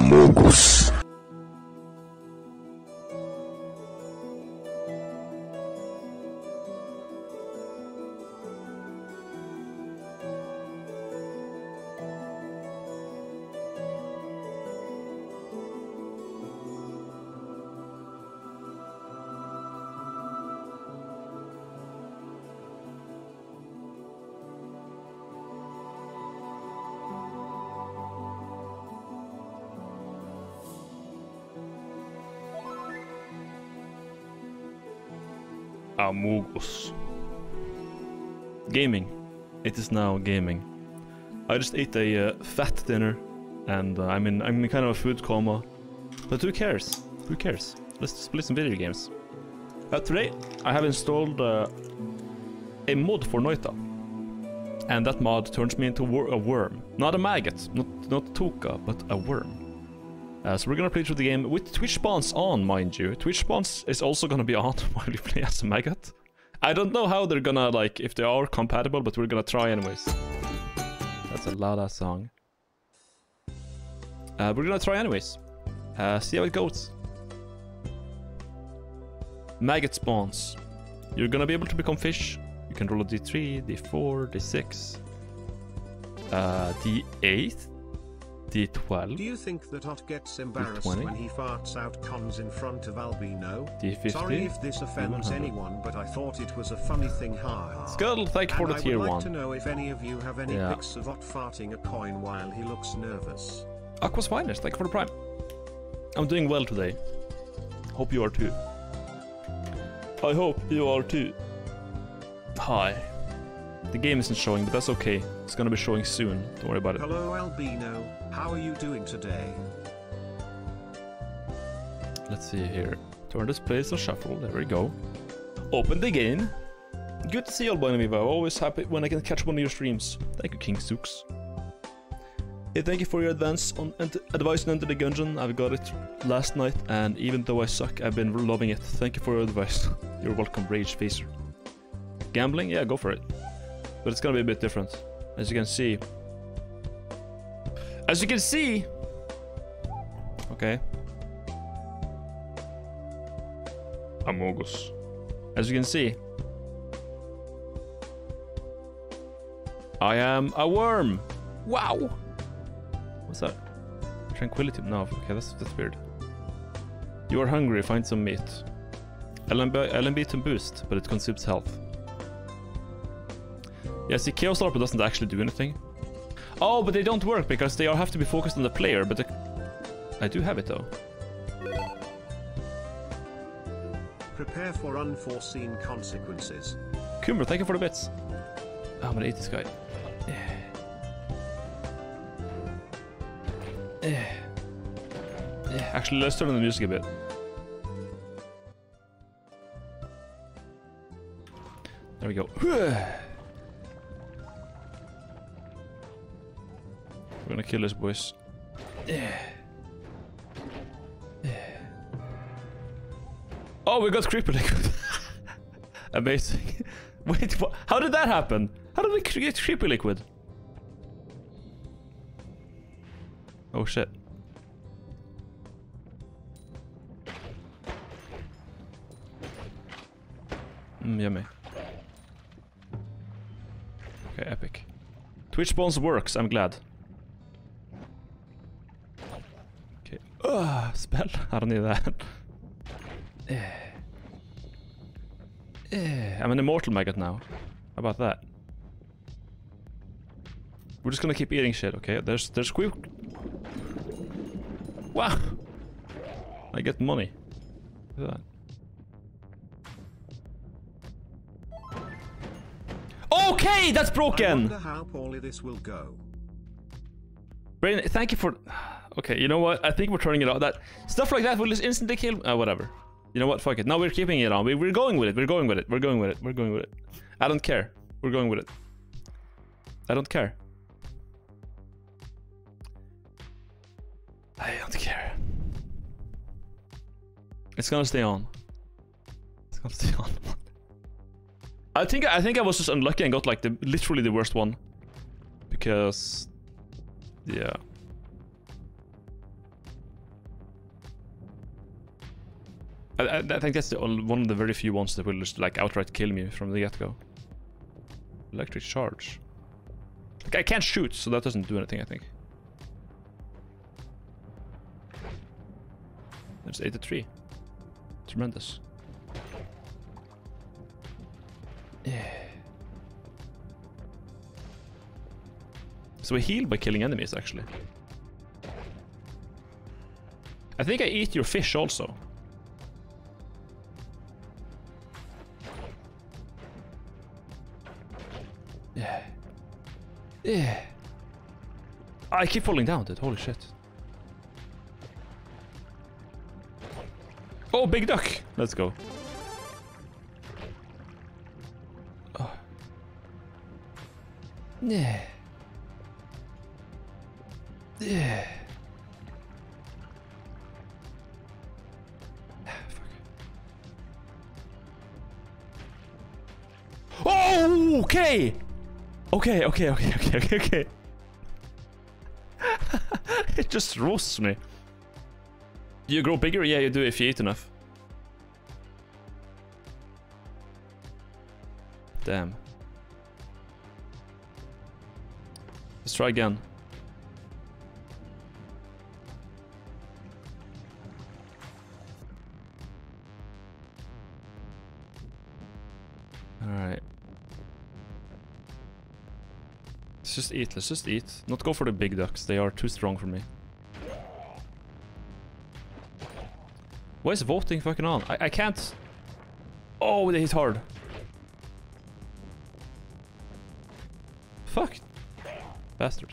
Amogus. Amogus. Gaming. It is now gaming. I just ate a uh, fat dinner, and uh, I'm in I'm in kind of a food coma. But who cares? Who cares? Let's just play some video games. Uh, today I have installed uh, a mod for Noita, and that mod turns me into wor a worm, not a maggot, not not Tuka, but a worm. Uh, so we're gonna play through the game with Twitch spawns on, mind you. Twitch spawns is also gonna be on while you play as a maggot. I don't know how they're gonna like if they are compatible, but we're gonna try anyways. That's a loud ass song. Uh, we're gonna try anyways. Uh, see how it goes. Maggot spawns. You're gonna be able to become fish. You can roll a d3, d4, d6, uh, d8, d12. Do you think that Hot gets embarrassed 20? when he farts out cons in front of Albino? D50. Sorry if this offends 100. anyone, but I thought it was a funny thing. Ha ha. Scuttle, thank you for the I tier would like one. to know if any of you have any Yeah. pics of Hot farting a coin while he looks nervous. Aqua's finest, thank you for the prime. I'm doing well today. Hope you are too. I hope you are too. Hi. The game isn't showing, but that's okay. It's gonna be showing soon. Don't worry about it. Hello Albino, how are you doing today? Let's see here. Turn this place on shuffle. There we go. Open the game. Good to see you, Albino VEVO. Always happy when I can catch one of your streams. Thank you, King Sux. Hey, thank you for your advance on ent- advice on Enter the Gungeon. I've got it last night, and even though I suck, I've been loving it. Thank you for your advice. You're welcome, Rage Facer. Gambling? Yeah, go for it. But it's gonna be a bit different. As you can see. As you can see! Okay. Amogus. As you can see, I am a worm. Wow. What's that? Tranquility. No, okay, that's that's weird. You are hungry. Find some meat. LMB, LMB to boost, but it consumes health. Yeah, see, Chaos Larper doesn't actually do anything. Oh, but they don't work because they all have to be focused on the player. But the... I do have it though. Prepare for unforeseen consequences. Coomer, thank you for the bits. Oh, I'm gonna eat this guy. Yeah, actually, let's turn on the music a bit. There we go. We're gonna kill this boys. Oh, we got creeper liquid. Amazing. Wait, what? How did that happen? How did we create creeper liquid? Oh shit. Mm, yummy. Okay, epic. Twitch spawns works, I'm glad. Ugh, spell. I don't need that. Eh. Eh, I'm an immortal maggot now. How about that? We're just gonna keep eating shit, okay? There's there's squeak. Wow! I get money. Look at that. Okay, that's I broken! wonder how poorly this will go. Brain, thank you for... Okay, you know what? I think we're turning it off. That Stuff like that will just instantly kill... Uh, whatever. You know what? Fuck it. No, we're keeping it on. We, we're going with it. We're going with it. We're going with it. We're going with it. I don't care. We're going with it. I don't care. I don't care. It's gonna stay on. It's gonna stay on. I think I think I was just unlucky and got like the literally the worst one. Because yeah. I, I, think that's the, one of the very few ones that will just like outright kill me from the get-go. Electric charge. Like, I can't shoot, so that doesn't do anything, I think. There's 83. Tremendous. Yeah. So we heal by killing enemies, actually. I think I eat your fish also. Yeah. Yeah. I keep falling down, dude. Holy shit. Oh, big duck! Let's go. Oh. Yeah. Ah, Oh, okay. Okay, okay, okay, okay, okay, okay. it just roasts me. You grow bigger? Yeah, you do if you eat enough. Damn. Let's try again. Let's just eat, let's just eat. Not go for the big ducks, they are too strong for me. Why is voting fucking on? I, I can't... Oh, they hit hard. Fuck. Bastard.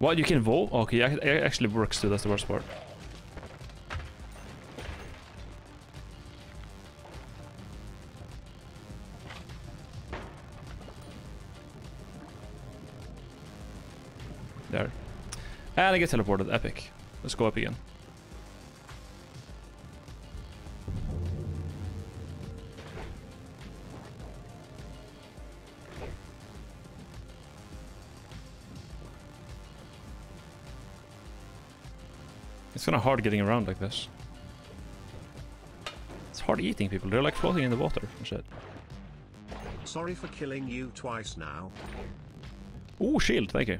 What, you can vote? Okay, it actually works too, that's the worst part. There. And I get teleported, epic. Let's go up again. It's kind of hard getting around like this. It's hard eating people. They're like floating in the water and shit. Sorry for killing you twice now. Ooh, shield. Thank you.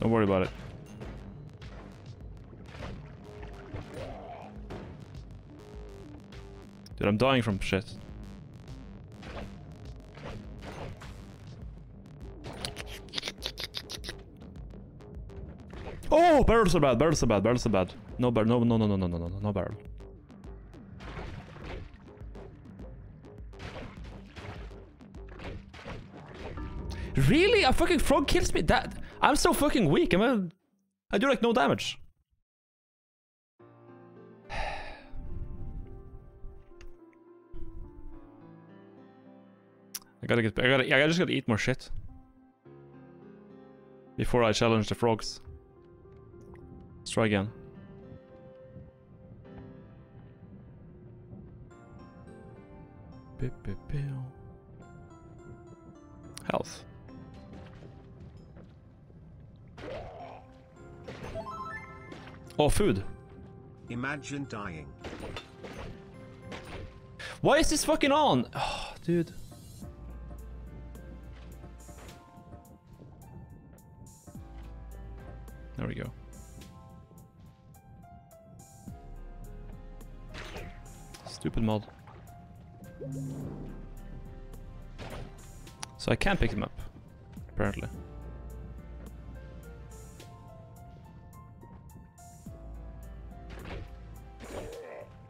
Don't worry about it. Dude, I'm dying from shit. Barrels are bad, barrels are bad, barrels are bad. No barrel, no, no, no, no, no, no, no, no barrel. Really? A fucking frog kills me? That I'm so fucking weak. I'm a, I do like no damage. I gotta get. I gotta. I just gotta eat more shit before I challenge the frogs. Let's try again. Health. Oh, food. Imagine dying. Why is this fucking on? Oh, dude. There we go. Stupid mod. So I can pick him up, apparently.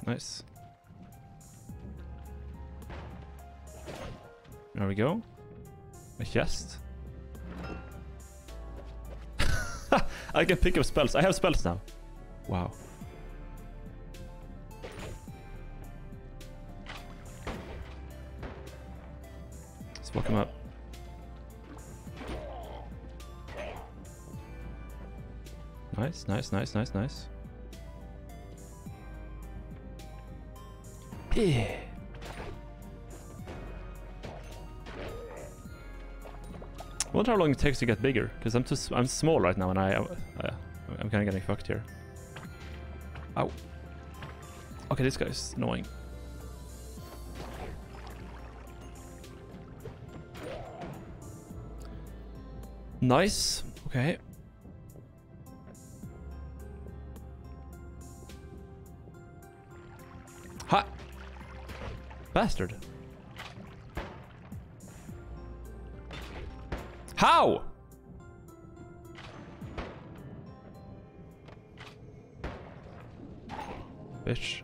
Nice. There we go. A chest. I can pick up spells. I have spells now. Wow. Nice, nice, nice, nice, nice. Yeah. I wonder how long it takes to get bigger, because I'm too I'm small right now, and I, I I'm kind of getting fucked here. Ow. Okay, this guy's annoying. Nice. Okay. Bastard. How? Bitch.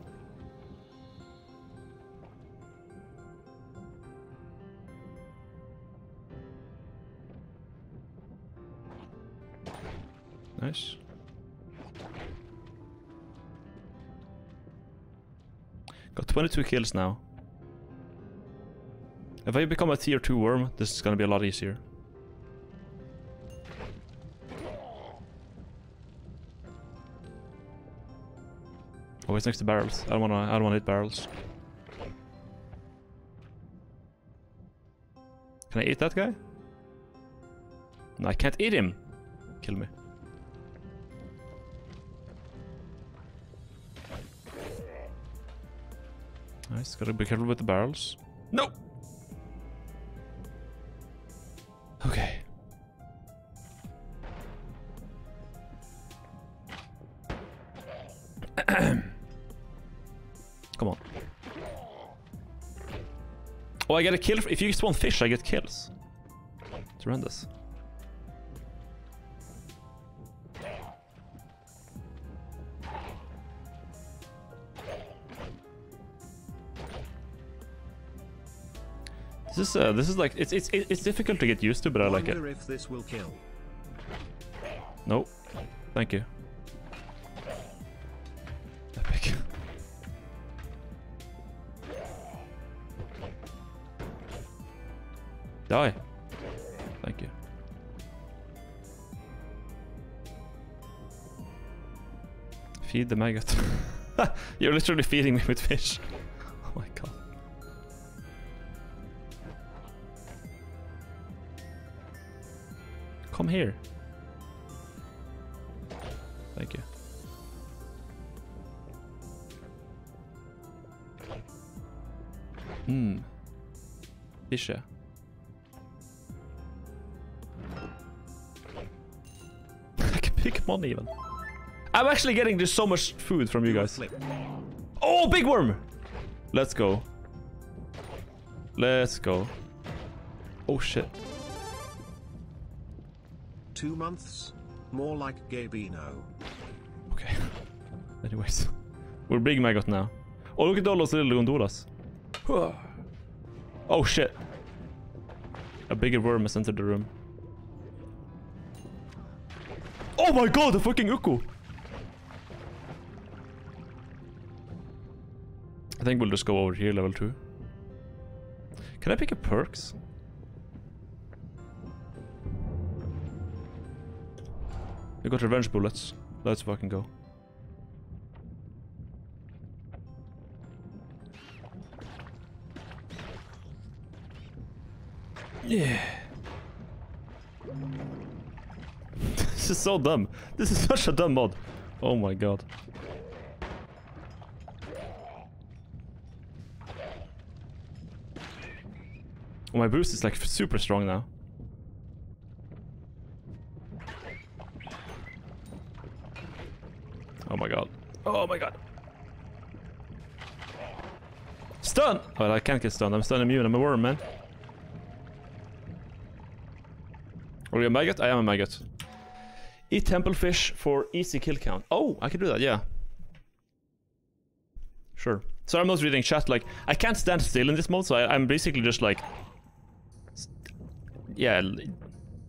Nice. Got 22 kills now. If I become a tier 2 worm, this is gonna be a lot easier. Oh, it's next to barrels. I don't wanna I don't wanna hit barrels. Can I eat that guy? No, I can't eat him. Kill me. Nice, gotta be careful with the barrels. No! Oh, I get a kill. If you spawn fish, I get kills. It's horrendous. This is uh, this is like it's it's it's difficult to get used to, but I like it. If this will kill. Nope. Thank you. Die. Thank you. Feed the maggot. You're literally feeding me with fish. Oh my god. Come here. Thank you. Hmm. Fische. Pick money even. I'm actually getting just so much food from you guys. Oh, big worm! Let's go. Let's go. Oh shit. Two months? More like Gabino. Okay. Anyways. We're big maggot now. Oh, look at all those little gondolas. Oh shit. A bigger worm has entered the room. Oh my god, the fucking Ukko! I think we'll just go over here, level 2. Can I pick up perks? We got revenge bullets. Let's fucking go. Yeah. This is so dumb. This is such a dumb mod. Oh my god. Oh, my boost is like super strong now. Oh my god. Oh my god. Stun! Oh, I can't get stunned. I'm stun immune. I'm a worm, man. Are you a maggot? I am a maggot. Eat temple fish for easy kill count. Oh, I can do that, yeah. Sure. So I'm not reading chat, like, I can't stand still in this mode, so I, am basically just like... Yeah,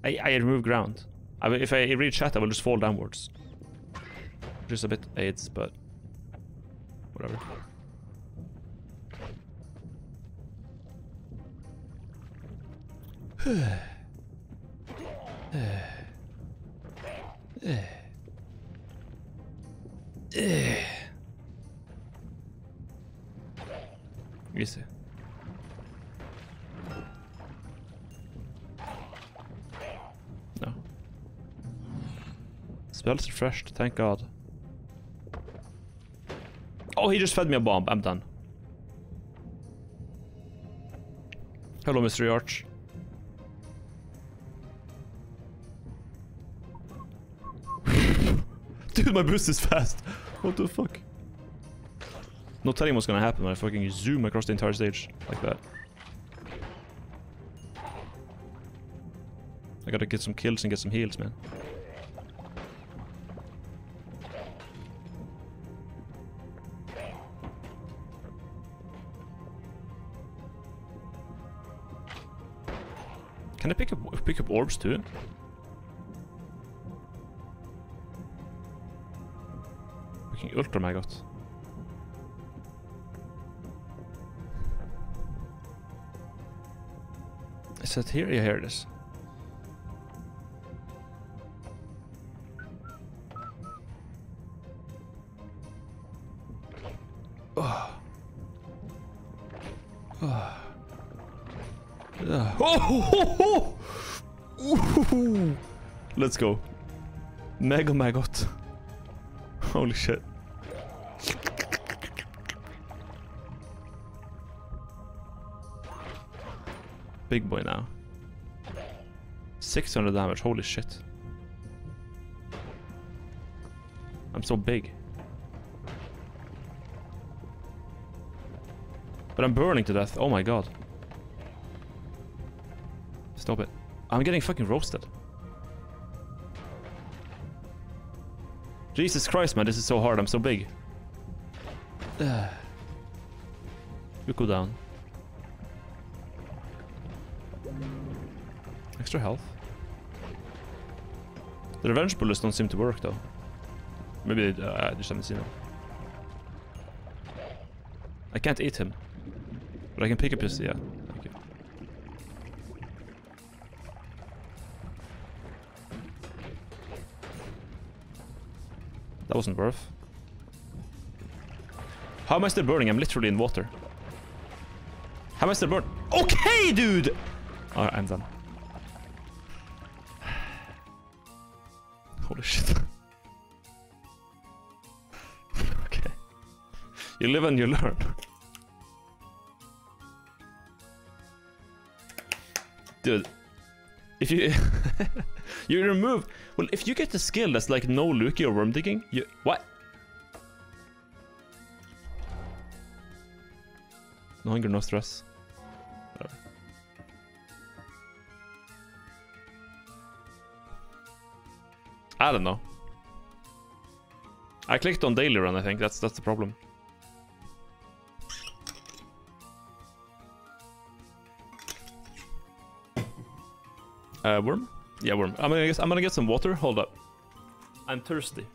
I, I remove ground. I, if I read chat, I will just fall downwards. Just a bit AIDS, but... Whatever. Ugh. Ugh. Neyse. No. Spells refreshed, thank god. Oh, he just fed me a bomb. I'm done. Hello, Mystery Arch. Dude, my boost is fast. What the fuck? No telling what's gonna happen when I fucking zoom across the entire stage like that. I gotta get some kills and get some heals, man. Can I pick up pick up orbs too? Fucking ultra maggot. Is that here? Yeah, here it is. Oh. Oh. Let's go. Mega maggot. Holy shit. Big boy now. 600 damage, holy shit. I'm so big. But I'm burning to death, oh my god. Stop it. I'm getting fucking roasted. Jesus Christ, man, this is so hard. I'm so big. you cool down. Extra health. The revenge bullets don't seem to work though. Maybe they, uh, I just haven't seen them. I can't eat him. But I can pick up his, yeah. That wasn't worth. How am I still burning? I'm literally in water. How am I still burning? Okay, dude! Alright, I'm done. Shit. okay. You live and you learn. Dude, if you you remove well, if you get the skill that's like no Luki or worm digging, you what? No hunger, no stress. I don't know. I clicked on daily run. I think that's that's the problem. Uh, worm? Yeah, worm. I'm gonna, guess, I'm gonna get some water. Hold up. I'm thirsty.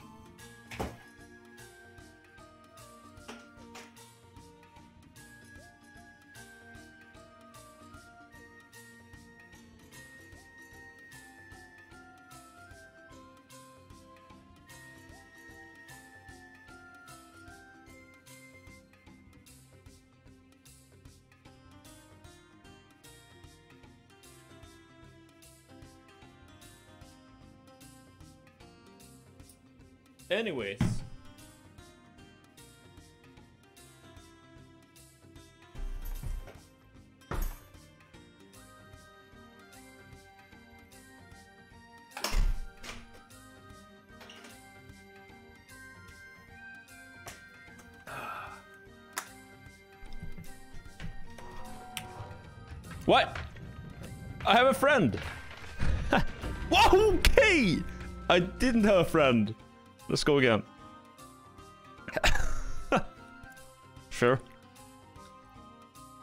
What? I have a friend. Whoa, okay. I didn't have a friend. Let's go again. sure.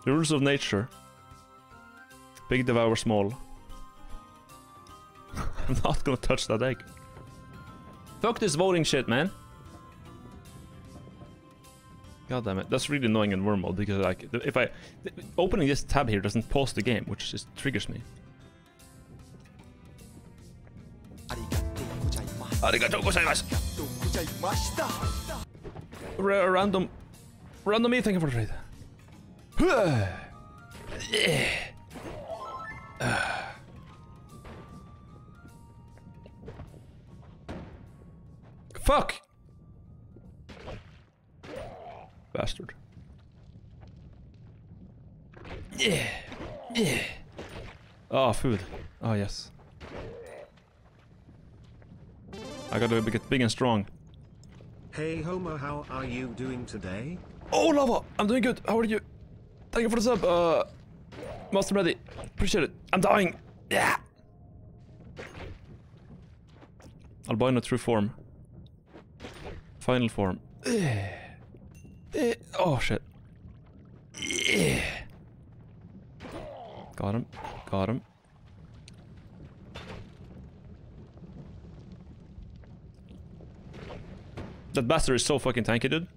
Rules of nature. Big devour small. I'm not gonna touch that egg. Fuck this voting shit, man. God damn it. That's really annoying in worm mode because like if I opening this tab here doesn't pause the game, which just triggers me. R random random me, thank you for the trade. Fuck! Bastard. Yeah. Yeah. Oh, food. Oh, yes. I gotta get big and strong. Hey Homo, how are you doing today? Oh, Lava! I'm doing good. How are you? Thank you for the sub. Uh, Master Ready. Appreciate it. I'm dying. Yeah. Albino true form. Final form. Oh, shit. Yeah. Got him. Got him. That bastard is so fucking tanky, dude.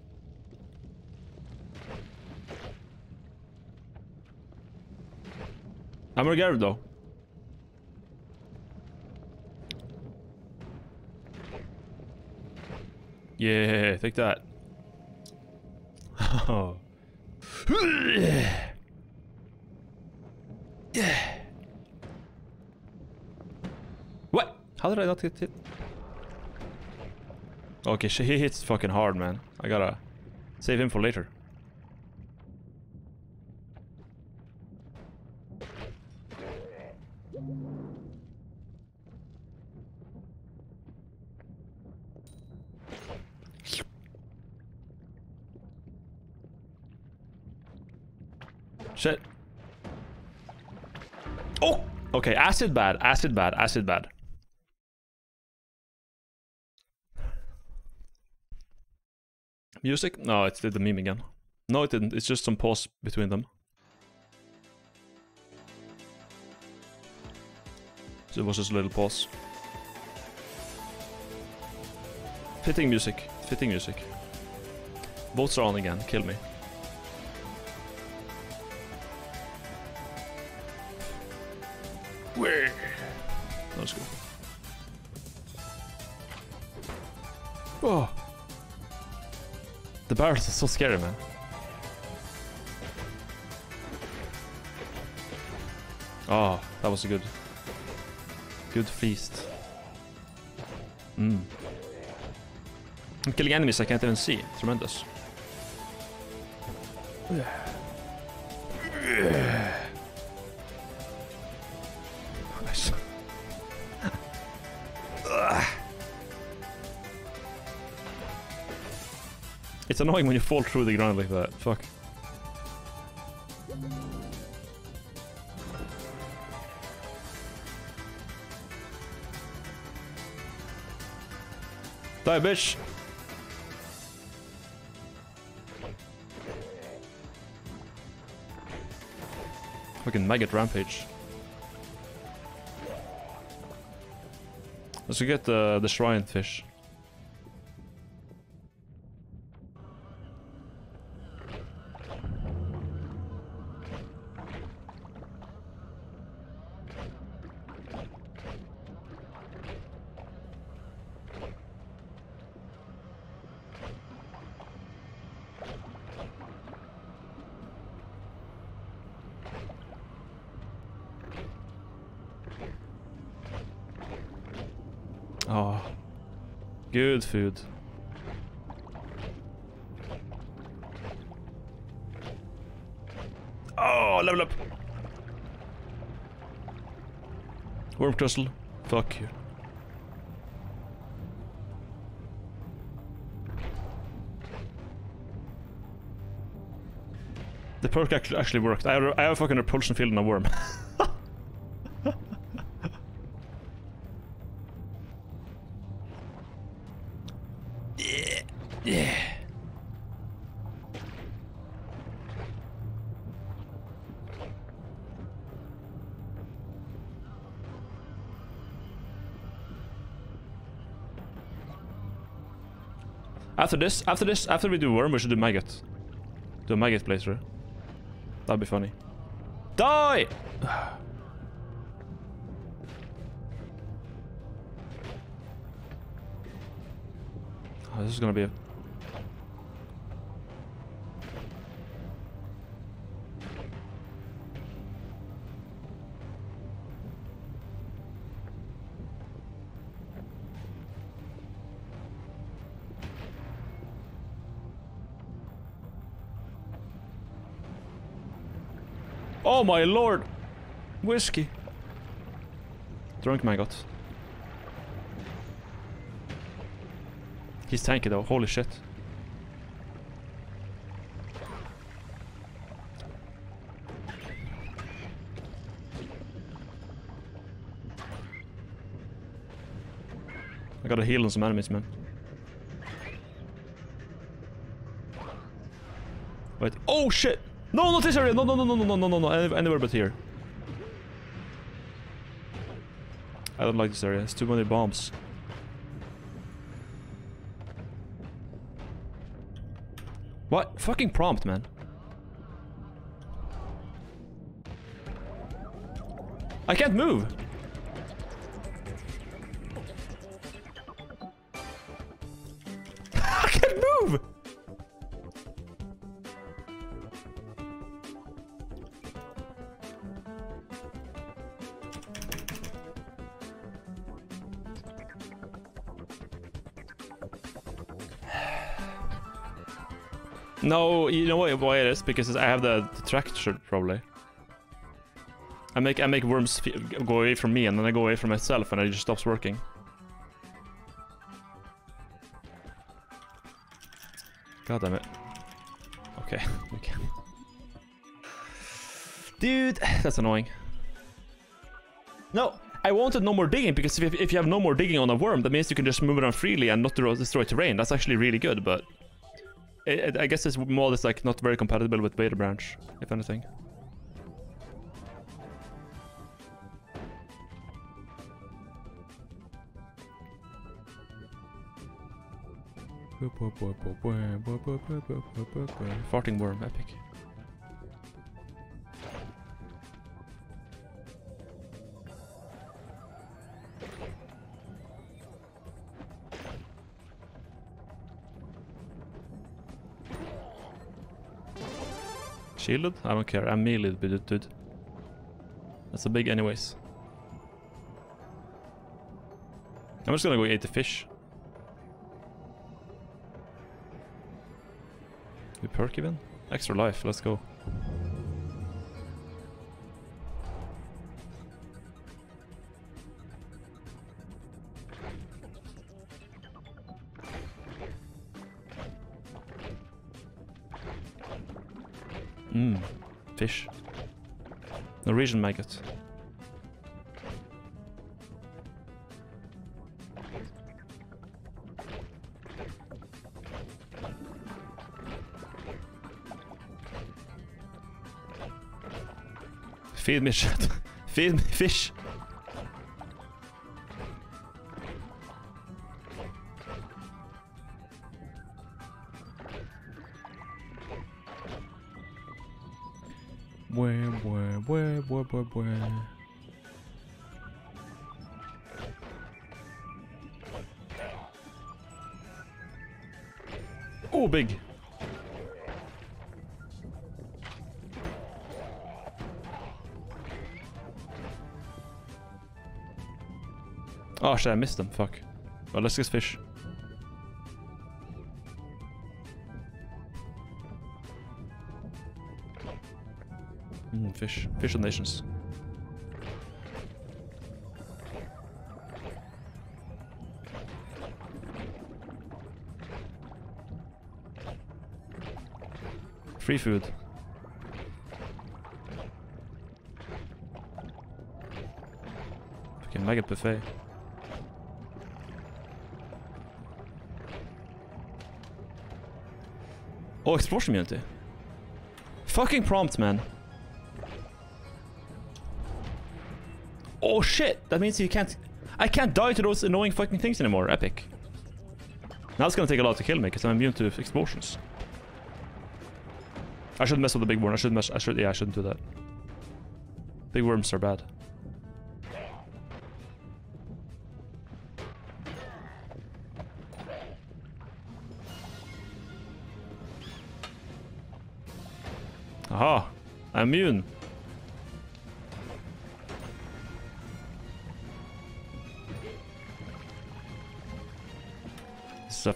I'm gonna get him though. Yeah, take that. Oh. What? How did I not get hit? Okay, he hits fucking hard, man. I gotta save him for later. Shit. Oh! Okay, acid bad, acid bad, acid bad. Music? No, it did the meme again. No, it didn't. It's just some pause between them. So it was just a little pause. Fitting music. Fitting music. Votes are on again. Kill me. The barrels are so scary, man. Oh, that was a good, good feast. Mm. I'm killing enemies I can't even see. Tremendous. Nice. It's annoying when you fall through the ground like that. Fuck. Die, bitch! Fucking maggot rampage. Let's get the, the shrine fish. Food. Oh, level up. Worm crystal. Fuck you. The perk actually worked. I have, I have a fucking repulsion field in a worm. After this, after this, after we do worm, we should do maggot. Do a maggot playthrough. That'd be funny. Die! Oh, this is gonna be a... Oh my lord! Whiskey. Drunk maggot. He's tanky though, holy shit. I gotta heal on some enemies, man. Wait. Oh shit! No, not this area. No, no, no, no, no, no, no, no. no, Anywhere but here. I don't like this area. It's too many bombs. What? Fucking prompt, man. I can't move. No, you know what, why it is? Because I have the, the tractor probably. I make I make worms go away from me, and then I go away from myself, and it just stops working. God damn it. Okay, okay. Dude, that's annoying. No, I wanted no more digging because if, if you have no more digging on a worm, that means you can just move around freely and not destroy terrain. That's actually really good, but it- I guess this mod is like not very compatible with Beta Branch, if anything. Farting worm, epic. Shielded? I don't care. I'm melee, dude. That's a big anyways. I'm just gonna go eat the fish. We perk even? Extra life, let's go. Norwegian maggot. Feed me shit. Feed me fish. Where, where? Oh, big. Oh shit, I missed them. Fuck. Well, let's just fish. Fish. Fish on nations. Free food. Fucking mega buffet. Oh, explosion immunity. Fucking prompt, man. Oh shit! That means you can't... I can't die to those annoying fucking things anymore. Epic. Now it's gonna take a lot to kill me, because I'm immune to explosions. I shouldn't mess with the big worm. I should mess... I should... Yeah, I shouldn't do that. Big worms are bad. Aha! I'm immune.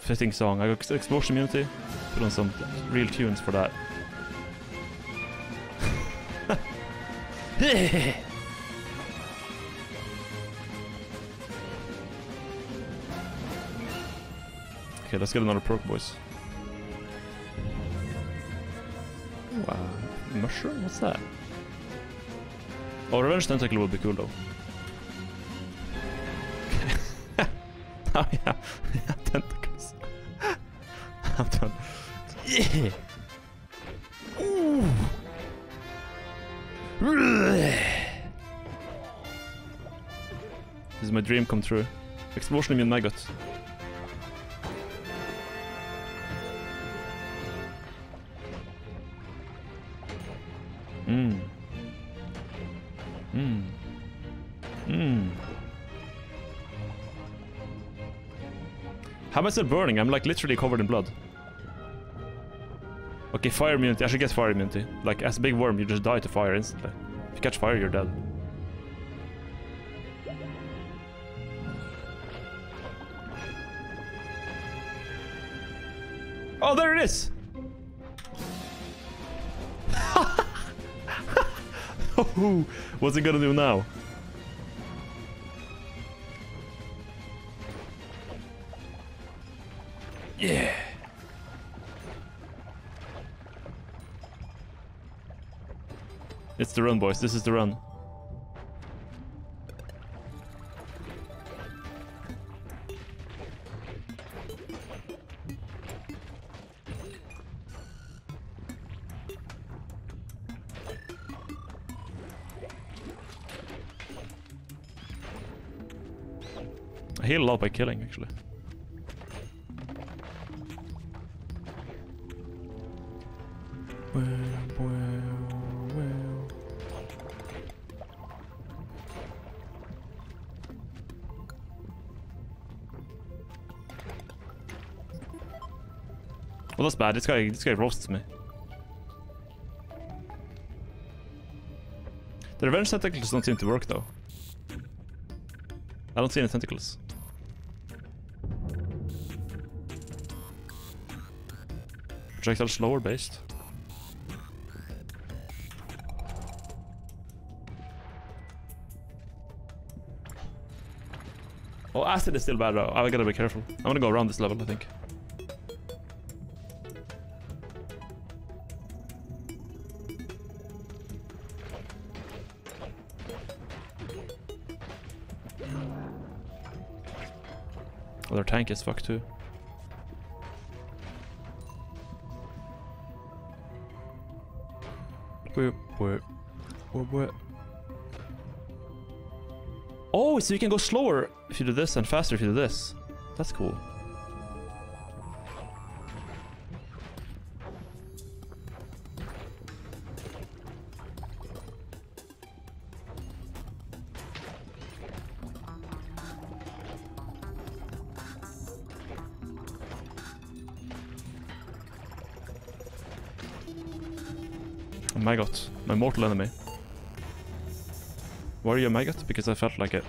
Fitting song. I got explosion immunity. Put on some real tunes for that. okay, let's get another perk, boys. Ooh, uh, mushroom? What's that? Oh, Revenge Tentacle would be cool though. oh yeah, my true. Explosion immune maggot. Mmm. Mmm. Mmm. How am I still burning? I'm like literally covered in blood. Okay, fire immunity. I should get fire immunity. Like, as a big worm, you just die to fire instantly. If you catch fire, you're dead. There it is! what's he gonna do now? Yeah. It's the run, boys. This is the run. By killing, actually. Well, well, well. Well, that's bad. This guy, this guy roasts me. The revenge tentacles don't seem to work though. I don't see any tentacles. Projectile slower based. Oh, acid is still bad though. I gotta be careful. I'm gonna go around this level, I think. Their tank is fucked too. Wait, wait, wait. Oh, so you can go slower if you do this and faster if you do this. That's cool. A maggot. My mortal enemy. Why are you a maggot? Because I felt like it.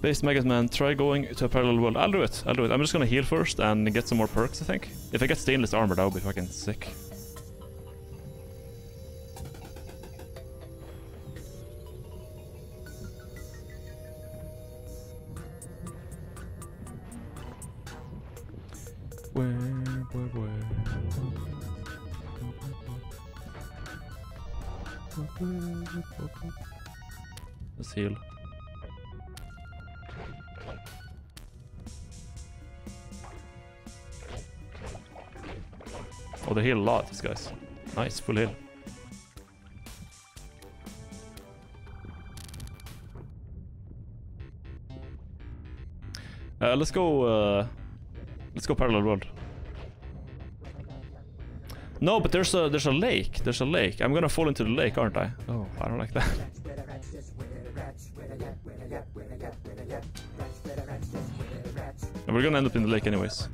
Based Maggot Man, try going to a parallel world. I'll do it. I'll do it. I'm just gonna heal first and get some more perks, I think. If I get stainless armor, that would be fucking sick. Guys. Nice, full heal. Uh, let's go. Uh, let's go parallel world. No, but there's a there's a lake. There's a lake. I'm gonna fall into the lake, aren't I? Oh, I don't like that. We're gonna end up in the lake anyways.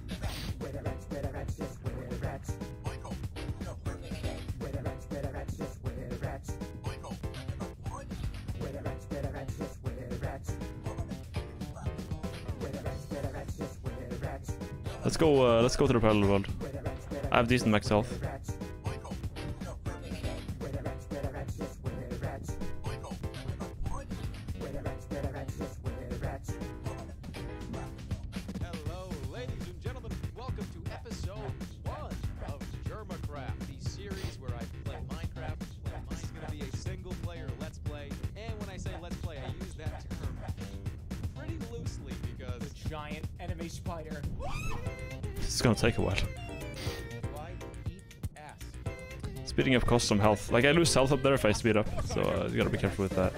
Go. Uh, let's go to the parallel world. I have decent max health. Speeding up some health. Like I lose health up there if I speed up, so uh, you gotta be careful with that.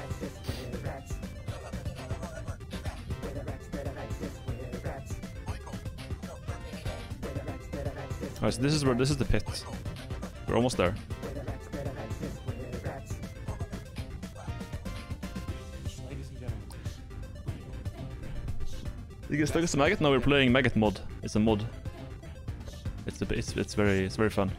Alright, so this is where this is the pit. We're almost there. You get stuck as a maggot? No, we're playing maggot mod. It's a mod. It's a, it's it's very it's very fun.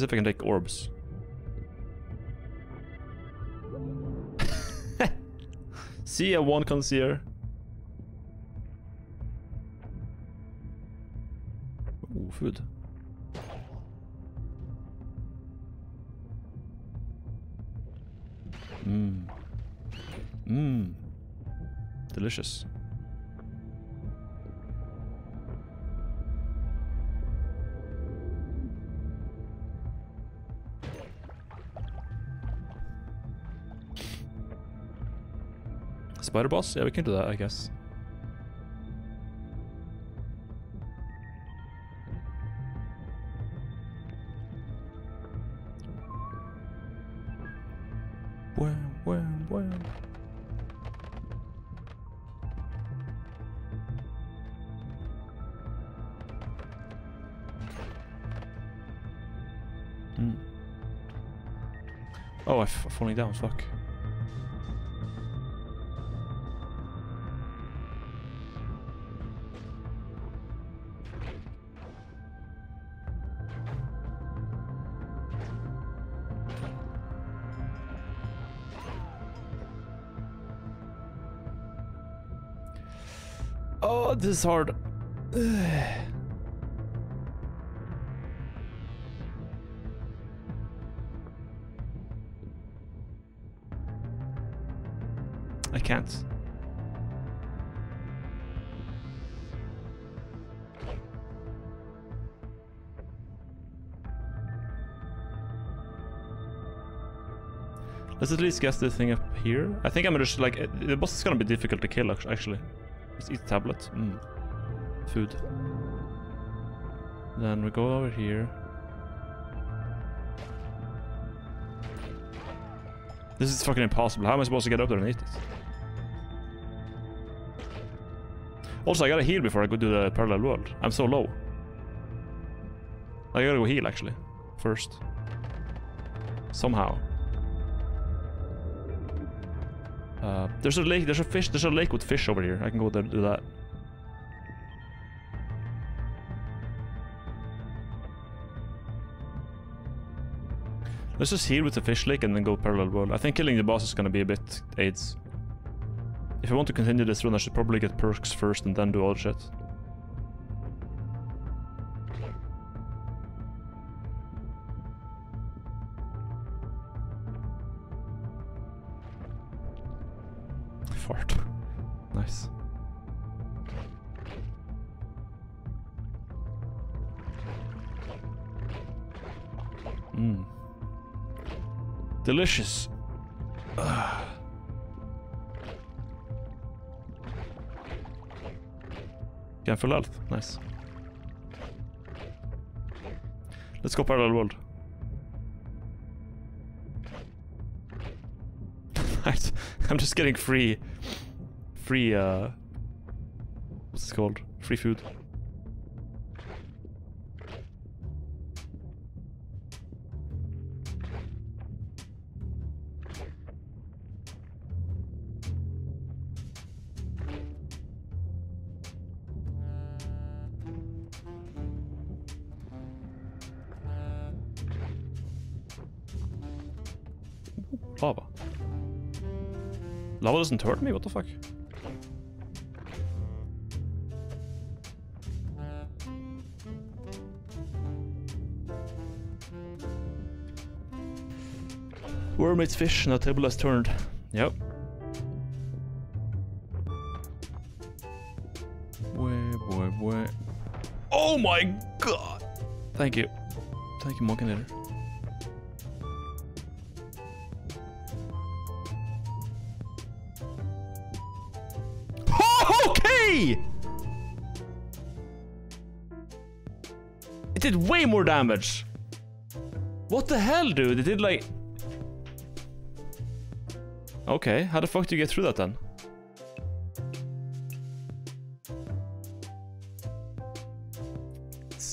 As if I can take orbs. See a wand connoisseur. Ooh, food. Mmm. Mmm. Delicious. Spider boss? Yeah, we can do that, I guess. Wham, wham, wham. Hmm. Oh, I'm falling down, fuck. Is hard. I can't. Let's at least guess the thing up here. I think I'm just like uh, the boss is gonna be difficult to kill actually. Eat tablet. Mm. Food. Then we go over here. This is fucking impossible. How am I supposed to get up there and eat this? Also, I gotta heal before I go do the parallel world. I'm so low. I gotta go heal actually. First. Somehow. There's a lake. There's a fish. There's a lake with fish over here. I can go there and do that. Let's just heal with the fish lake and then go parallel world. I think killing the boss is gonna be a bit aids. If I want to continue this run, I should probably get perks first and then do all shit. Delicious. Ugh. Can full health. Nice. Let's go parallel world. I'm just getting free, free. Uh, what's it called? Free food. Doesn't hurt me? What the fuck? Worm eats fish the table has turned. Yep. Boy, boy, boy. Oh my god! Thank you. Thank you, Monkinator. It did way more damage. What the hell, dude? It did like... Okay, how the fuck do you get through that then?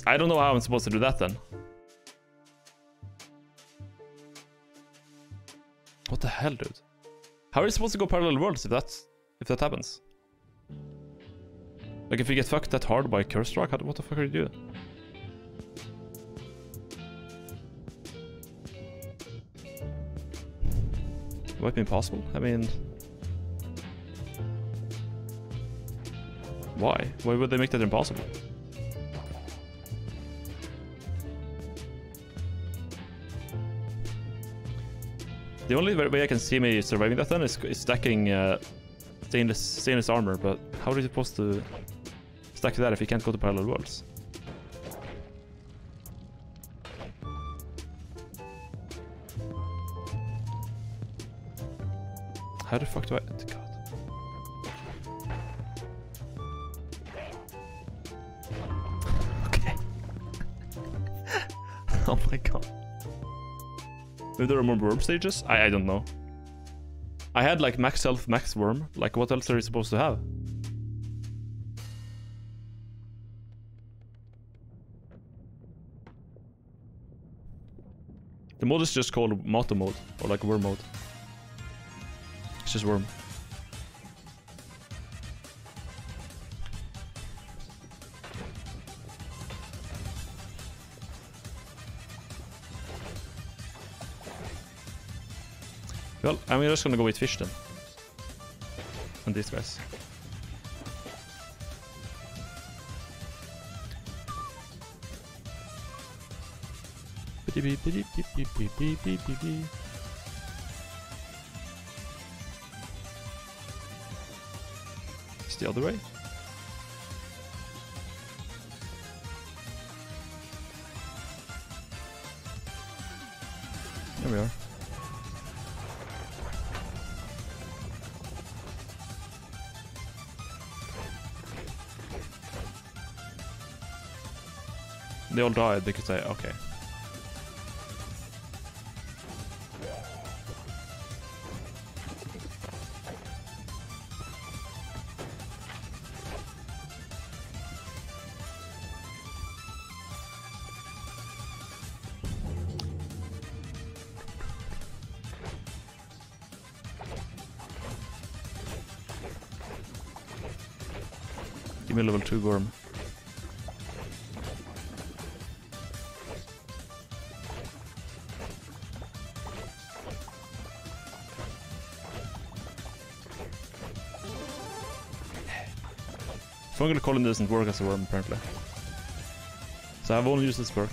I don't know how I'm supposed to do that then. What the hell, dude? How are you supposed to go parallel worlds if that's if that happens? Like if you get fucked that hard by curse how, what the fuck are you doing? Might be impossible. I mean, why? Why would they make that impossible? The only way I can see me surviving that then is, is stacking uh, stainless stainless armor. But how are you supposed to stack that if you can't go to parallel worlds? How the fuck do I? God. Okay. oh my god. Maybe there are more worm stages? I, I don't know. I had like max health, max worm. Like what else are you supposed to have? The mode is just called Mato mode, or like worm mode. It's just worm. Well, I'm just gonna go with fish then. And these guys. It's the other way. There we are. They all died because I okay. 2 Gorm. Fungal colony doesn't work as a worm apparently. So I've only used this perk.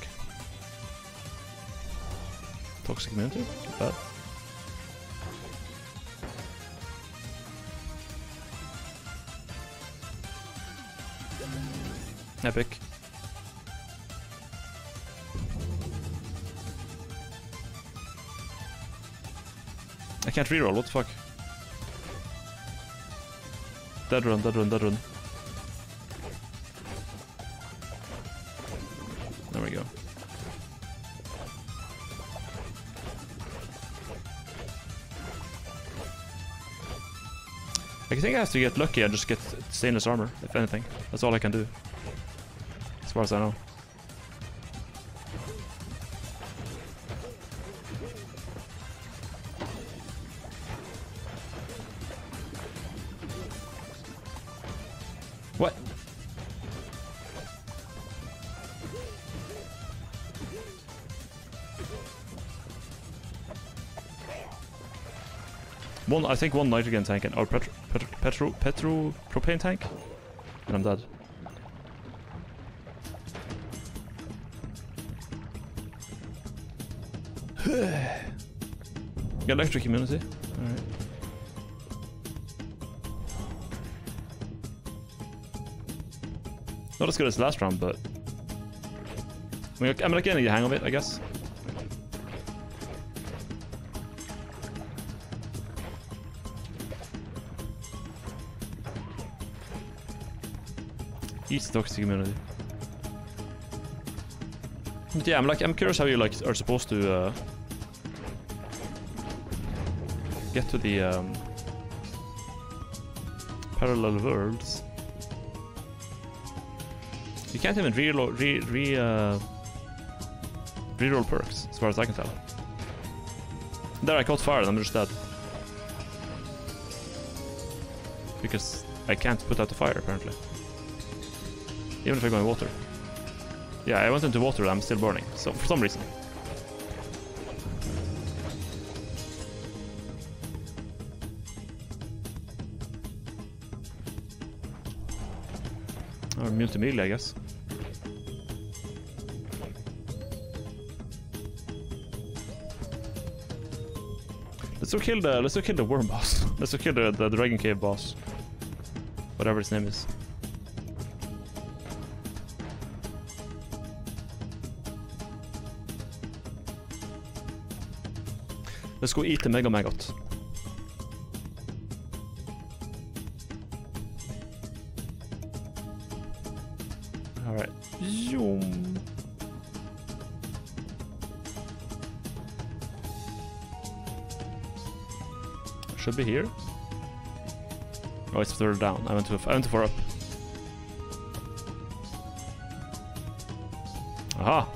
Toxic immunity? Bad. Epic. I can't reroll, what the fuck? Dead run, dead run, dead run. There we go. I think I have to get lucky and just get stainless armor, if anything. That's all I can do. Far as I know. What? One, I think one nitrogen tank and or petro, petro, petro, petro propane tank, and I'm dead. Electric immunity. Alright. Not as good as last round, but I mean, I'm getting the hang of it, I guess. Eats toxic immunity. But yeah, I'm like, I'm curious how you like are supposed to uh, get to the um, parallel worlds. You can't even reload, re, re, uh, reroll perks, as far as I can tell. There, I caught fire I'm just dead. Because I can't put out the fire, apparently. Even if I go in water. Yeah, I went into water I'm still burning, so for some reason. To I guess. Let's go kill the let's go kill the worm boss. Let's go kill the, the dragon cave boss. Whatever his name is. Let's go eat the mega maggot. Be here. Oh, it's further down. I went to I went to far up. Aha.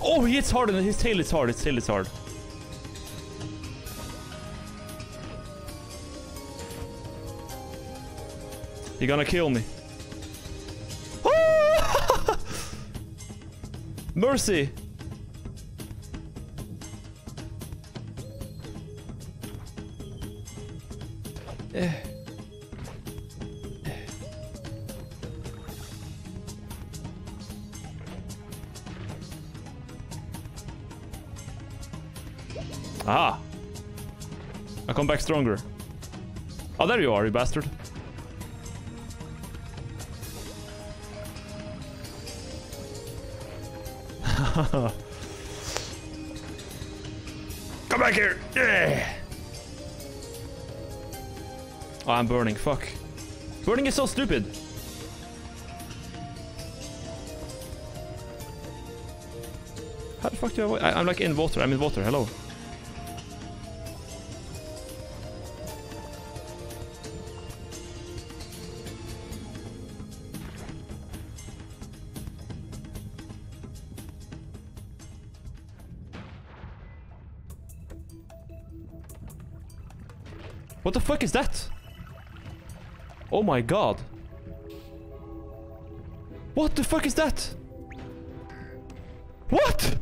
Oh, he hits hard and his tail is hard. His tail is hard. You're gonna kill me. Mercy! Ah! I come back stronger. Oh, there you are, you bastard. Come back here! Yeah! Oh, I'm burning. Fuck. Burning is so stupid. How the fuck do I... I I'm like in water. I'm in water. Hello. What the fuck is that? Oh my god. What the fuck is that? What?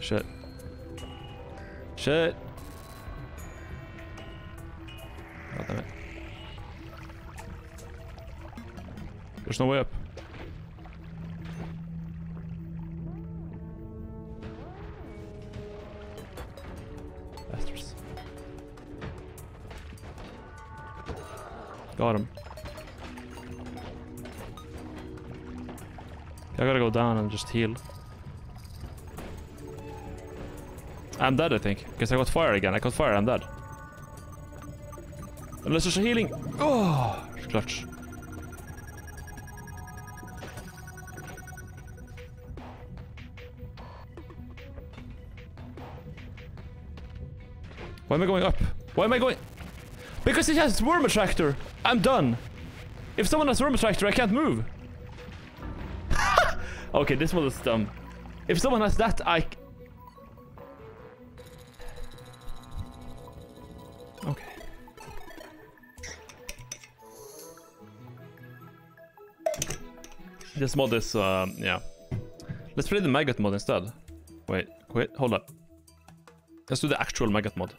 Shit. Shit. God damn it. There's no way up. Down and just heal. I'm dead, I think. Because I got fire again. I got fire, I'm dead. Unless there's a healing. Oh, clutch. Why am I going up? Why am I going... Because it has worm attractor. I'm done. If someone has worm attractor, I can't move. Okay, this was dumb. If someone has that, I... Okay. This mod is, um, yeah. Let's play the maggot mod instead. Wait, wait, hold up. Let's do the actual maggot mod.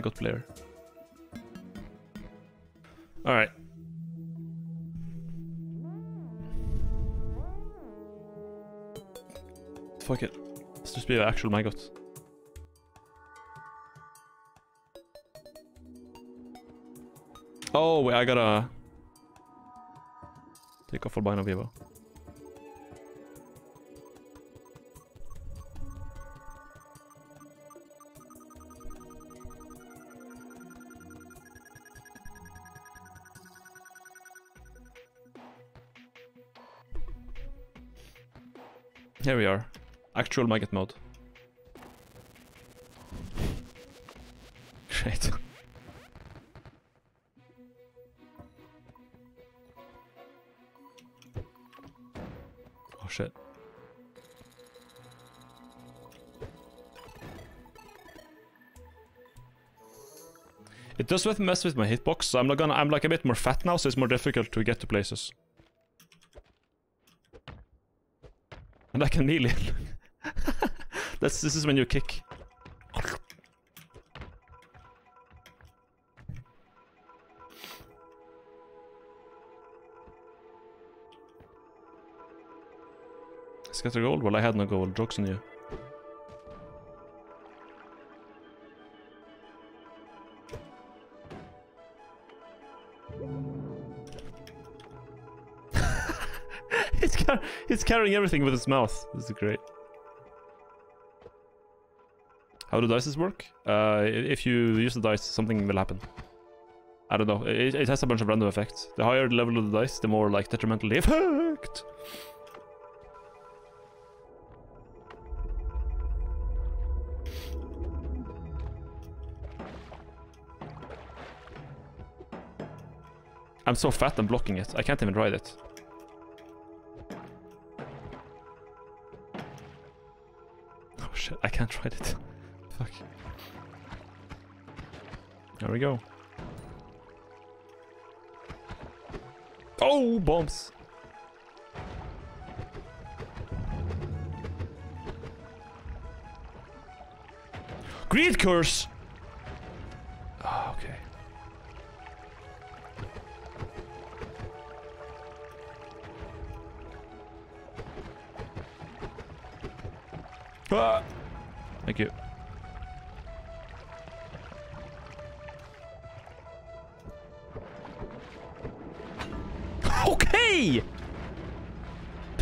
Maggot player. Alright. Fuck it. Let's just be an actual maggot. Oh, wait, I gotta... Take off Albino VEVO. Here we are. Actual maggot mode. Great. oh shit. It does with mess with my hitbox, so I'm gonna I'm like a bit more fat now, so it's more difficult to get to places. And I can melee. That's this is when you kick. Scatter gold? Well, I had no gold. Jokes on you. Carrying everything with his mouth. This is great. How do dices work? Uh, if you use the dice, something will happen. I don't know. It, it has a bunch of random effects. The higher the level of the dice, the more like detrimental the effect. I'm so fat I'm blocking it. I can't even ride it. Can't it. Fuck. There we go. Oh, bombs! Greed curse!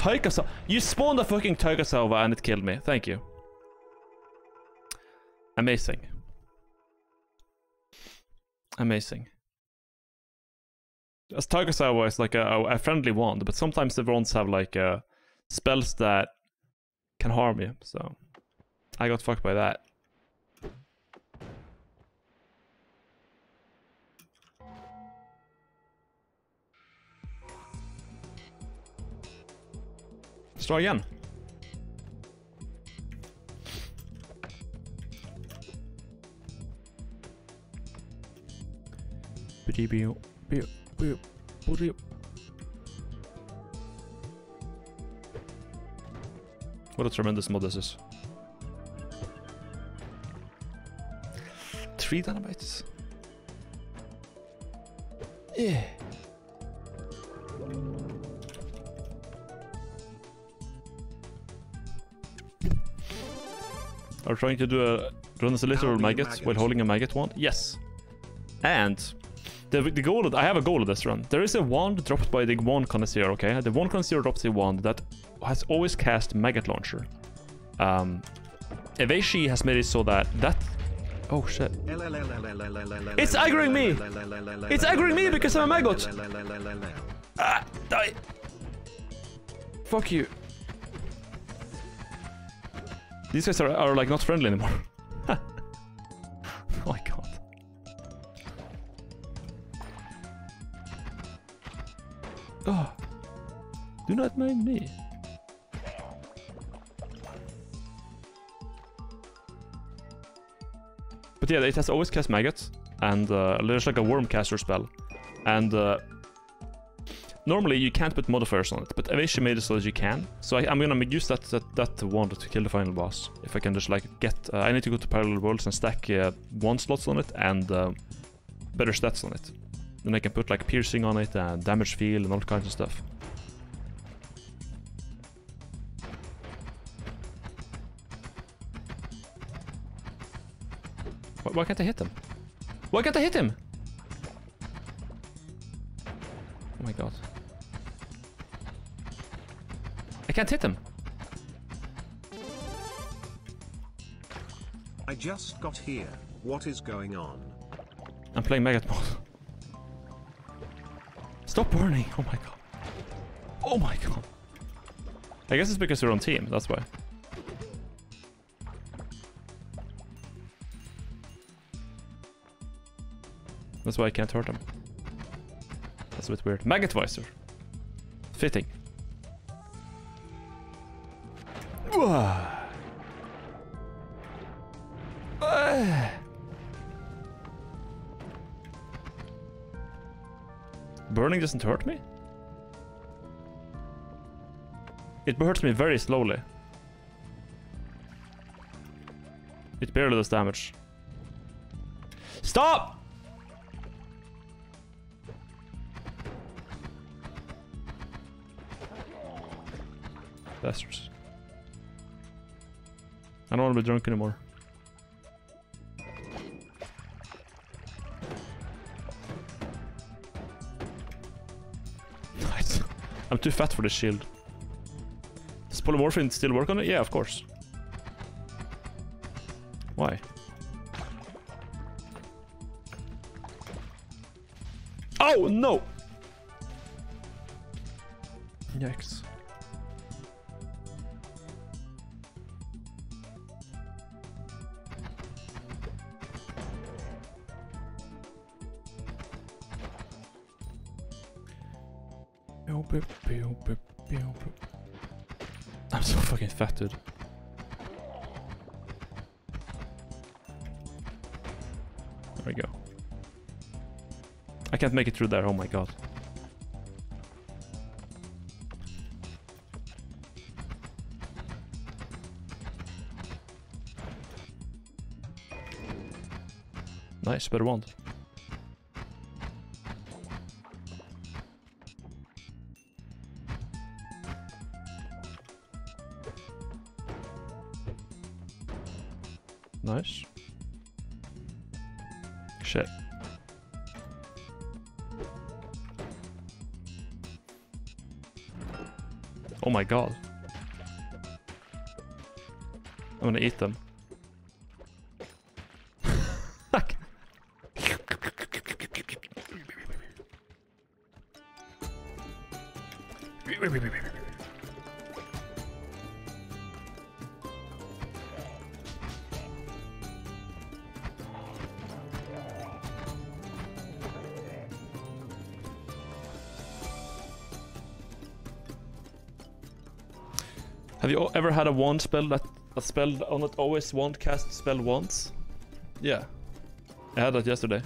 Taika You spawned a fucking Taikasauva and it killed me. Thank you. Amazing. Amazing. As Taikasauva is like a, a friendly wand, but sometimes the wands have like uh, spells that can harm you, so I got fucked by that. Try again. What a tremendous mod this is. Three dynamites. Yeah. Are trying to do a run as a literal do you maggot, maggot? while holding a maggot wand? Yes. And the, the goal of, I have a goal of this run. There is a wand dropped by the wand connoisseur, okay? The wand connoisseur drops a wand that has always cast maggot launcher. Um, Eveishi has made it so that that. Oh shit! It's aggroing me! It's aggroing me because I'm a maggot! Ah, die! Fuck you. These guys are, are like not friendly anymore. oh my god. Oh. Do not mind me. But yeah, it has always cast maggots, and uh, there's like a worm caster spell. And uh, normally you can't put modifiers on it, but Evasion made it so that you can. So I, I'm gonna use that, that that wand to kill the final boss. If I can just like get, uh, I need to go to parallel worlds and stack uh, one slots on it and uh, better stats on it. Then I can put like piercing on it and damage field and all kinds of stuff. Why, why can't I hit him? Why can't I hit him? Oh my god. Can't hit him. I just got here. What is going on? I'm playing Maggot mode. Stop burning! Oh my god. Oh my god. I guess it's because we're on team, that's why. That's why I can't hurt him. That's a bit weird. Maggot Visor. Fitting. Burning doesn't hurt me? It hurts me very slowly. It barely does damage. Stop! Bastards. I don't want to be drunk anymore. I'm too fat for this shield. Does polymorphine still work on it? Yeah, of course. Dude. There we go. I can't make it through there, oh my god. Nice, better wand. God. I'm gonna eat them. Ever had a wand spell that a spell on it always wand cast spell once? Yeah. I had that yesterday.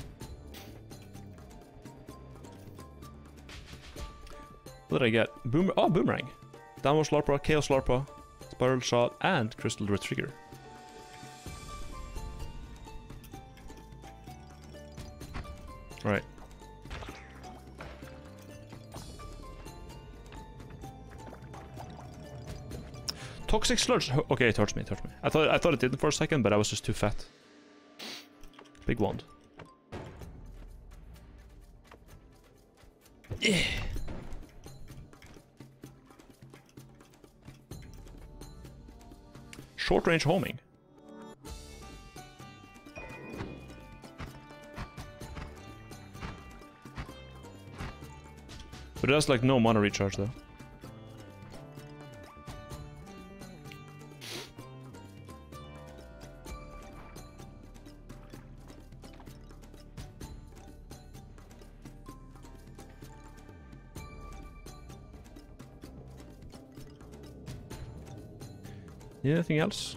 What did I get? Boomer oh boomerang. Downward Larpa, Chaos Larpa, Spiral Shot, and Crystal Retrigger. Toxic sludge. Okay, it hurts me. It hurts me. I thought I thought it didn't for a second, but I was just too fat. Big wand. Yeah. Short range homing. But it has like no mana recharge though. Anything else?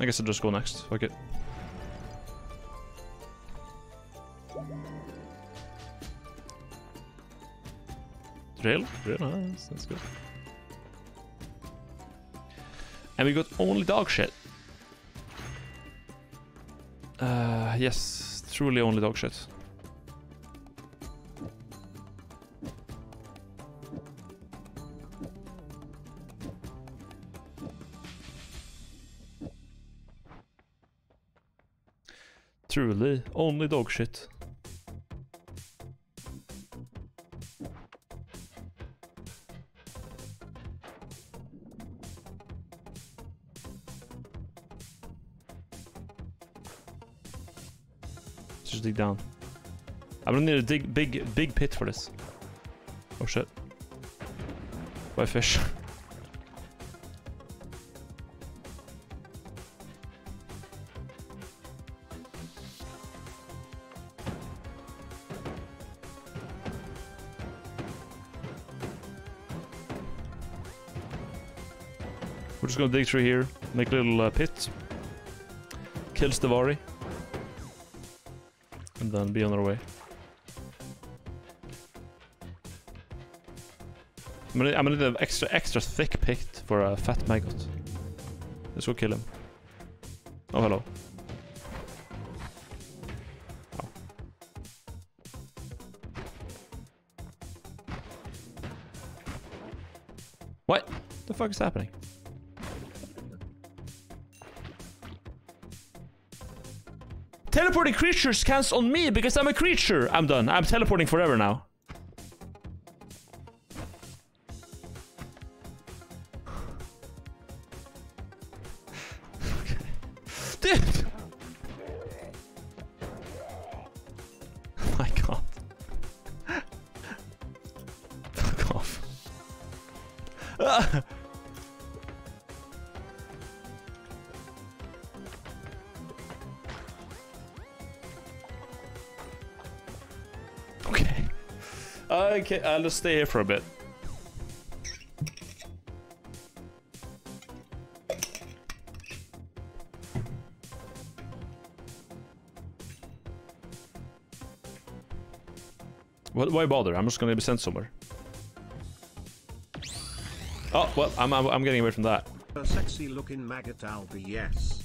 I guess I'll just go next. Fuck it. Drill? Drill? That's, that's good. And we got only dog shit. Yes, truly only dog shit. Truly only dog shit. Dig, big, big pit for this. Oh shit. Why fish? We're just gonna dig through here, make a little uh, pit. Kill Stevari. And then be on our way. I'm gonna, I'm gonna need an extra, extra thick pit for a fat maggot. Let's go kill him. Oh, hello. Ow. What the fuck is happening? Teleporting creatures counts on me because I'm a creature. I'm done. I'm teleporting forever now. Okay, I'll just stay here for a bit. What, why bother? I'm just gonna be sent somewhere. Oh, well, I'm, I'm, I'm getting away from that. A sexy looking maggot Albi, yes.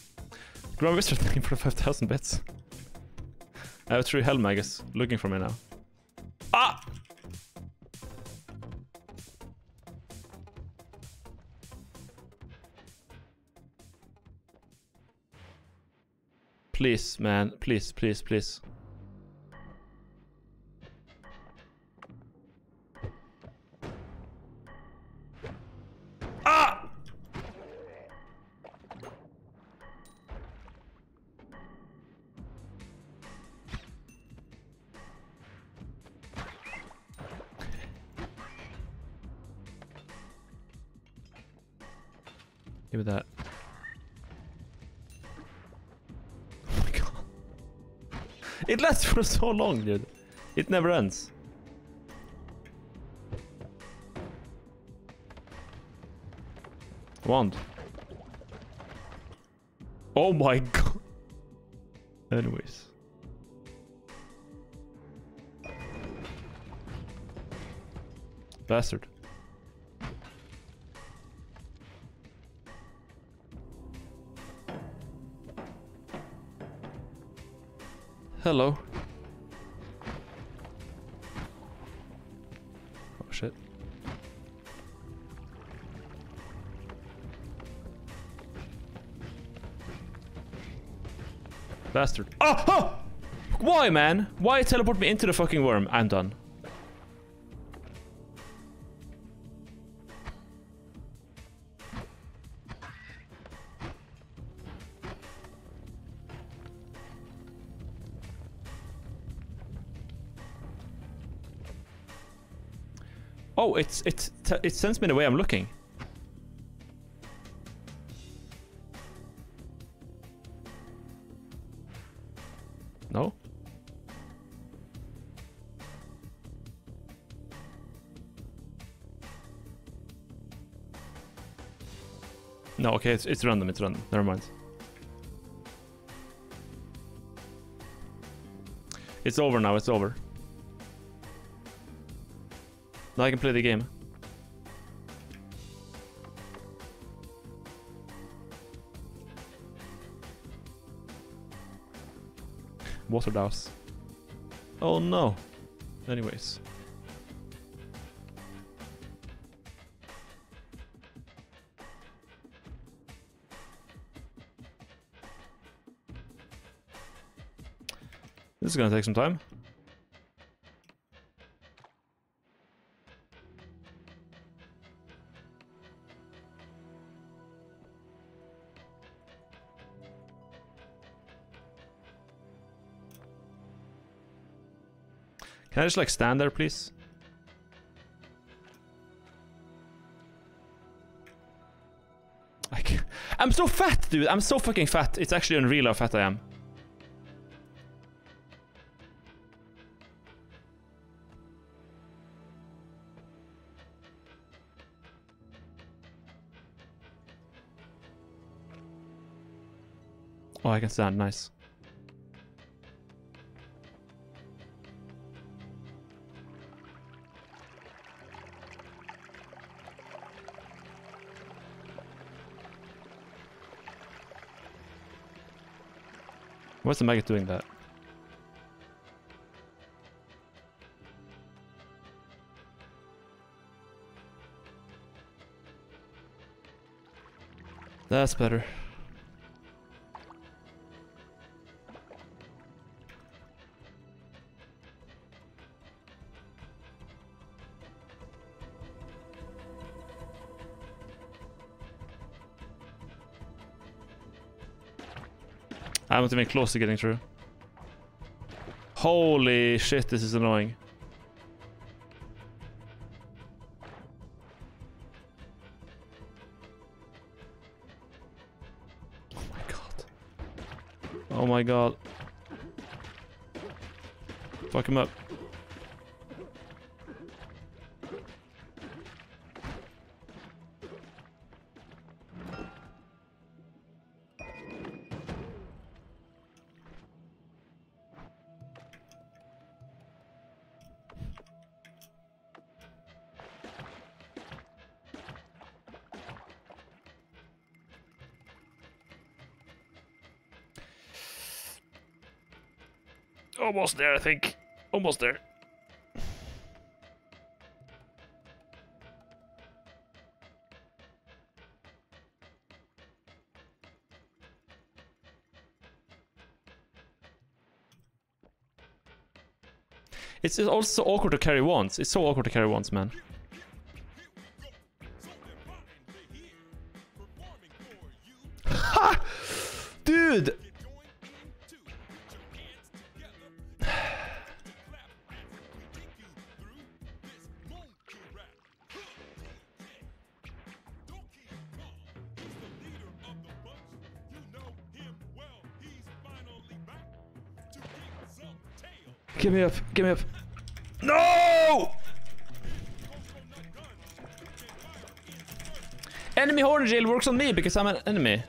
Grand Wizard looking for 5,000 bits. I have three hell maggots looking for me now. Please, man. Please, please, please. For so long, dude. It never ends. Wand. Oh my god. Anyways. Bastard. Hello. Bastard. Oh, oh! Why, man? Why teleport me into the fucking worm? I'm done. Oh, it's it's it sends me the way I'm looking. Okay, it's it's random. It's random. Never mind. It's over now. It's over. Now I can play the game. Water douse. Oh no. Anyways. Is gonna take some time. Can I just like stand there, please? I I'm so fat, dude. I'm so fucking fat. It's actually unreal how fat I am. I can stand. Nice. What's the maggot doing that? That's better. I'm not even close to getting through. Holy shit, this is annoying. Oh my god. Oh my god. Fuck him up. Almost there, I think. Almost there. It's also awkward to carry wands. It's so awkward to carry wands, man. Get me up, get me up. No! Enemy horn jail works on me because I'm an enemy.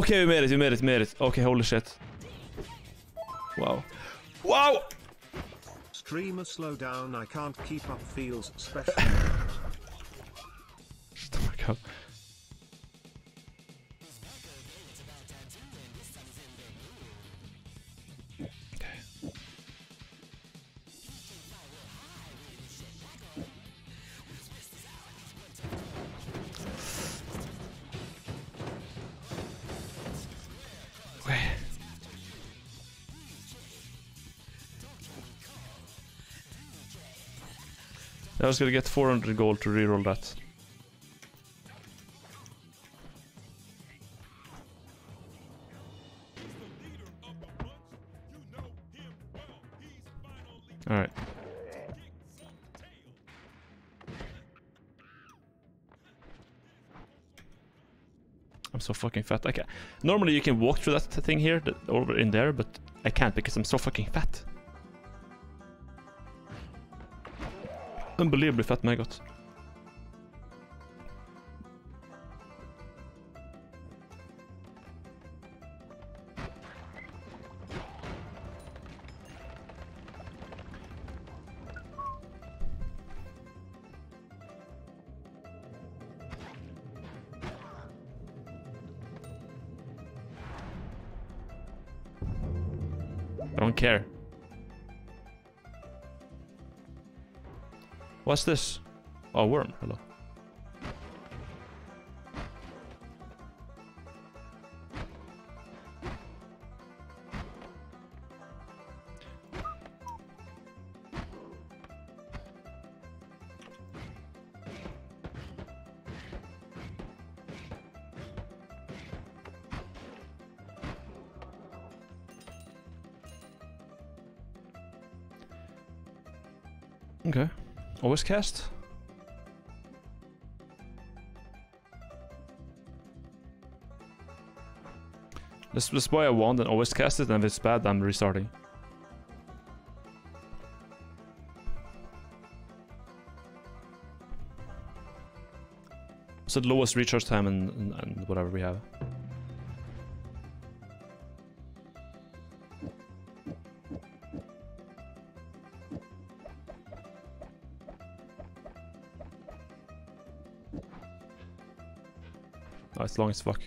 Okay, we made it, we made it, we made it. Okay, holy shit. Wow. Wow! Streamer slow down I can't keep up feels special. I was gonna get 400 gold to reroll that. Alright. I'm so fucking fat. I can Normally you can walk through that thing here, over in there, but I can't because I'm so fucking fat. Unbelievably fat maggot. What's this? Oh, worm. Hello. Always cast. Let's, let's buy a wand and always cast it, and if it's bad, I'm restarting. So the lowest recharge time and, and, and whatever we have. Long as fuck.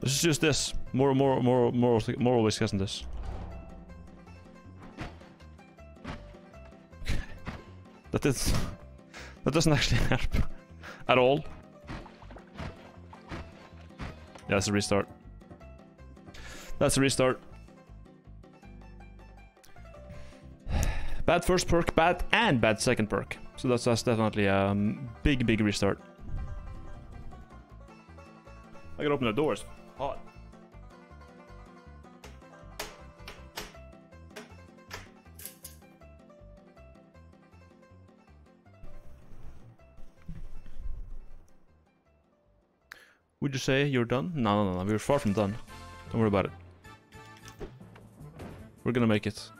This is just this. More, and more, more, more, more, more always guessing this. That doesn't actually help. At all. Yeah, that's a restart. That's a restart. Bad first perk, bad and bad second perk. So that's, that's definitely a um, big, big restart. I gotta open the doors. You say you're done? No, no, no. We're far from done. Don't worry about it. We're gonna make it.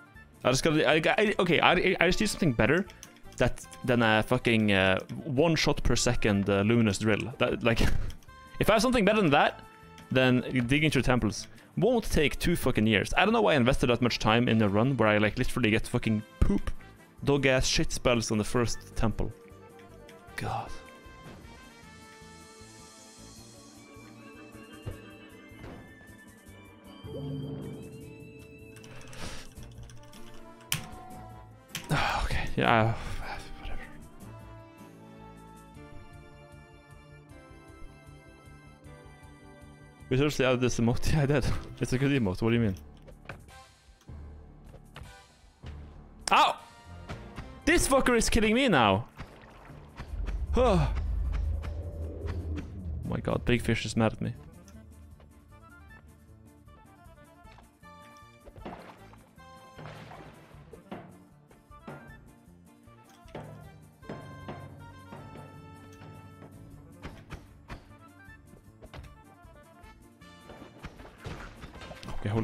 I just gotta. I, I, okay, I, I just need something better that than a fucking uh, one shot per second uh, luminous drill. That like, if I have something better than that, then digging through temples won't take two fucking years. I don't know why I invested that much time in a run where I like literally get fucking poop, dog ass shit spells on the first temple. God. Yeah, whatever. We seriously added this emote? Yeah, I did. It's a good emote, what do you mean? Ow! This fucker is killing me now! oh my god, Big Fish is mad at me.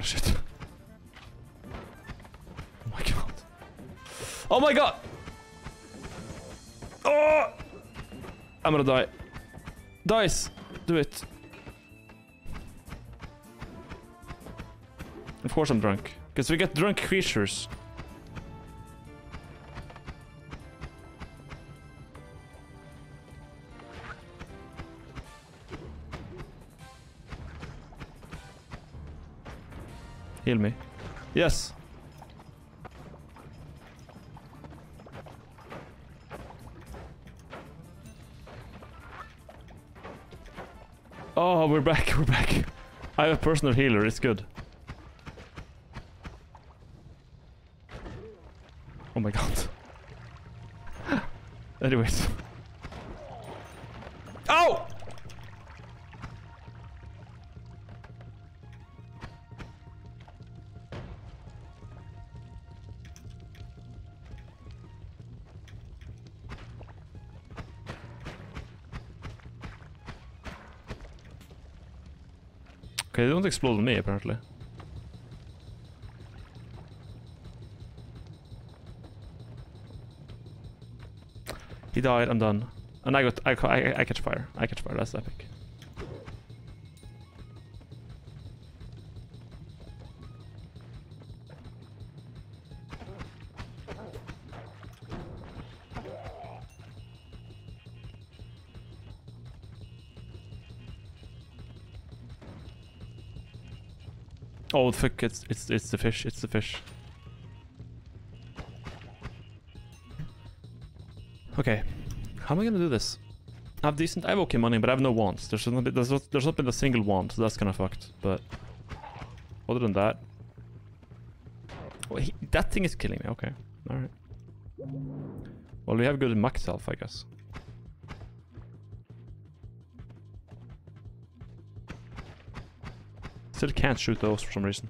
Shit. Oh my god. Oh my god! Oh! I'm gonna die. Dice! Do it. Of course I'm drunk. Because we get drunk creatures. Heal me. Yes. Oh, we're back, we're back. I have a personal healer, it's good. Oh my god. Anyways. Don't explode on me apparently. He died, I'm done. And I got, I, I, I catch fire. I catch fire, that's epic. Oh fuck, it's, it's, it's the fish, it's the fish. Okay, how am I gonna do this? I have decent, I have okay money, but I have no wands. There's not, there's not, there's not been a single wand, so that's kind of fucked. But other than that, oh, he, that thing is killing me. Okay, all right. Well, we have good max health, I guess. Still can't shoot those for some reason.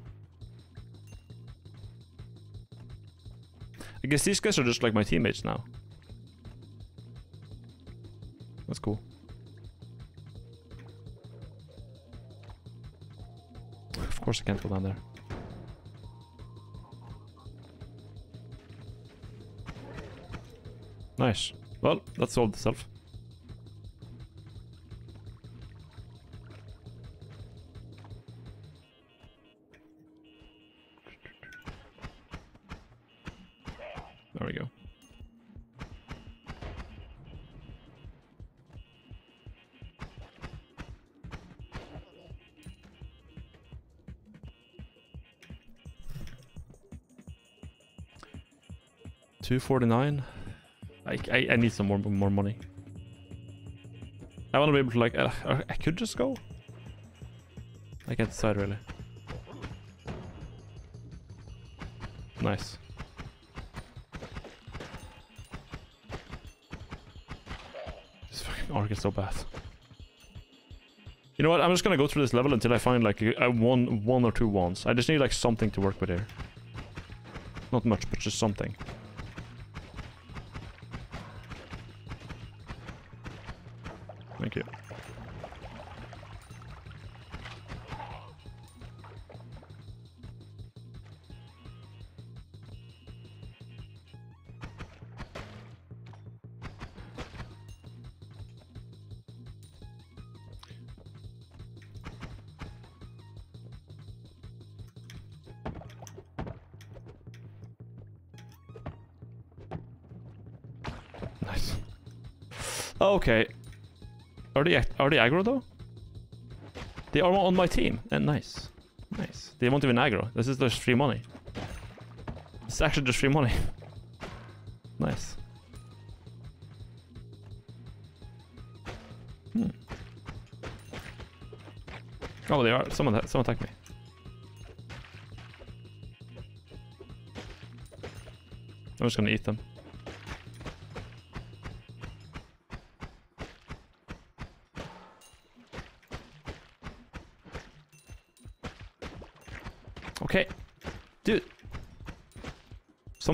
I guess these guys are just like my teammates now. That's cool. Of course I can't go down there. Nice. Well, that solved itself. 249. I, I, I, need some more more money. I want to be able to like... Uh, uh, I could just go. I can't decide really. Nice. This fucking arc is so bad. You know what? I'm just gonna go through this level until I find like a, a one, one or two wands. I just need like something to work with here. Not much, but just something. Okay. Are they are they aggro though? They are on my team. And nice. Nice. They won't even aggro. This is just free money. It's actually just free money. nice. Hmm. Oh, they are. Someone, someone attacked me. I'm just gonna eat them.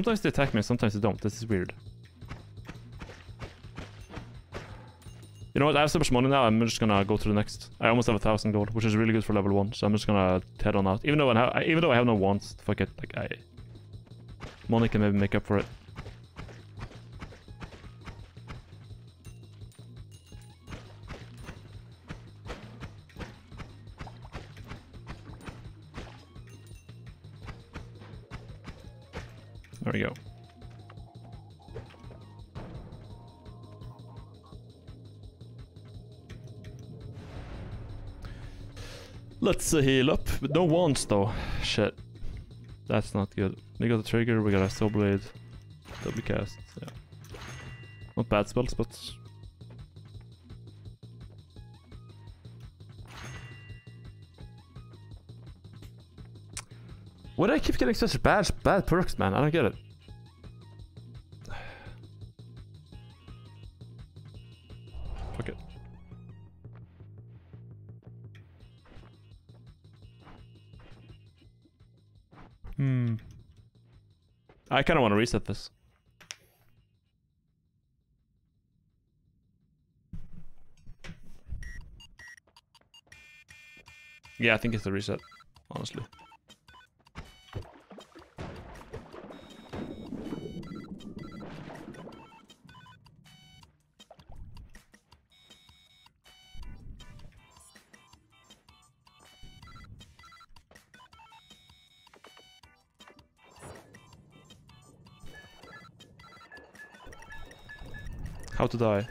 Sometimes they attack me sometimes they don't. This is weird. You know what? I have so much money now. I'm just gonna go to the next. I almost have a thousand gold, which is really good for level one. So I'm just gonna head on out. Even though I even though I have no wants, fuck it. Like I, money can maybe make up for it. A heal up. No wands though. Shit. That's not good. We got a trigger, we got a soul blade. Double cast, yeah. Not bad spells, but Why do I keep getting such bad bad perks, man? I don't get it. I kind of want to reset this. Yeah, I think it's a reset, honestly. How to die.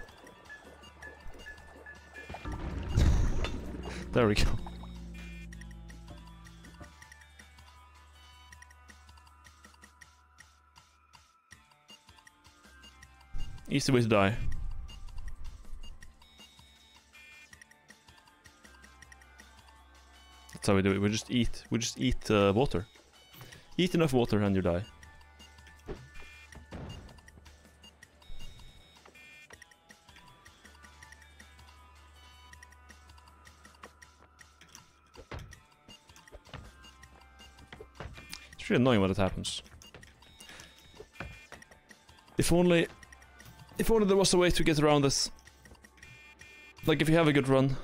there we go. Easy way to die. That's how we do it. We just eat. We just eat uh, water. Eat enough water and you die. It's really annoying when it happens. If only... If only there was a way to get around this. Like, if you have a good run.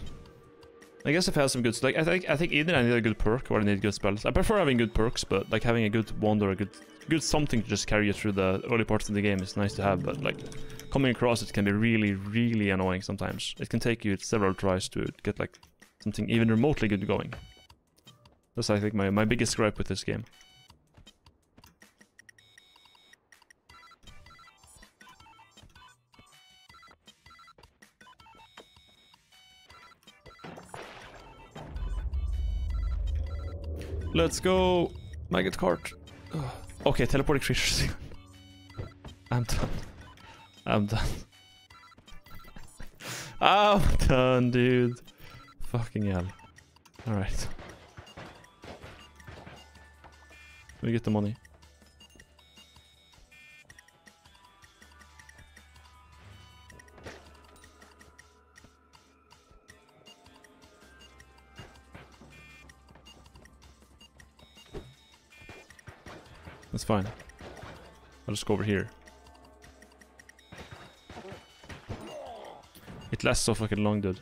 I guess if I have had some good... Like, I think I think either I need a good perk or I need good spells. I prefer having good perks, but, like, having a good wand or a good... Good something to just carry you through the early parts of the game is nice to have, but, like... Coming across it can be really, really annoying sometimes. It can take you several tries to get, like, something even remotely good going. That's, I think, my, my biggest gripe with this game. Let's go. Maggot cart. Ugh. Okay, teleporting creatures. I'm done. I'm done. I'm done, dude. Fucking hell. Alright. Me get the money. Fine. I'll just go over here. It lasts so fucking long, dude.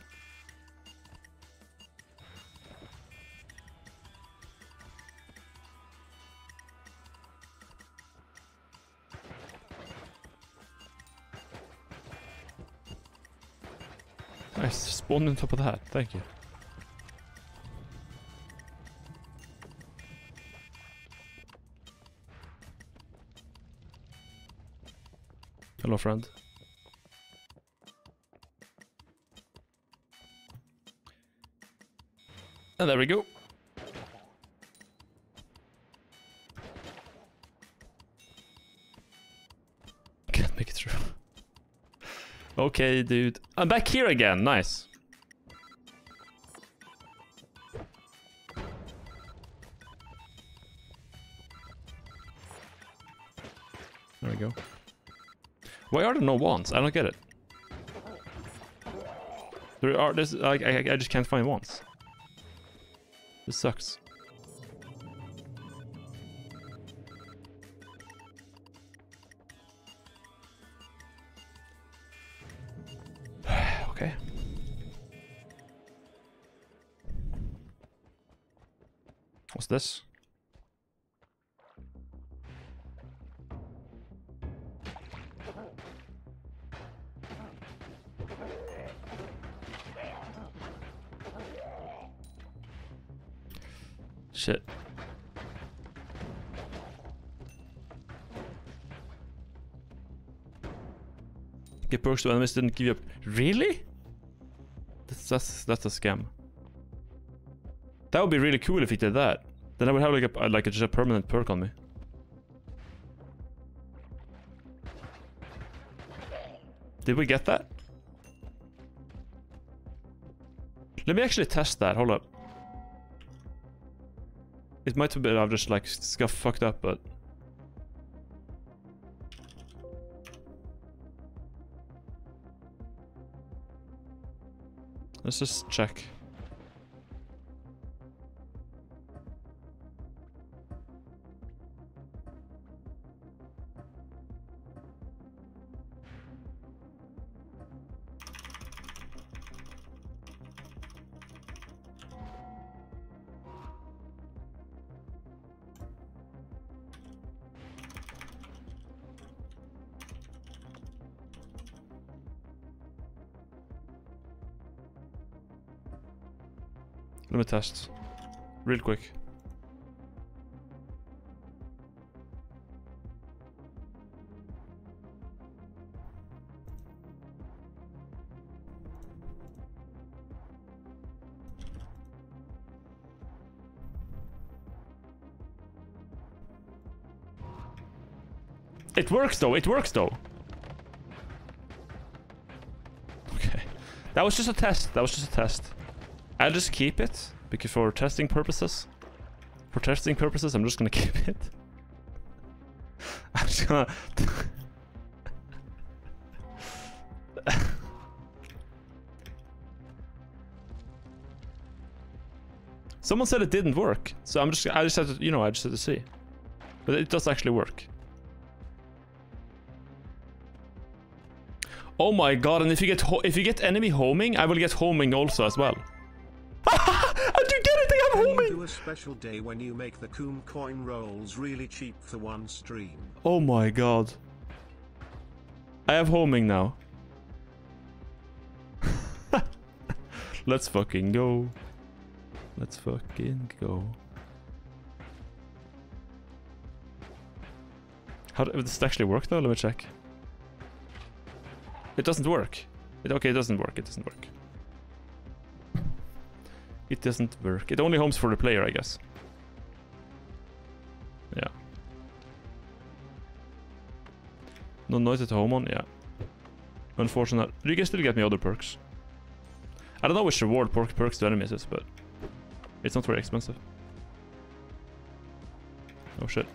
Nice, spawned on top of that. Thank you. Friend. And there we go. Can't make it through. okay, dude. I'm back here again. Nice. Are there no wands? I don't get it. There are. There's like I, I just can't find wands. This sucks. okay. What's this? Shit. Get perks to enemies didn't give you up. Really? That's, that's that's a scam. That would be really cool if he did that. Then I would have like a like a, just a permanent perk on me. Did we get that? Let me actually test that. Hold up. It might have been I've just like got fucked up, but let's just check. Test. Real quick. It works though, it works though. Okay. That was just a test, that was just a test. I'll just keep it because for testing purposes. For testing purposes, I'm just gonna keep it. I'm just gonna. Someone said it didn't work, so I'm just. I just had to, you know, I just had to see, but it does actually work. Oh my god! And if you get if you get enemy homing, I will get homing also as well. A special day when you make the Coom coin rolls really cheap for one stream? Oh my god. I have homing now. Let's fucking go. Let's fucking go. How does this actually work though? Let me check. It doesn't work. It, okay, it doesn't work. It doesn't work. It doesn't work. It only homes for the player, I guess. Yeah. No noise at home on? Yeah. Unfortunate. You guys still get me other perks. I don't know which reward perk perks to enemies is, but it's not very expensive. Oh shit.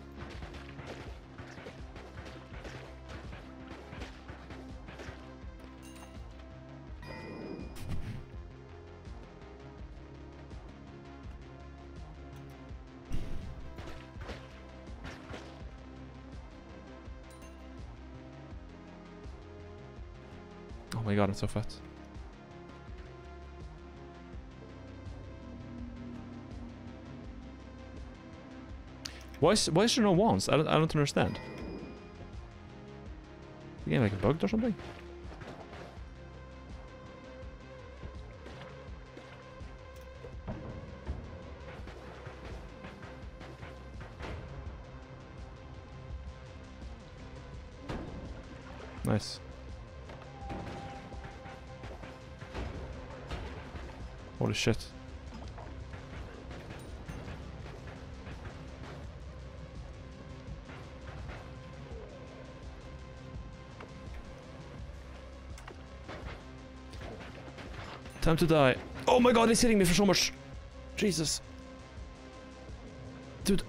So fat. Why is, why is there no wands? I don't, I don't understand. The game like bugged or something? Holy shit. Time to die. Oh my god, he's hitting me for so much. Jesus. Dude.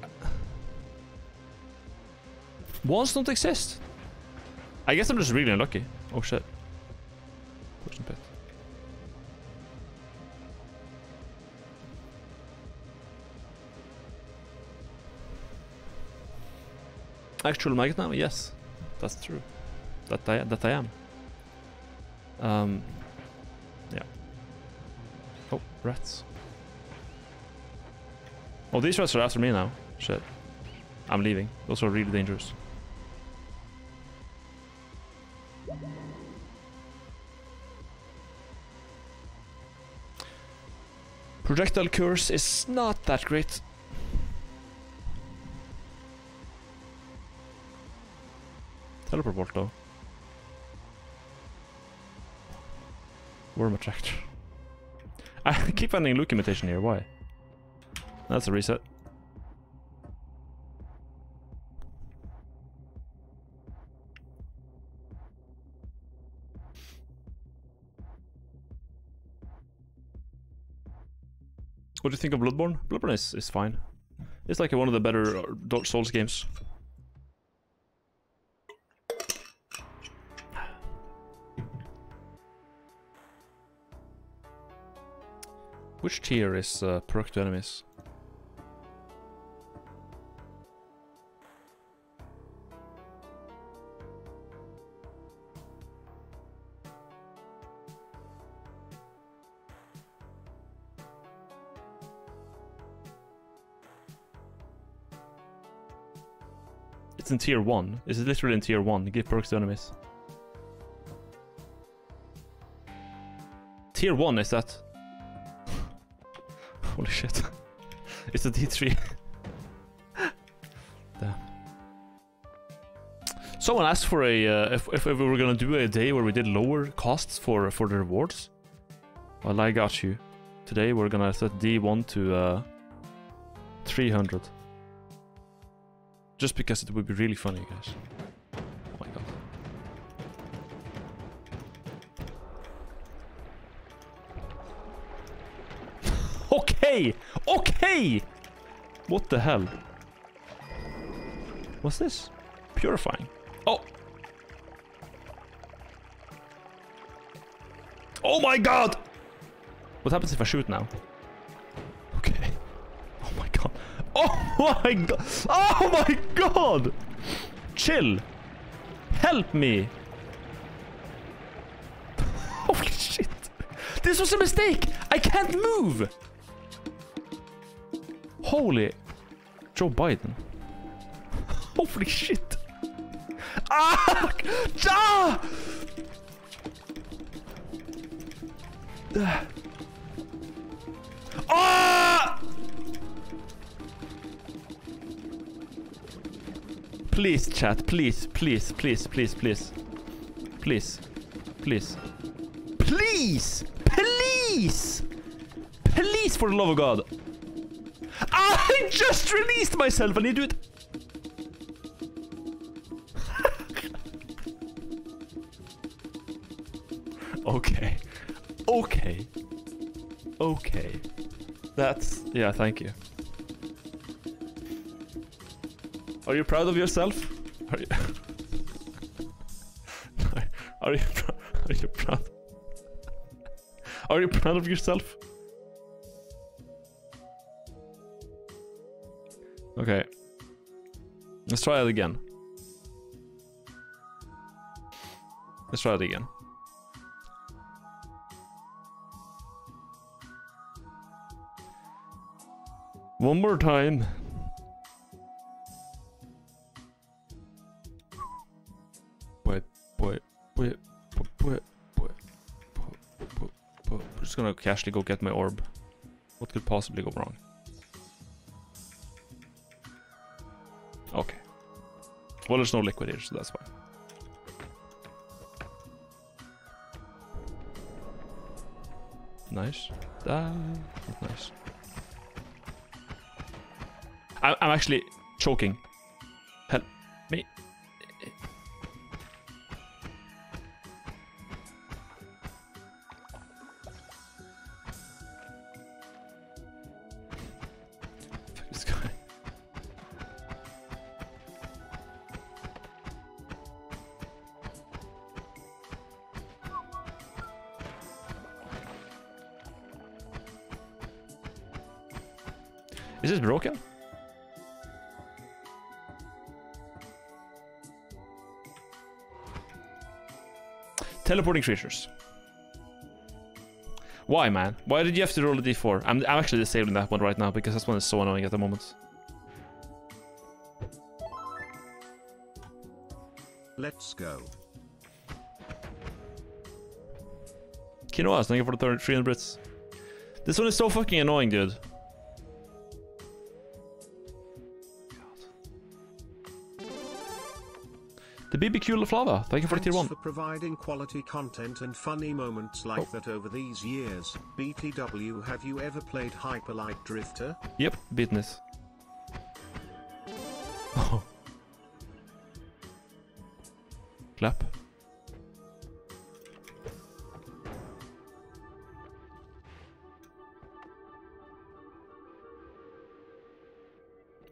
Wands don't exist. I guess I'm just really unlucky. Oh shit. Actual now? Yes. That's true. That I that I am. Um Yeah. Oh, rats. Oh these rats are after me now. Shit. I'm leaving. Those are really dangerous. Projectile curse is not that great. Teleport though. Worm attractor. I keep finding Lukki mutation here, why? That's a reset. What do you think of Bloodborne? Bloodborne is, is fine. It's like one of the better uh, Dark Souls games. Which tier is uh, perk to enemies? It's in tier 1. It's literally in tier 1. Give perks to enemies. Tier 1 is that? Shit. it's a D3. Damn. Someone asked for a uh, if, if we were gonna do a day where we did lower costs for for the rewards. Well, I got you. Today we're gonna set D1 to uh, 300. Just because it would be really funny, guys. Okay! Okay! What the hell? What's this? Purifying. Oh! Oh my god! What happens if I shoot now? Okay. Oh my god. Oh my god! Oh my god! Chill! Help me! Holy shit! This was a mistake! I can't move! Holy... Joe Biden. Holy shit! Ah! Ah! Ah! Please, chat. Please, please, please, please, please. Please. Please. Please! Please! Please, for the love of God. I just released myself and you do it. okay. Okay. Okay. That's... Yeah, thank you. Are you proud of yourself? Are you... are you are you proud? Are you proud of yourself? Let's try it again. Let's try it again. One more time. Wait, wait, wait, wait, wait, wait, wait, wait. I'm just gonna casually go get my orb. What could possibly go wrong? Well, there's no liquid here, so that's fine. Nice. Nice. I I'm actually choking. Teleporting creatures. Why, man? Why did you have to roll a d4? I'm, I'm actually disabling that one right now because that one is so annoying at the moment. Let's go. Quinoa, thank you for the third 300 Brits. This one is so fucking annoying, dude. BBQ La Flava, thank you for the tier 1. for providing quality content and funny moments like Oh. that over these years. BTW, have you ever played Hyper Light Drifter? Yep, business. Clap.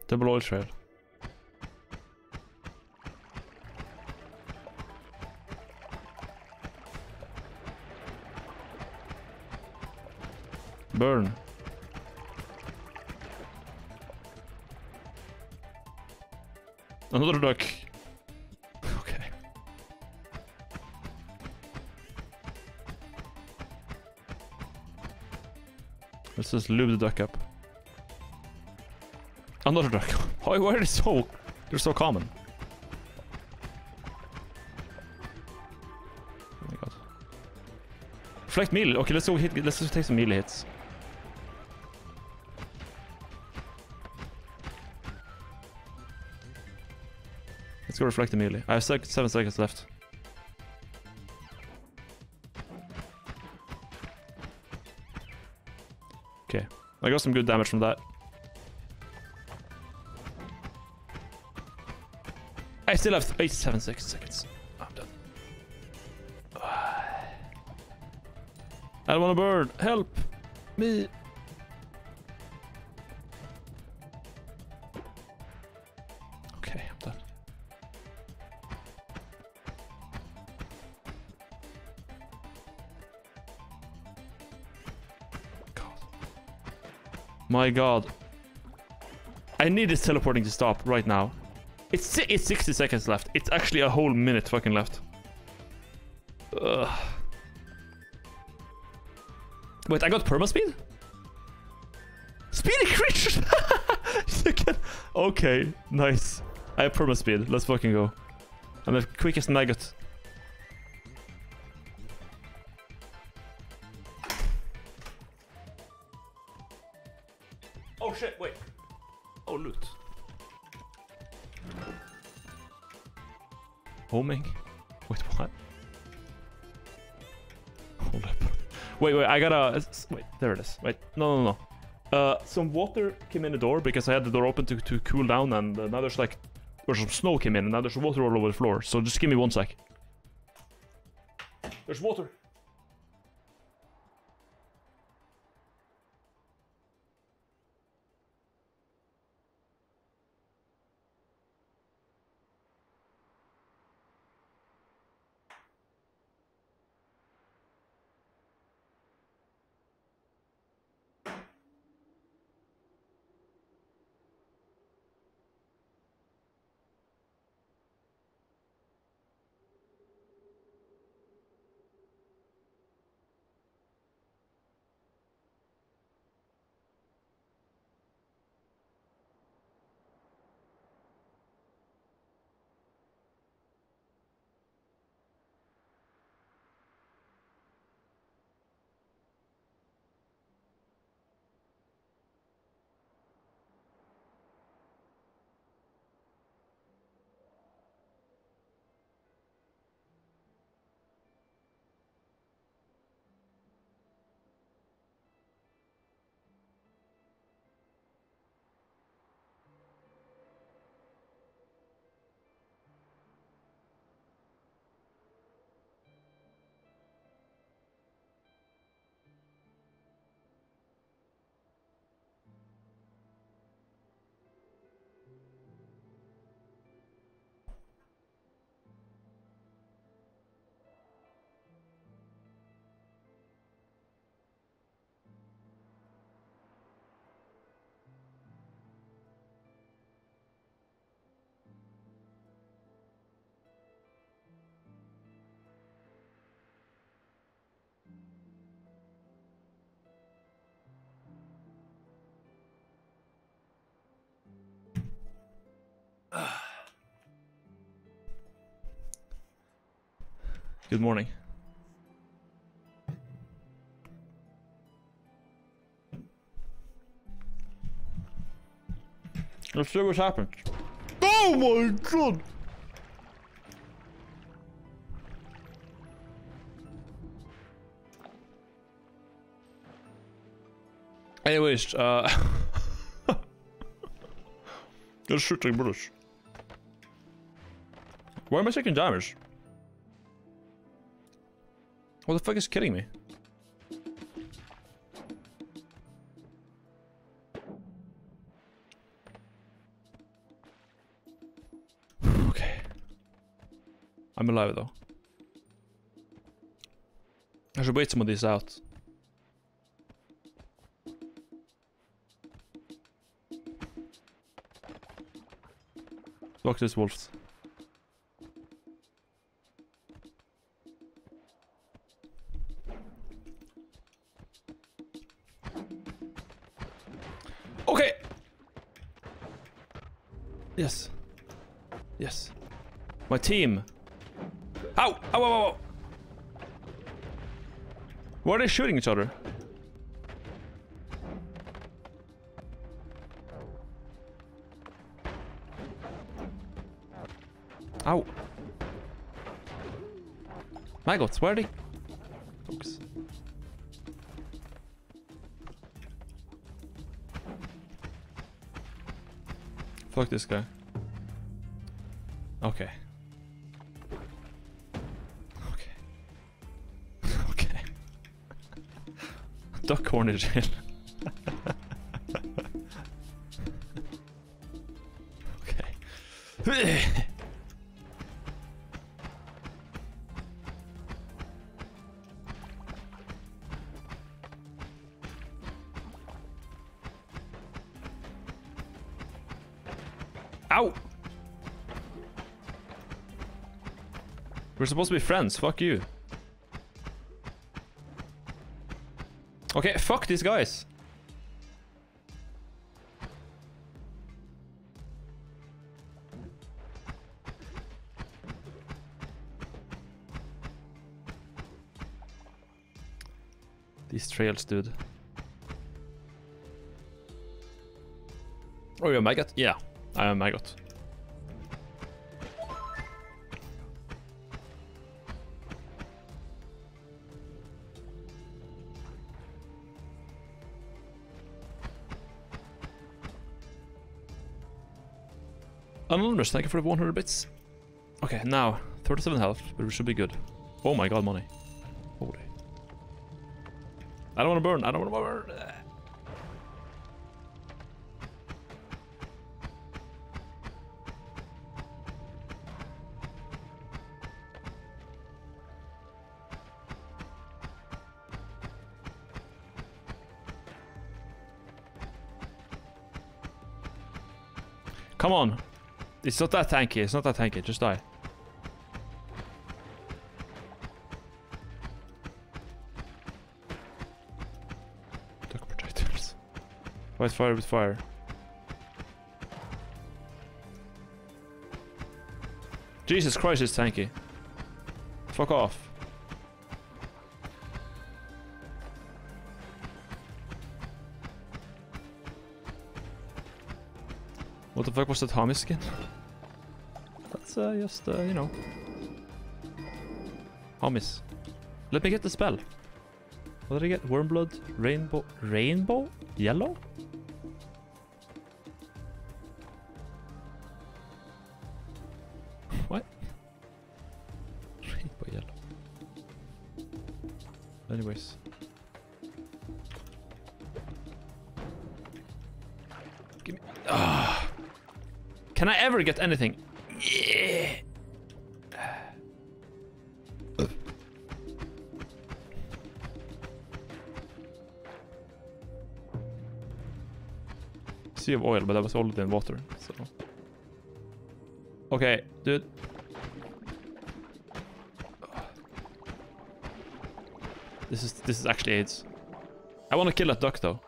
Double oil trail. Duck. Okay. Let's just lube the duck up. Another duck. Why, why are they so... They're so common. Oh my god. Reflect melee. Okay, let's go hit... Let's just take some melee hits. Let's go reflect immediately. I have sec seven seconds left. Okay. I got some good damage from that. I still have eight, seven, six seconds. I'm done. I don't want to burn. Help me. My God. I need this teleporting to stop right now. It's it's 60 seconds left. It's actually a whole minute fucking left. Ugh. Wait, I got perma speed? Speedy creatures! Okay, nice. I have perma speed. Let's fucking go. I'm the quickest maggot. I gotta... Wait, there it is. Wait, no, no, no. Uh, some water came in the door because I had the door open to, to cool down and uh, now there's like... Or some snow came in and now there's water all over the floor. So just give me one sec. There's water. Good morning. Let's see what happens. Oh my god! Anyways, uh... Just shooting bullets. Why am I taking damage? What the fuck is kidding me? okay. I'm alive though. I should wait some of these out. Lock this wolves. My team. Ow! Ow! Ow! Ow! Why are they shooting each other? Ow! Maggots, where are they? Fuck this guy. Corner jail. okay. Ow! We're supposed to be friends. Fuck you. Okay, fuck these guys. These trails, dude. Oh, you're a maggot? Yeah, I am maggot. Anonymous, thank you for the 100 bits. Okay, now, 37 health, but we should be good. Oh my god, money. Holy. I don't want to burn, I don't want to burn. Come on. It's not that tanky, it's not that tanky, just die. Duck projectiles. Fight fire with fire. Jesus Christ, it's tanky. Fuck off. What the fuck was that Tommy skin? Uh, just, uh, you know. Homies. Let me get the spell. What did I get? Wormblood, rainbow, rainbow, yellow? what? Rainbow yellow. Anyways. Give me. Ah. Can I ever get anything? Sea of oil, but that was already in water, so. Okay, dude. This is this is actually AIDS. I want to kill that duck though.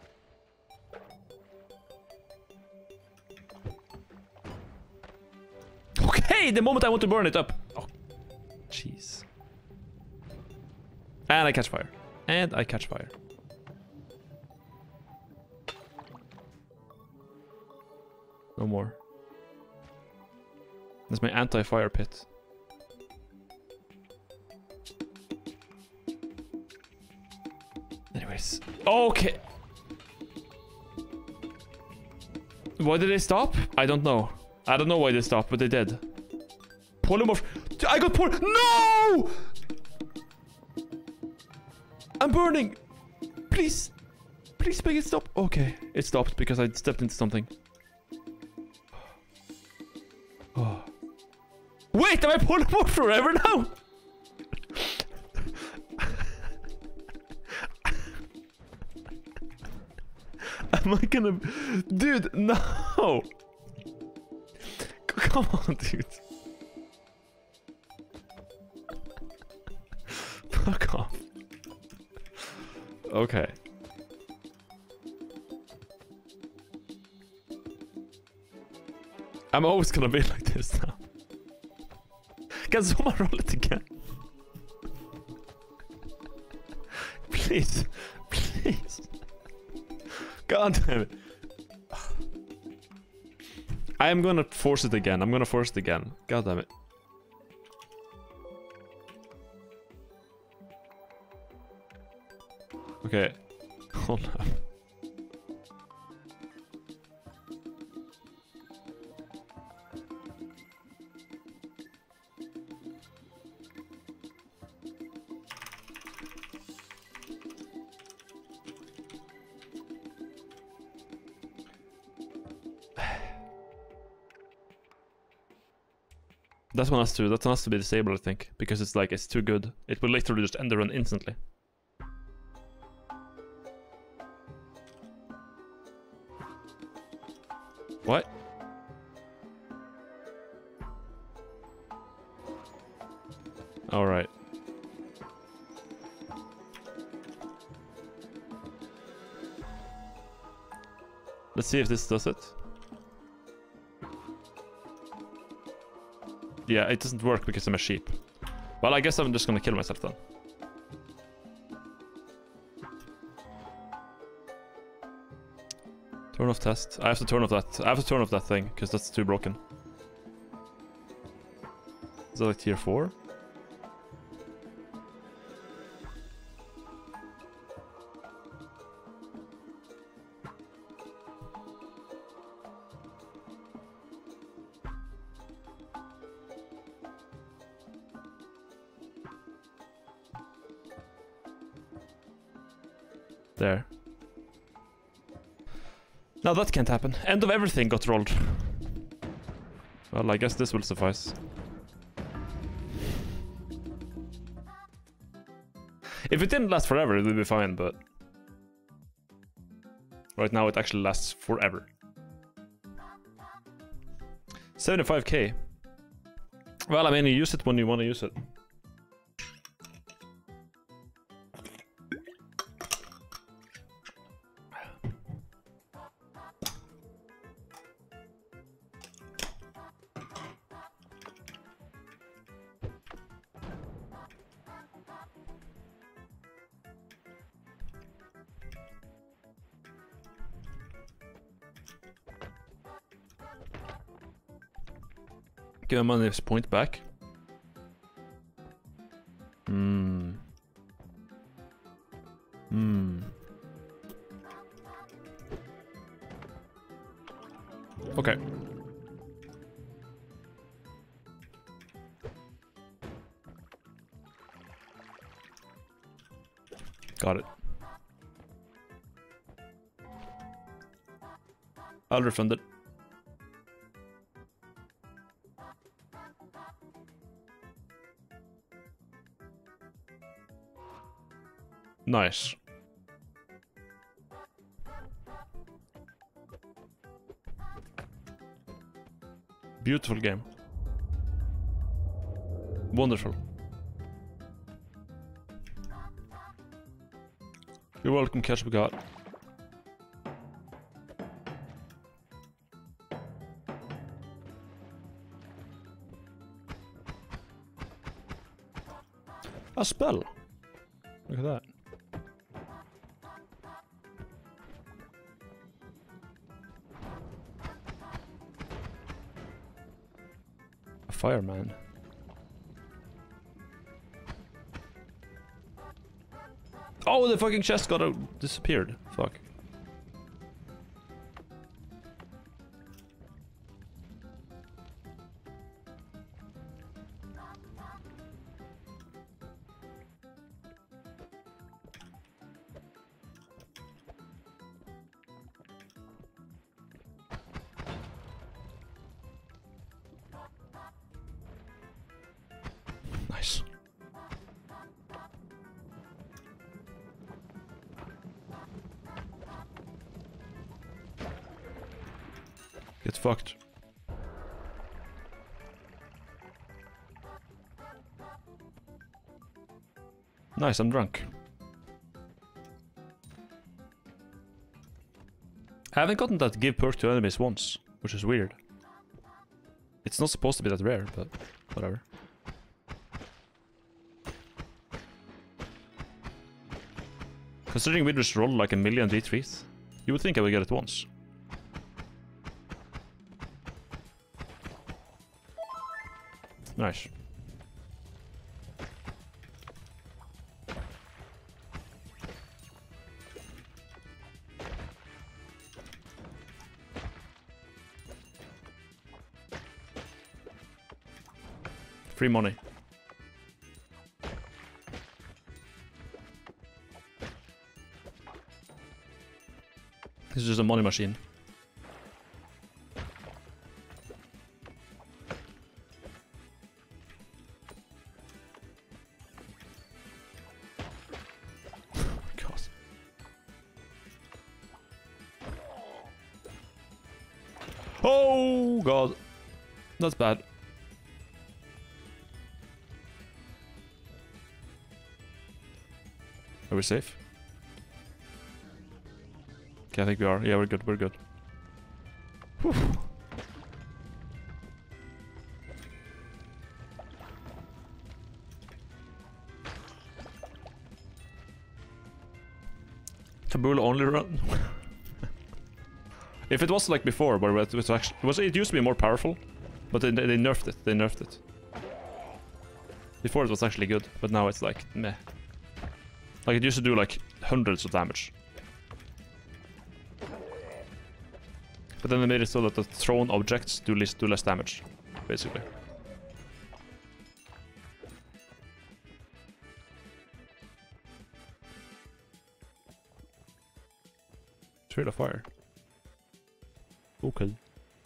Okay, the moment I want to burn it up. Oh, jeez. And I catch fire. And I catch fire. No more. That's my anti-fire pit. Anyways. Okay. Why did they stop? I don't know. I don't know why they stopped, but they did. Polymorph. I got por- No! I'm burning. Please. Please make it stop. Okay. It stopped because I stepped into something. Wait! Am I polymorph forever now? am I gonna... Dude, no! Come on, dude. Fuck off. Okay. I'm always gonna be like this now. Can someone roll it again? Please. Please. God damn it. I am gonna force it again. I'm gonna force it again. God damn it. Okay. Hold up. That one has to that one has to be disabled, I think, because it's like it's too good. It will literally just end the run instantly. What? All right. Let's see if this does it. yeah, it doesn't work because I'm a sheep. Well, I guess I'm just gonna kill myself then. Turn off test. I have to turn off that. I have to turn off that thing, because that's too broken. Is that like tier 4? That can't happen. End of everything got rolled. Well, I guess this will suffice. If it didn't last forever, it would be fine, but... Right now it actually lasts forever. 75k. Well, I mean, you use it when you want to use it. Give him on this point back. Hmm. Hmm. Okay. Got it. I'll refund it. Nice. Beautiful game. Wonderful. You're welcome, Catch God. A spell. Fucking chest got out, disappeared. Fuck. Fucked. Nice, I'm drunk. I haven't gotten that give perk to enemies once, which is weird. It's not supposed to be that rare, but whatever. Considering we just rolled like a million D3s, you would think I would get it once. Nice. Free money. This is just a money machine. We safe? Okay, I think we are. Yeah, we're good, we're good. Whew. Only run. if it was like before, where it was actually, was it used to be more powerful, but they, they nerfed it. They nerfed it. Before it was actually good, but now it's like meh. Like it used to do like hundreds of damage. But then they made it so that the thrown objects do less do less damage, basically. Trail of fire. Okay.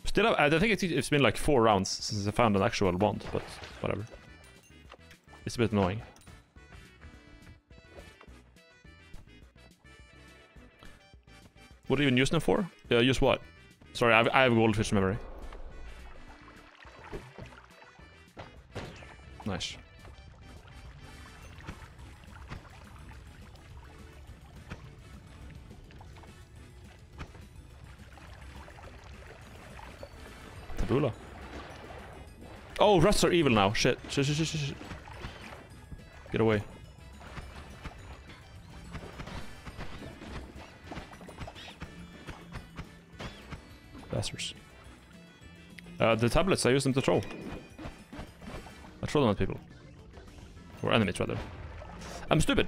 Still, I think it's been like four rounds since I found an actual wand, but whatever. It's a bit annoying. What do you even use them for? Use what? Sorry, I have, I have goldfish memory. Nice. Tabula. Oh, rats are evil now. Shit, shit, shit, shit, shit. Get away. Uh, the tablets, I use them to troll. I troll them at people. Or enemies, rather. I'm stupid.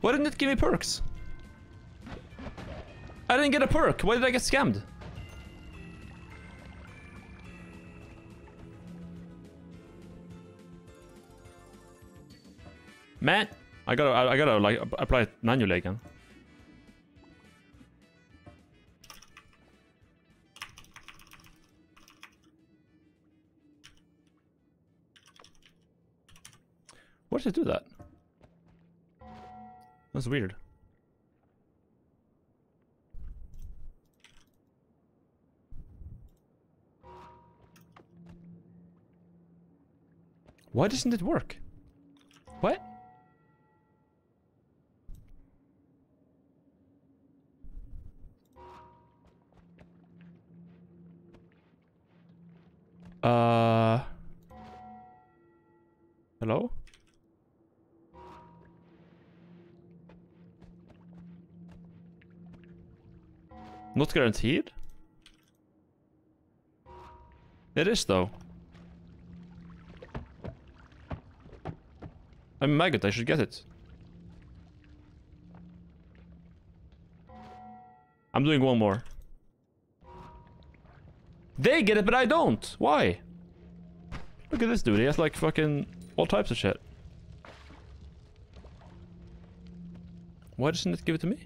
Why didn't it give me perks? I didn't get a perk. Why did I get scammed? Man, I gotta, I, gotta like apply it manually again. Why does it do that? That's weird. Why doesn't it work? What? Not guaranteed? It is though. I'm a maggot, I should get it. I'm doing one more. They get it, but I don't. Why? Look at this dude. He has like fucking all types of shit. Why doesn't it give it to me?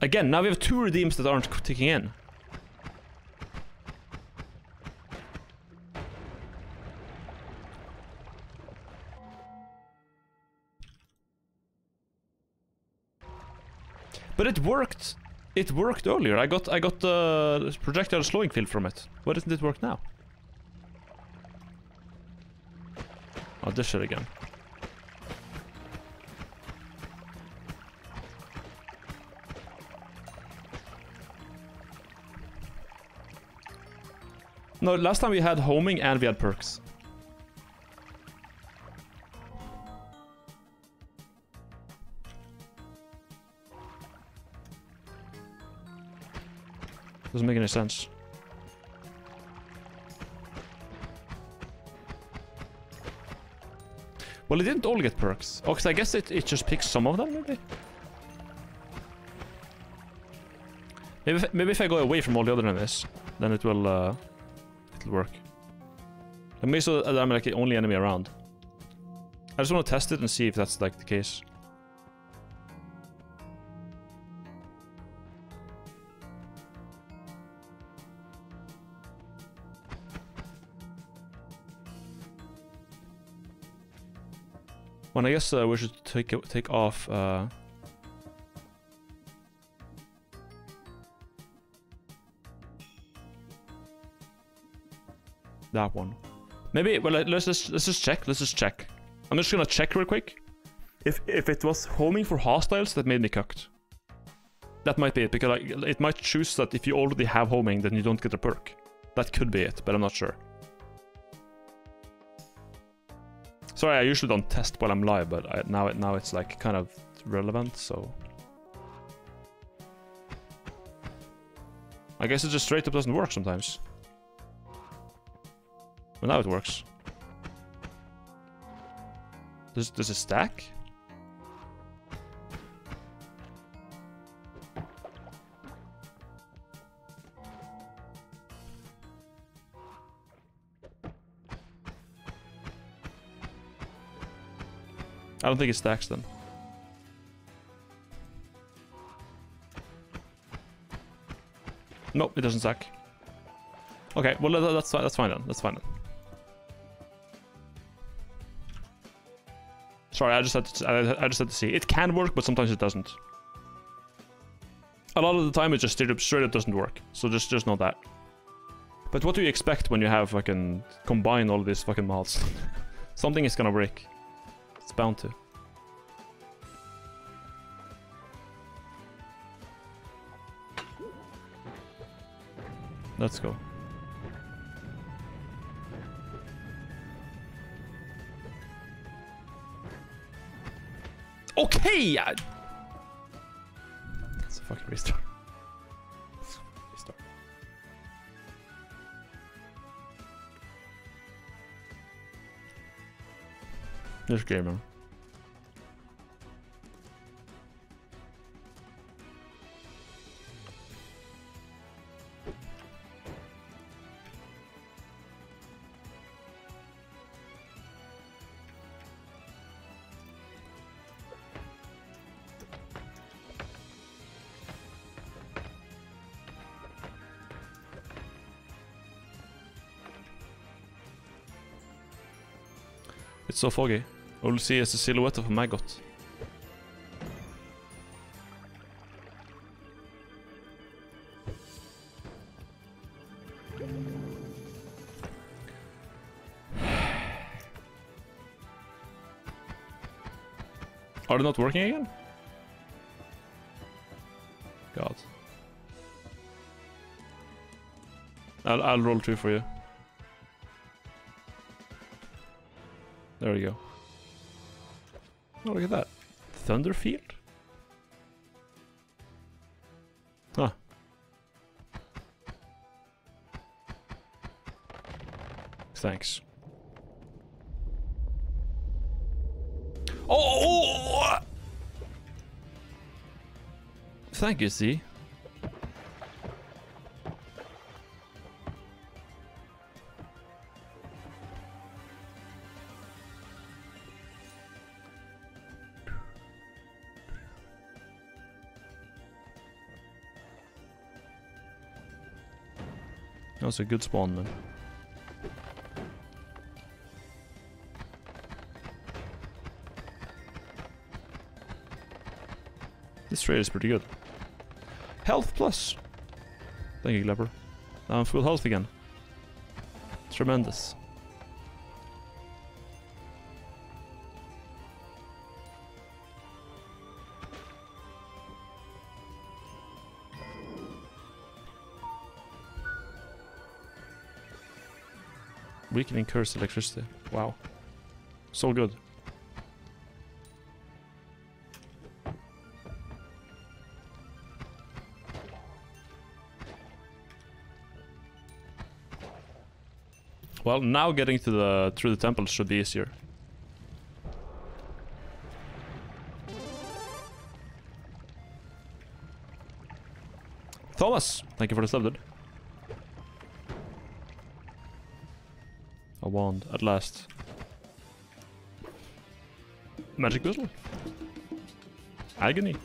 Again, now we have two redeems that aren't ticking in. But it worked. It worked earlier. I got I got the projectile slowing field from it. Why doesn't it work now? Oh, this shit again. No, last time we had homing and we had perks. Doesn't make any sense. Well, it didn't all get perks. Oh, 'cause I guess it, it just picks some of them, maybe? Maybe if, maybe if I go away from all the other enemies, then it will, uh, it'll work. And maybe so that I'm like the only enemy around. I just want to test it and see if that's like the case. Well, I guess uh, we should take take off. Uh, that one. Maybe. Well, let- let's just let's just check. Let's just check. I'm just gonna check real quick. If if it was homing for hostiles that made me cucked. That might be it because like, it might choose that if you already have homing, then you don't get a perk. That could be it, but I'm not sure. Sorry, I usually don't test while I'm live, but I, now it now it's like kind of relevant, so. I guess it just straight up doesn't work sometimes. But now it works. Does does it stack? I don't think it stacks then. Nope, it doesn't stack. Okay, well that- that's fine. That's fine then. That's fine then. Sorry, I just had to. I, just had to see. It can work, but sometimes it doesn't. A lot of the time, it just straight up, straight up doesn't work. So just just know that. But what do you expect when you have fucking combine all these fucking mods? Something is gonna break. It's bound to. Let's go. Okay! I... Uh, it's a fucking restart. restart. This gamer. It's so foggy. All you see is the silhouette of a maggot. Are they not working again? God. I'll, I'll roll through for you. There we go. Oh, look at that. Thunderfield? Huh. Thanks. Oh, oh, oh! oh, oh. Thank you, Z. was a good spawn, then. This trade is pretty good. health plus. Thank you, Glepper. Now I'm full health again. Tremendous. Weakening curse electricity. Wow. So good. Well, now getting to the through the temple should be easier. Thomas, thank you for the sub, dude. A wand, at last. Magic whistle. Agony.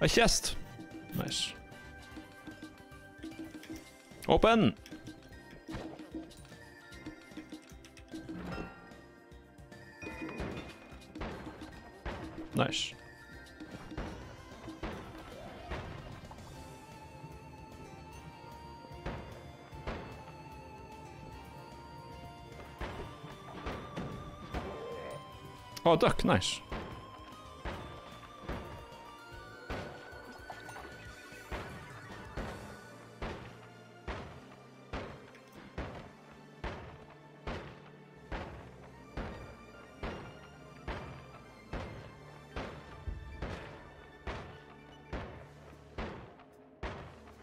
A chest. Nice. Open! Oh, duck, nice.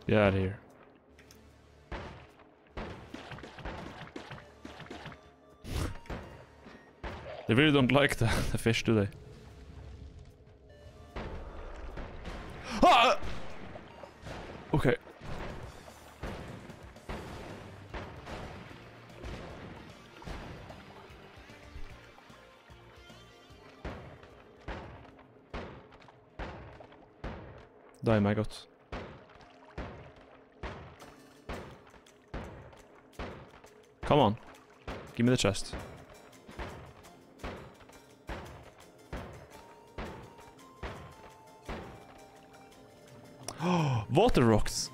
Get out of here. Really don't like the, the fish, they? Ah! Okay. Die, maggot. Come on. Give me the chest. Water rocks.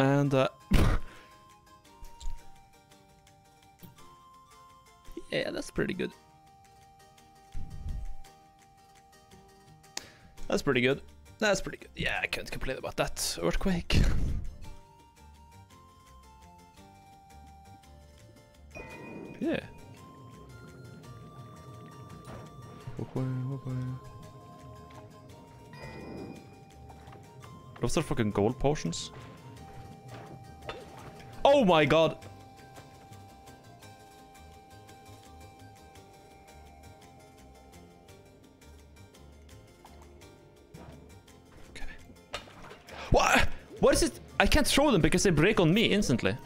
And uh Yeah, that's pretty good. That's pretty good. That's pretty good. Yeah, I can't complain about that. Earthquake. Those are fucking gold potions. Oh my god! Okay. What? What is it? I can't throw them because they break on me instantly.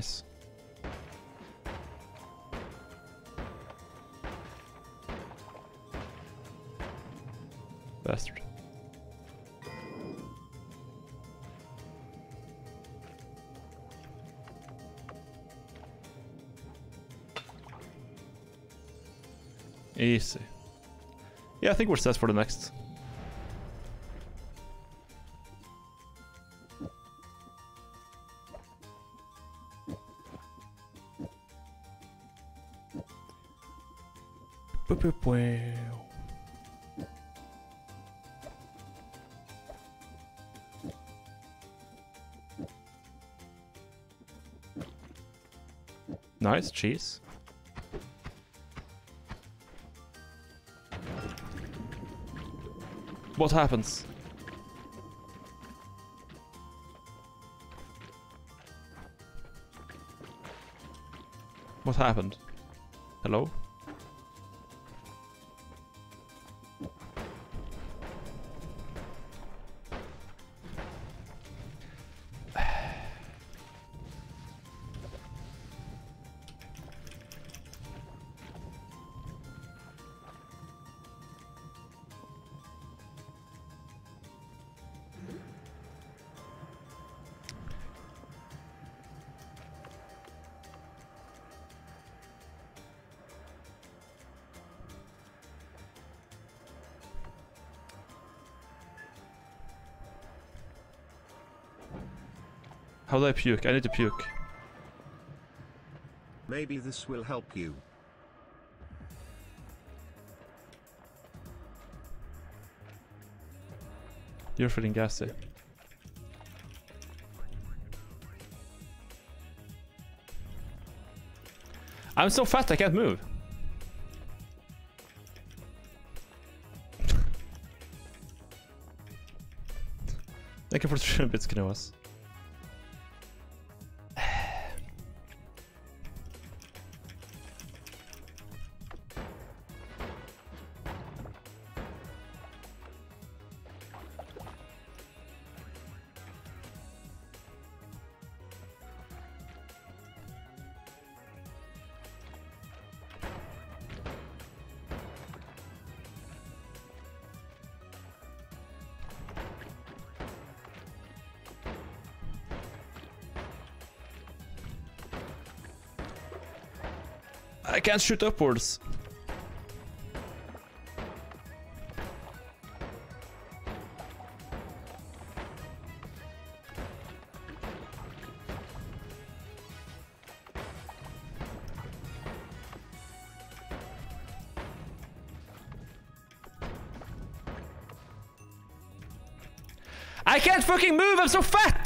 Nice. Bastard. Easy. Yeah, I think we're set for the next. Nice cheese. What happens? What happened? Hello? How do I puke? I need to puke. Maybe this will help you. You're feeling gassy. I'm so fat I can't move. Thank you for the 300 bits, Knoas. I can't shoot upwards. I can't fucking move, I'm so fat!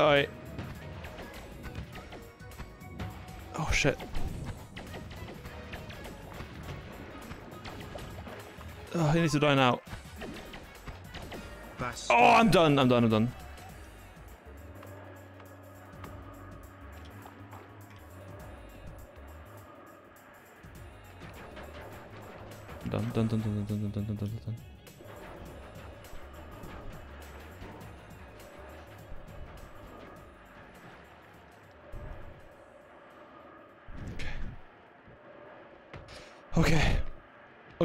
Die. Oh shit. Oh, he needs to die now. Oh, I'm done. I'm done. I'm done. Done. Done. Done. Done. Done. Done. Done. Done. Done.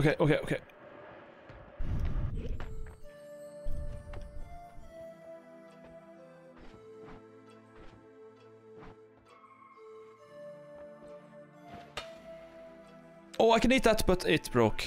Okay. Okay. Okay. Oh, I can eat that, but it broke.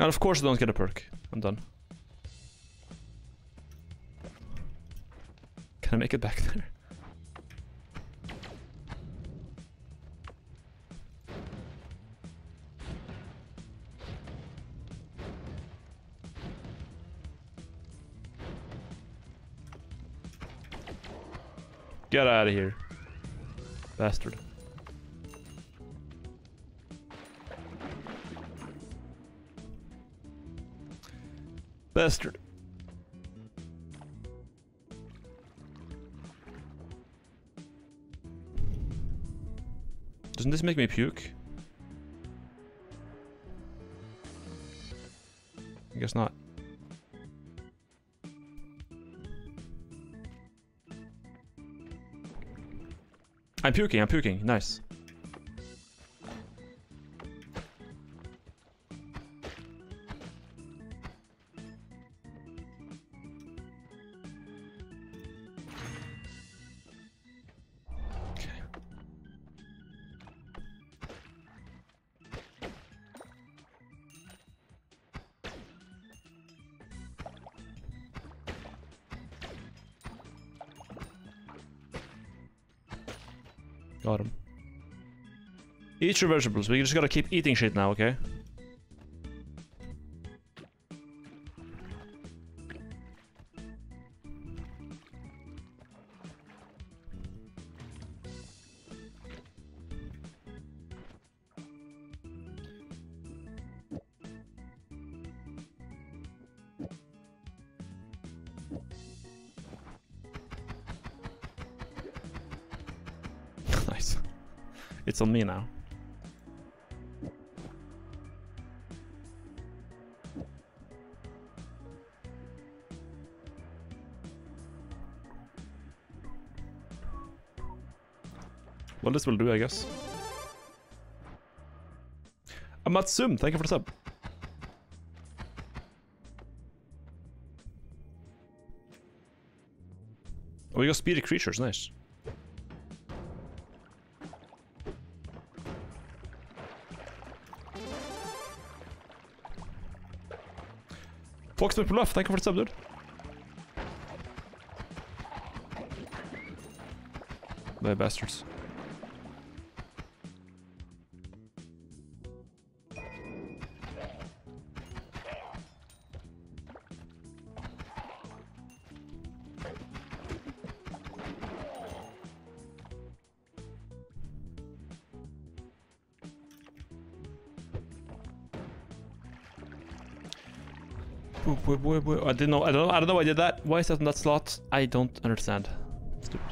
And of course I don't get a perk. I'm done. Can I make it back there? Get out of here. Bastard. Bastard. Doesn't this make me puke? I guess not. I'm puking, I'm puking. Nice. Eat vegetables. We just gotta keep eating shit now, okay? nice. It's on me now. This will do, I guess. Uh, Amatsum, thank you for the sub. Oh, we got speedy creatures, nice. Fox med Bluff, thank you for the sub, dude. The bastards. I didn't know. I don't know. I don't know. I did that. Why is that in that slot? I don't understand. Stupid.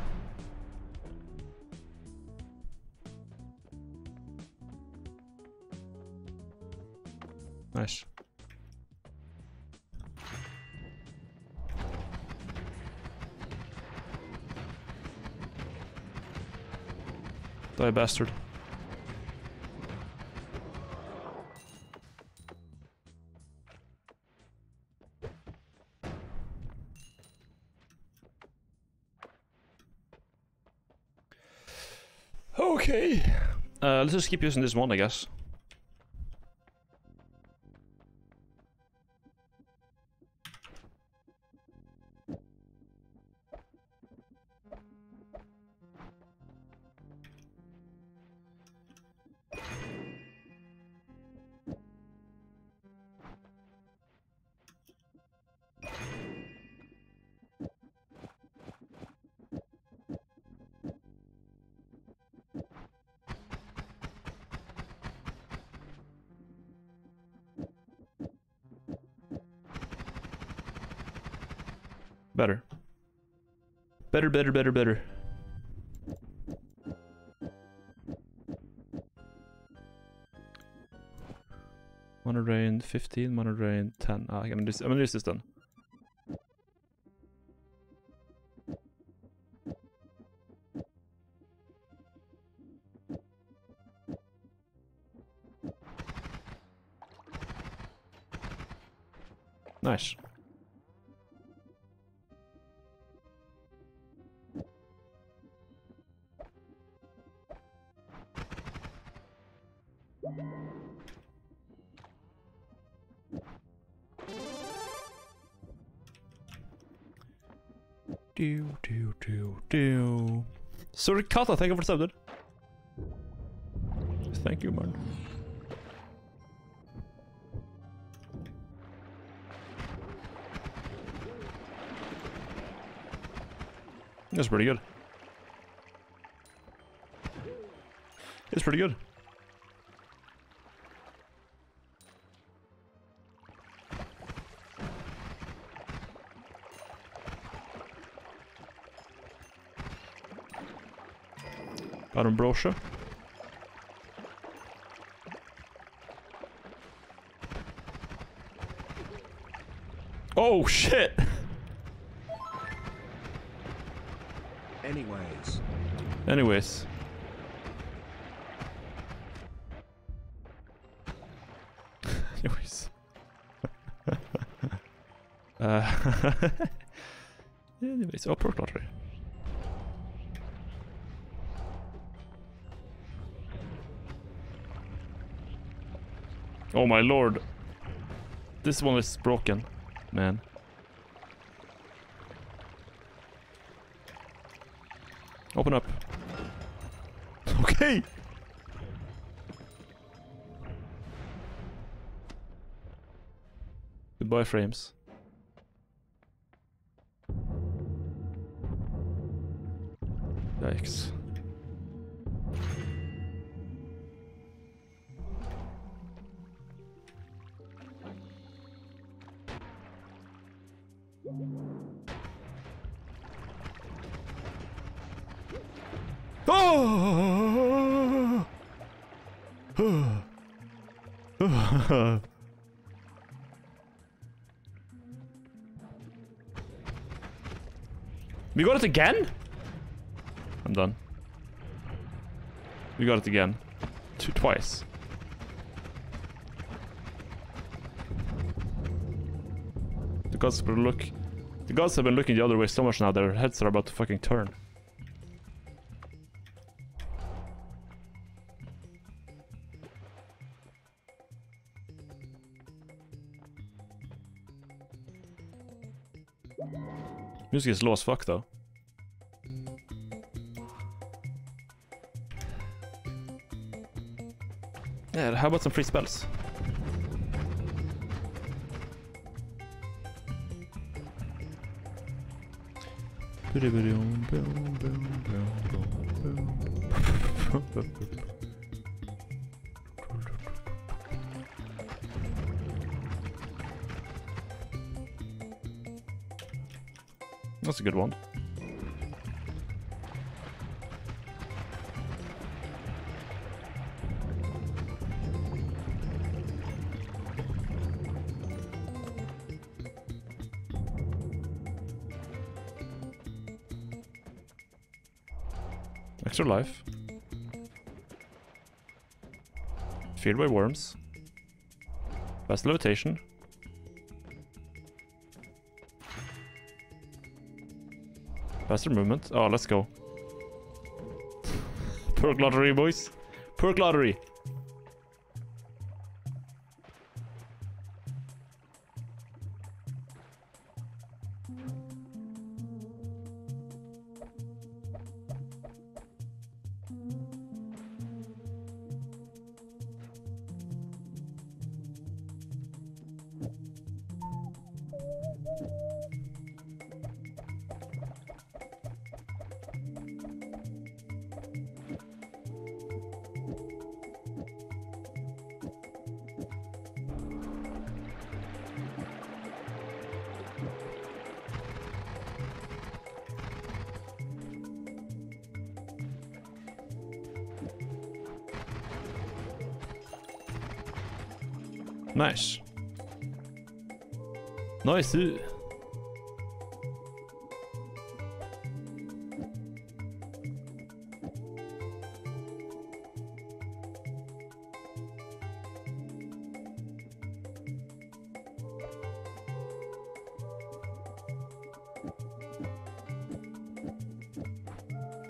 Nice. Die, bastard. Let's just keep using this one, I guess. Better, better, better, better. Mana drain 15, mana drain 10. Ah, I'm gonna use, I'm this then. Karl, thank you för stödet. Thank you man. That's er pretty good. It's er pretty good. A brochure. Oh shit! Anyways. Anyways. Anyways. uh, anyways, oh, perk lottery. Oh my lord. This one is broken, man. Open up. Okay. Goodbye, frames. Yikes. We got it again? I'm done. We got it again. Two twice. The gods have been look the gods have been looking the other way so much now their heads are about to fucking turn. Music is low as fuck though. Yeah, how about some free spells? That's a good one. Extra life. Feared by worms. Fast levitation. Faster movement. Oh, let's go. Perk lottery, boys. Perk lottery.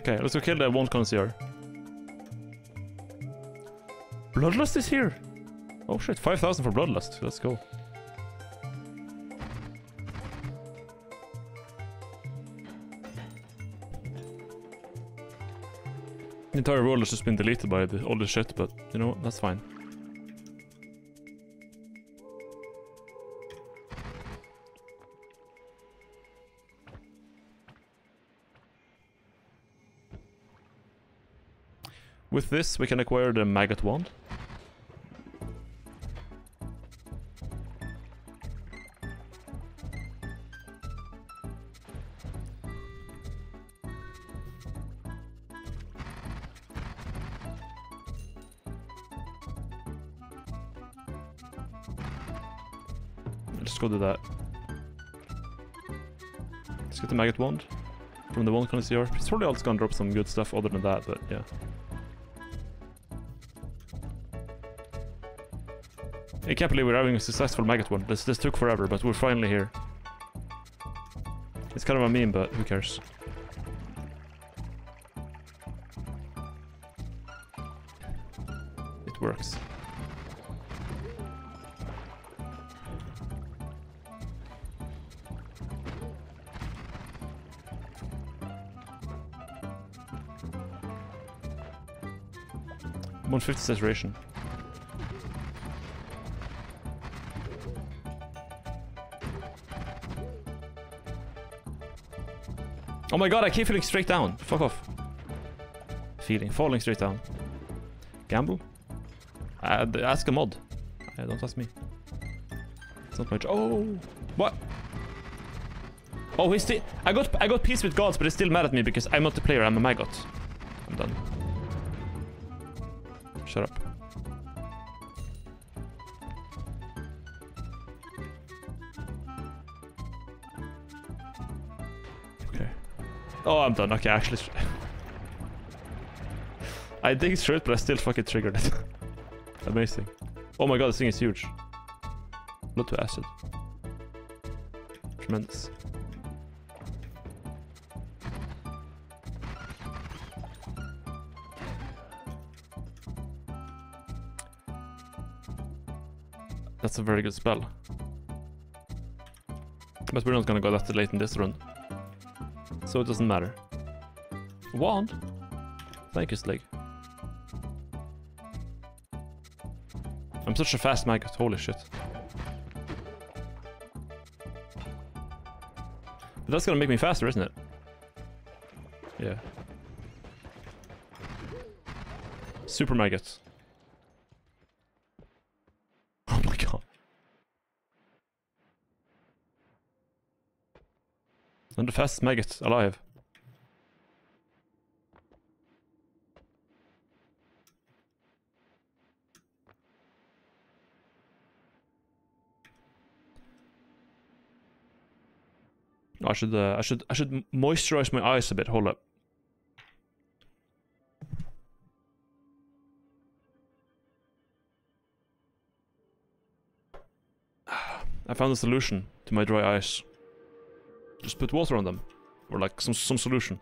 Okay, let's go kill that wand connoisseur. Bloodlust is here. Oh shit, 5,000 for Bloodlust. Let's go. The entire world has just been deleted by the, all the shit, but you know? That's fine. With this, we can acquire the maggot wand. Do that. Let's get the maggot wand from the wand connoisseur. He's probably also gonna drop some good stuff other than that, but yeah. I can't believe we're having a successful maggot Wand. This this took forever, but we're finally here. It's kind of a meme, but who cares? Oh my god, I keep feeling straight down. Fuck off. Feeling, falling straight down. Gamble? Uh, ask a mod. Uh, don't ask me. It's not much. Oh, what? Oh, he's still. I got I got peace with gods, but he's still mad at me because I'm not the player. I'm a maggot. I'm done. I'm done. Okay, actually. I think it's true, but I still fucking triggered it. Amazing. Oh my god, this thing is huge. Not to acid. Tremendous. That's a very good spell. But we're not gonna go that late in this run. So it doesn't matter. Wand? Thank you, Slig. I'm such a fast maggot, holy shit. But that's gonna make me faster, isn't it? Yeah. Super maggot. Oh my god. The maggot alive. I should uh, I should I should moisturize my eyes a bit. Hold up. I found a solution to my dry eyes. Just put water on them, or like some some solution.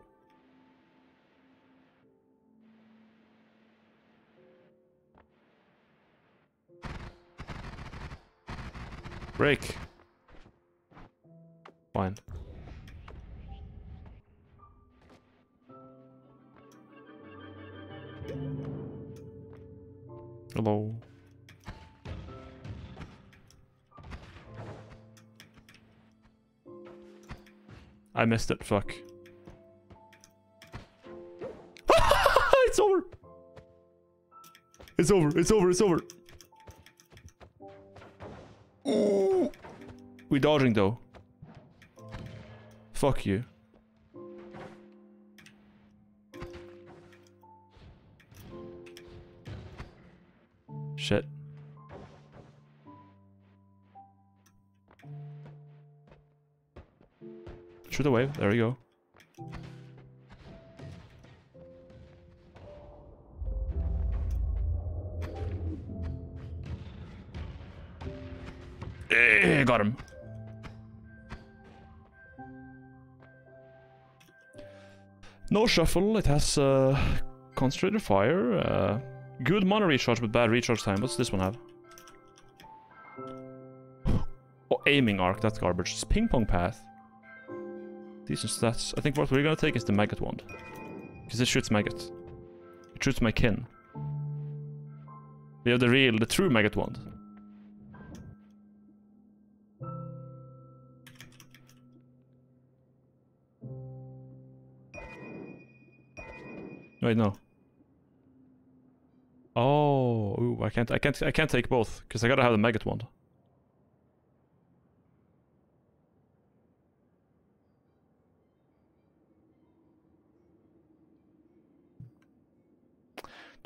Break. Fine. Hello. I missed it, fuck. it's over! It's over, it's over, it's over. Ooh. We dodging though. Fuck you. Shoot the wave. There we go. Eh, got him. No shuffle. It has uh, concentrated fire. Uh, good mana recharge, but bad recharge time. What's this one have? Oh, aiming arc. That's garbage. It's ping pong path. Decent stats. I think what we're gonna take is the maggot wand. Because it shoots maggot. It shoots my kin. We have the real, the true maggot wand. Wait, no. Oh, ooh, I can't. I can't. I can't take both because I gotta have the maggot one.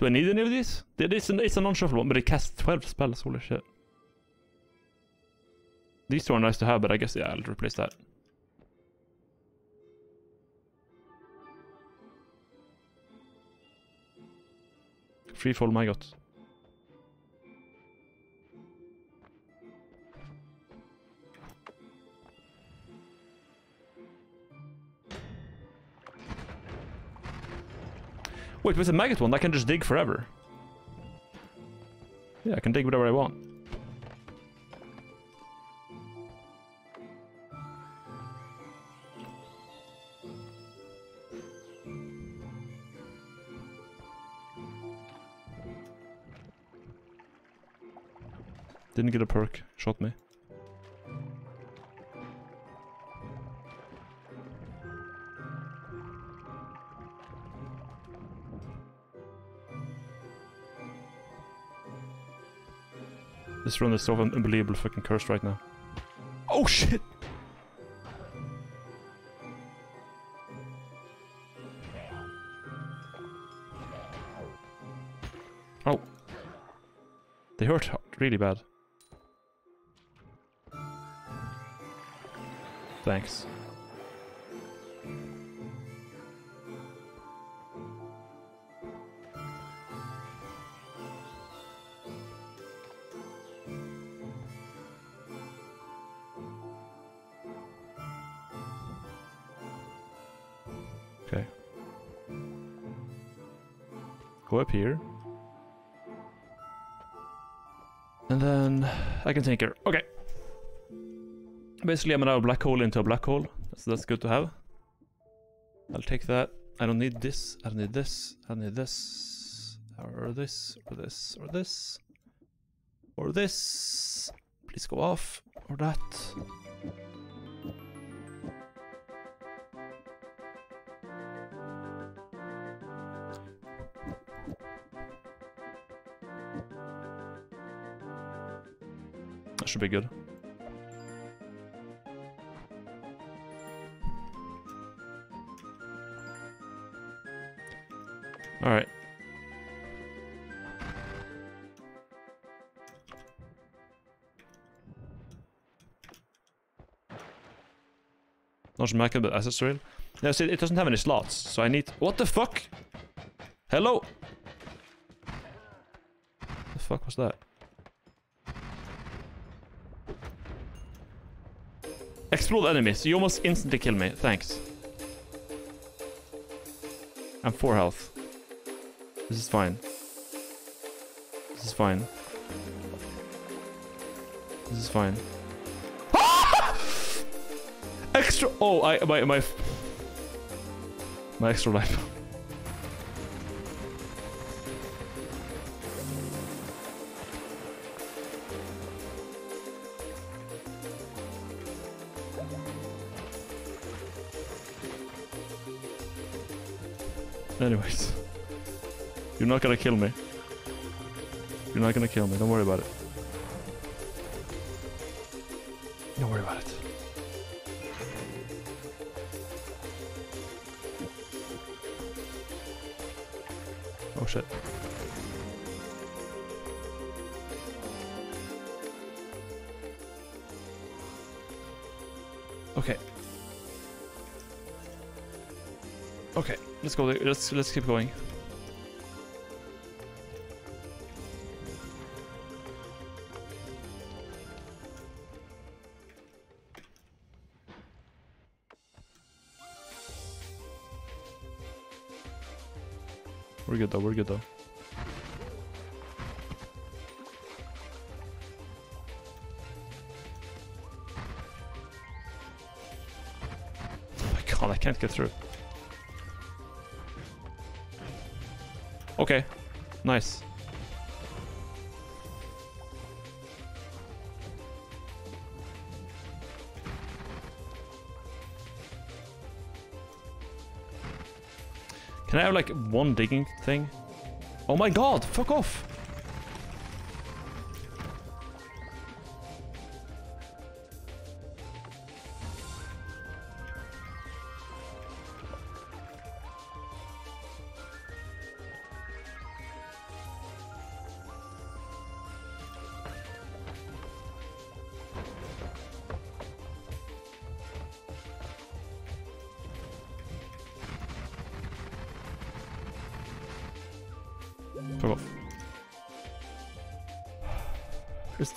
Do I need any of these? It is an, it's a non-shuffle one, but it casts 12 spells. Holy shit. These two are nice to have, but I guess, yeah, I'll replace that. Freefall maggot. Wait, with the maggot one, I can just dig forever. Yeah, I can dig whatever I want. Didn't get a perk, shot me. This run is so un- unbelievable fucking cursed right now. Oh shit! Oh. They hurt really bad. Thanks. Okay. Go up here. And then I can take tinker. Okay. Basically, I'm gonna black hole into a black hole. So that's good to have. I'll take that. I don't need this. I don't need this. I don't need this. Or this. Or this. Or this. Or this. Please go off. Or that. Should be good. Alright. Not Mac, but Rail. Yeah, see, it doesn't have any slots, so I need... What the fuck? Hello? The fuck was that? Explode enemies. You almost instantly kill me. Thanks. I'm 4 health. This is fine. This is fine. This is fine. extra. Oh, I my my my extra life. Anyways. You're not gonna kill me. You're not gonna kill me. Don't worry about it. Let's Let's keep going. We're good though, we're good though. Oh my god, I can't get through. Okay, nice. Can I have like one digging thing? Oh my god, fuck off!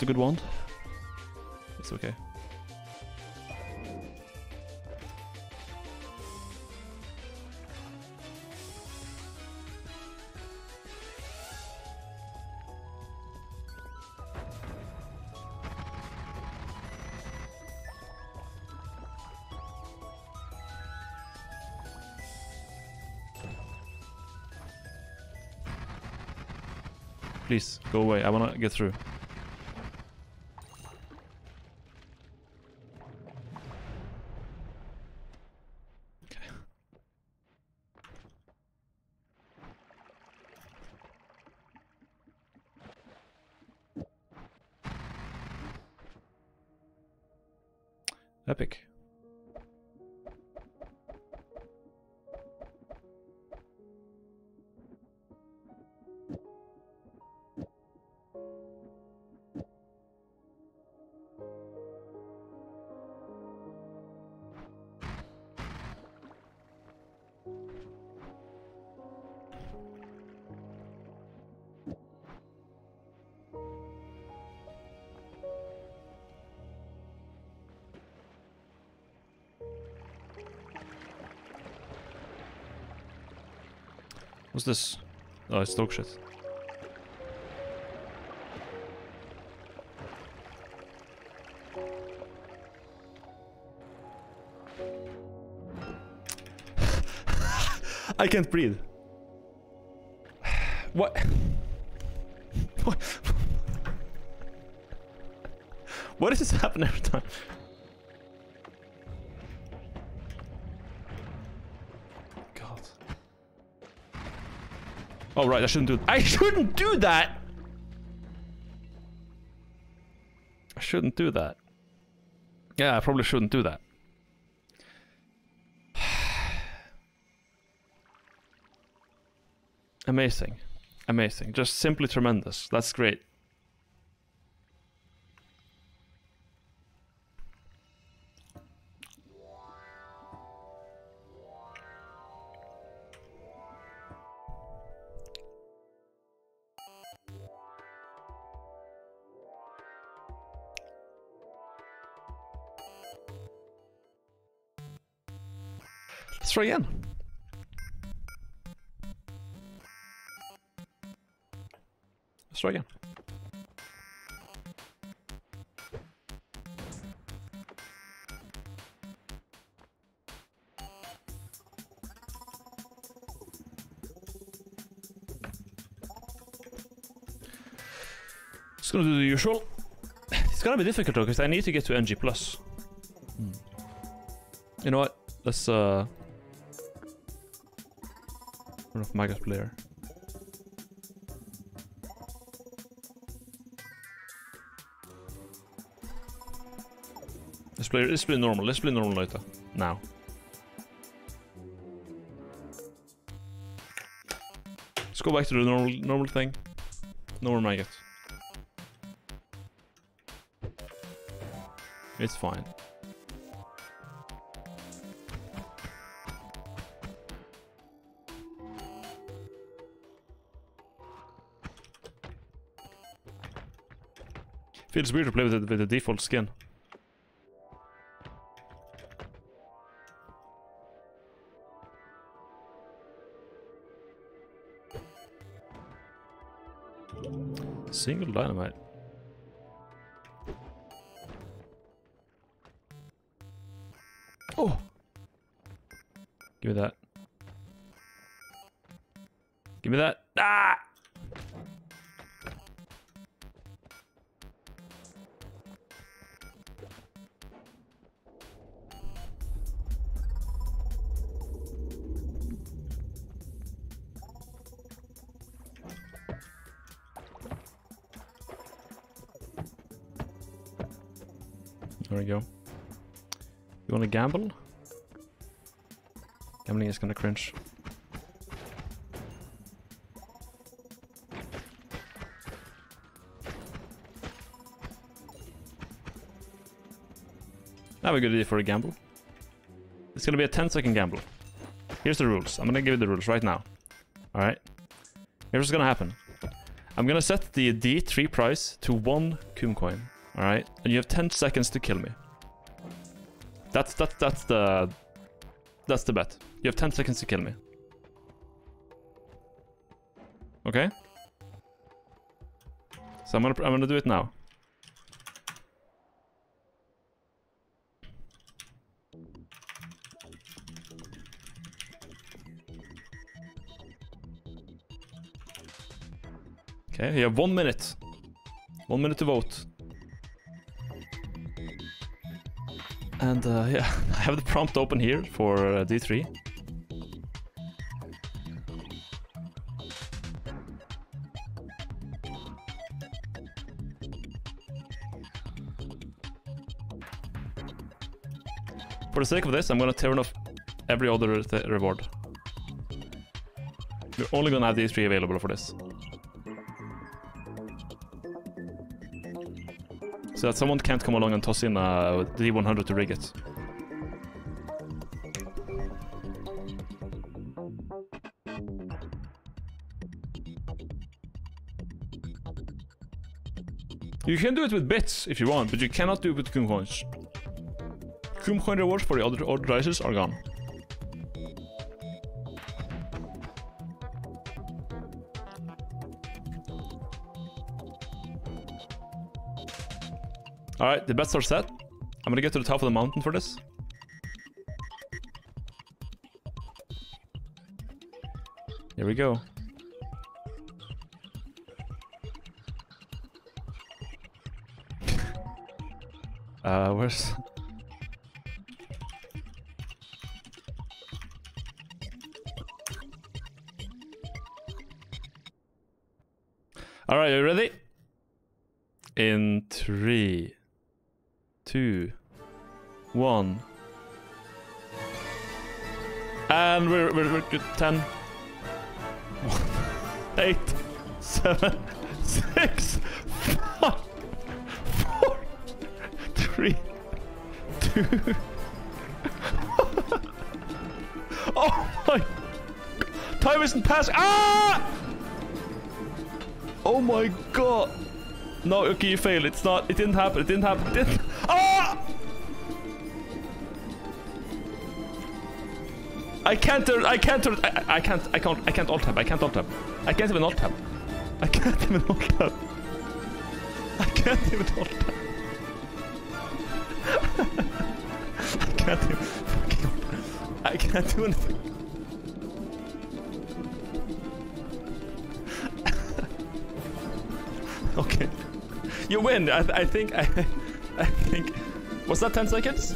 A good wand? It's okay. Please, go away. I wanna get through. What's this? Oh, it's dog shit. I can't breathe. What? What? What does this happening every time? Oh right, I shouldn't do. I shouldn't do that. I shouldn't do that. Yeah, I probably shouldn't do that. Amazing. Amazing. Just simply tremendous. That's great. It's gonna be difficult though, because I need to get to NG plus. You know what? Let's uh turn off Magus player. Let's play let's play normal, let's play normal later. Now. Let's go back to the normal normal thing. No more maggots. It's fine. Feels weird to play with the, with the default skin. Single dynamite. Me that. Give me that. Ah! There we go. You wanna gamble? Gambling is kinda cringe. Now a good idea for a gamble. It's gonna be a 10 second gamble. Here's the rules. I'm gonna give you the rules right now. Alright? Here's what's gonna happen. I'm gonna set the D3 price to one Coom coin. Alright? And you have 10 seconds to kill me. That's that's that's the that's the bet. You have 10 seconds to kill me. Okay? So I'm gonna I'm gonna do it now. Okay, you have one minute. One minute to vote. And uh, yeah, I have the prompt open here for uh, D3. For the sake of this, I'm gonna turn off every other th reward. We're only gonna have these three available for this. So that someone can't come along and toss in a D100 to rig it. You can do it with bits if you want, but you cannot do it with Coom coins. Rewards for the other, other races are gone. Alright, the bets are set. I'm gonna get to the top of the mountain for this. Here we go. uh, where's... 10, 8, 7, 6, 5, 4, 3, 2. oh my. Time isn't passing. Ah! Oh my god. No, okay, you failed. It's not. It didn't happen. It didn't happen. It didn't. I can't. turn- I can't. turn- I, I can't. I can't. I can't alt tab. I can't alt tab. I can't even alt tab. I can't even alt tab. I can't even alt tab. I can't even fucking alt tab. I can't do anything. Okay. You win. I, I think. I, I think. Was that 10 seconds?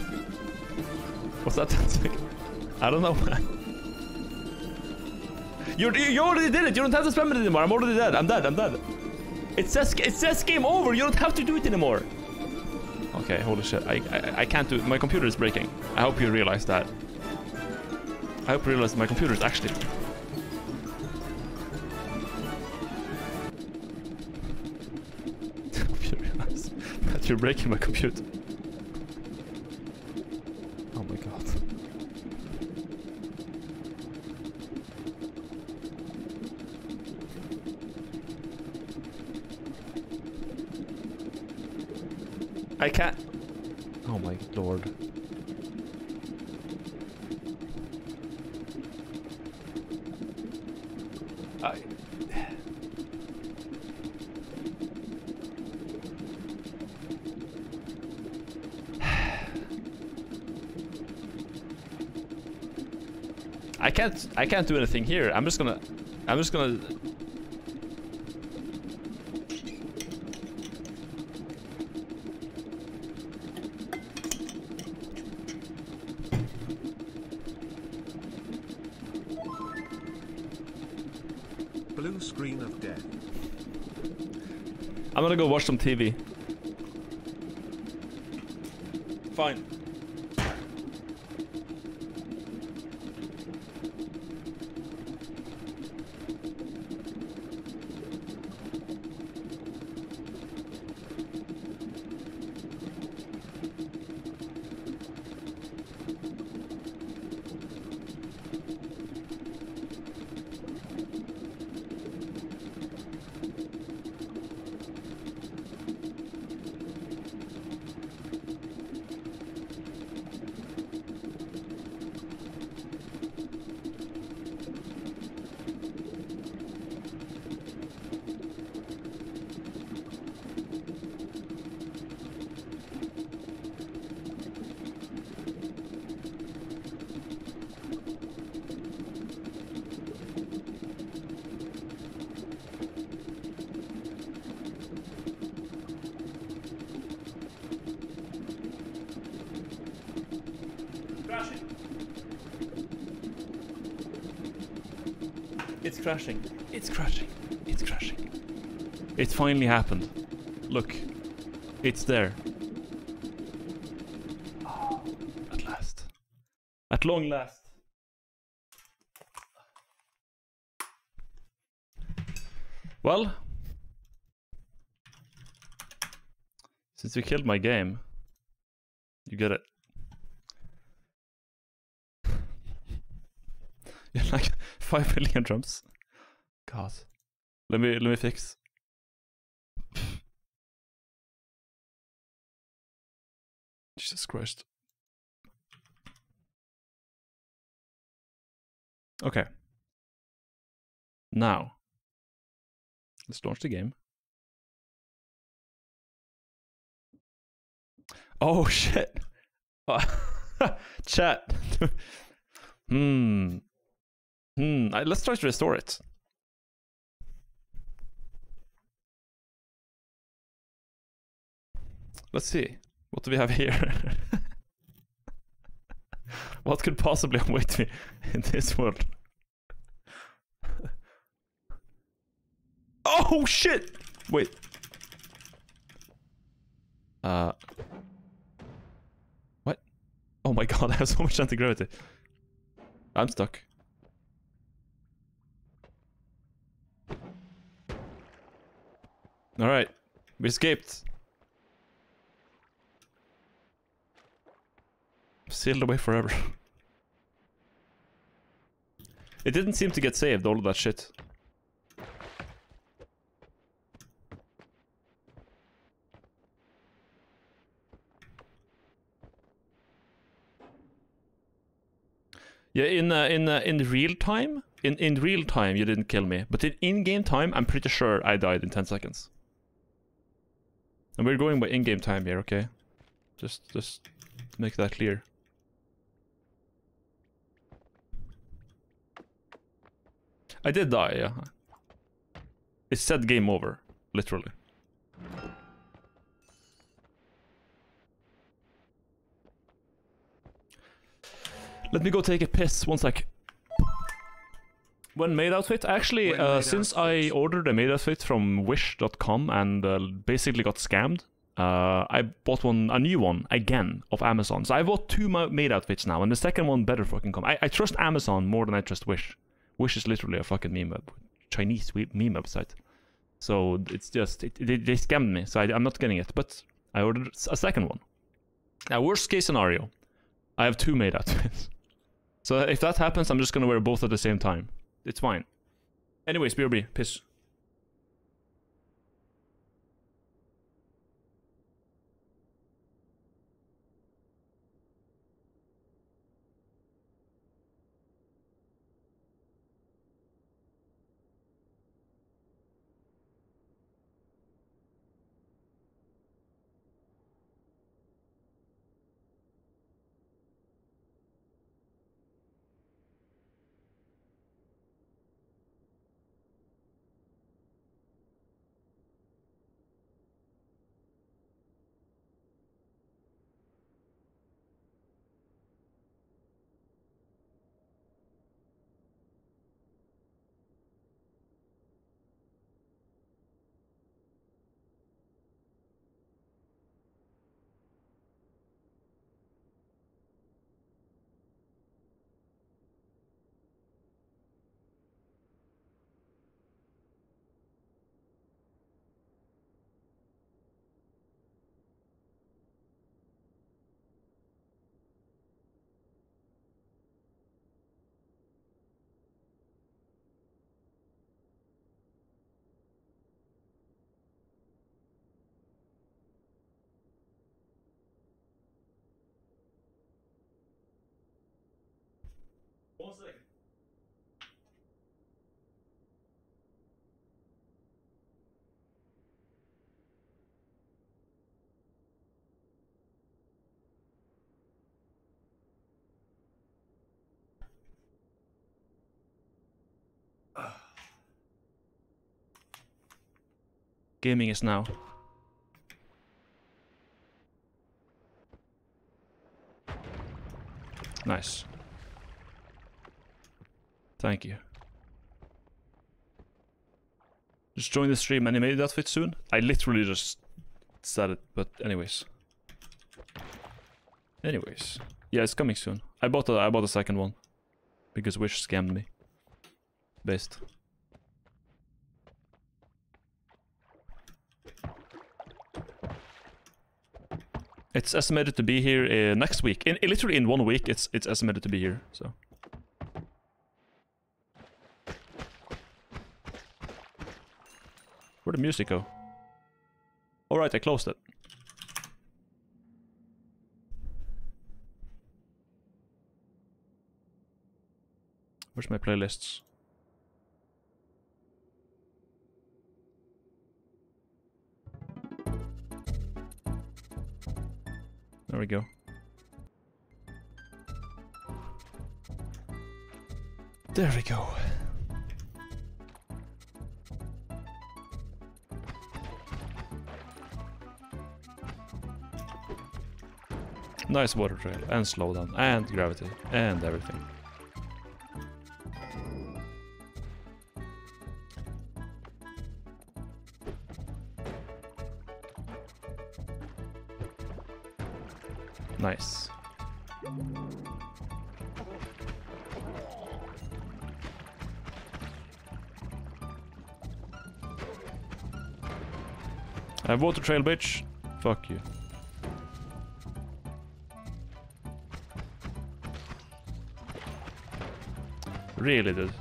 Was that 10 seconds? I don't know. you you already did it. You don't have to spam it anymore. I'm already dead. I'm dead. I'm dead. It says it says game over. You don't have to do it anymore. Okay, holy shit. I, I I can't do it. My computer is breaking. I hope you realize that. I hope you realize my computer is actually hope you realize that you're breaking my computer. Oh my god. I can't. Oh my lord. I. I can't I can't do anything here. I'm just gonna I'm just gonna Blue screen of death. I'm gonna go watch some TV. Fine. It's crashing. It's crashing. It's crashing. It finally happened. Look. It's there. Oh, at last. At long last. Well, since you killed my game, you get it. You're like five million drums. God, let me let me fix. Jesus Christ. Okay. Now, let's launch the game. Oh shit! Oh, Chat. hmm. Hmm. Let's try to restore it. Let's see. What do we have here? what could possibly await me in this world? oh shit! Wait. Uh. What? Oh my god, I have so much anti-gravity. I'm stuck. Alright. We escaped. Sailed away forever. it didn't seem to get saved, all of that shit. Yeah, in uh, in uh, in real time, in in real time, you didn't kill me, but in in-game time, I'm pretty sure I died in ten seconds. And we're going by in-game time here, okay? Just just make that clear. I did die, yeah. It said game over, literally. Let me go take a piss, one sec. When maid outfit, actually, uh, since I ordered a maid outfit from Wish.com and uh, basically got scammed, uh, I bought one, a new one again of Amazon. So I bought two ma- maid outfits now, and the second one better fucking come. I, I trust Amazon more than I trust Wish. Wish is literally a fucking meme web, Chinese meme website. So it's just it, they, they scammed me, so I, I'm not getting it. But I ordered a second one. Now, worst case scenario, I have two maid outfits. So if that happens, I'm just gonna wear both at the same time. It's fine. Anyways, BRB, piss. One second. Gaming is now. Nice. Thank you. Just join the stream animated outfit soon. I literally just said it, but anyways. Anyways, yeah, it's coming soon. I bought a I bought a second one because Wish scammed me. Based. It's estimated to be here uh, next week. In literally in one week, it's it's estimated to be here. So. The music go? Alright, I closed it. Where's my playlists? There we go. There we go. Nice water trail and slowdown and gravity and everything. Nice. I have water trail, bitch. Fuck you. Really, dude.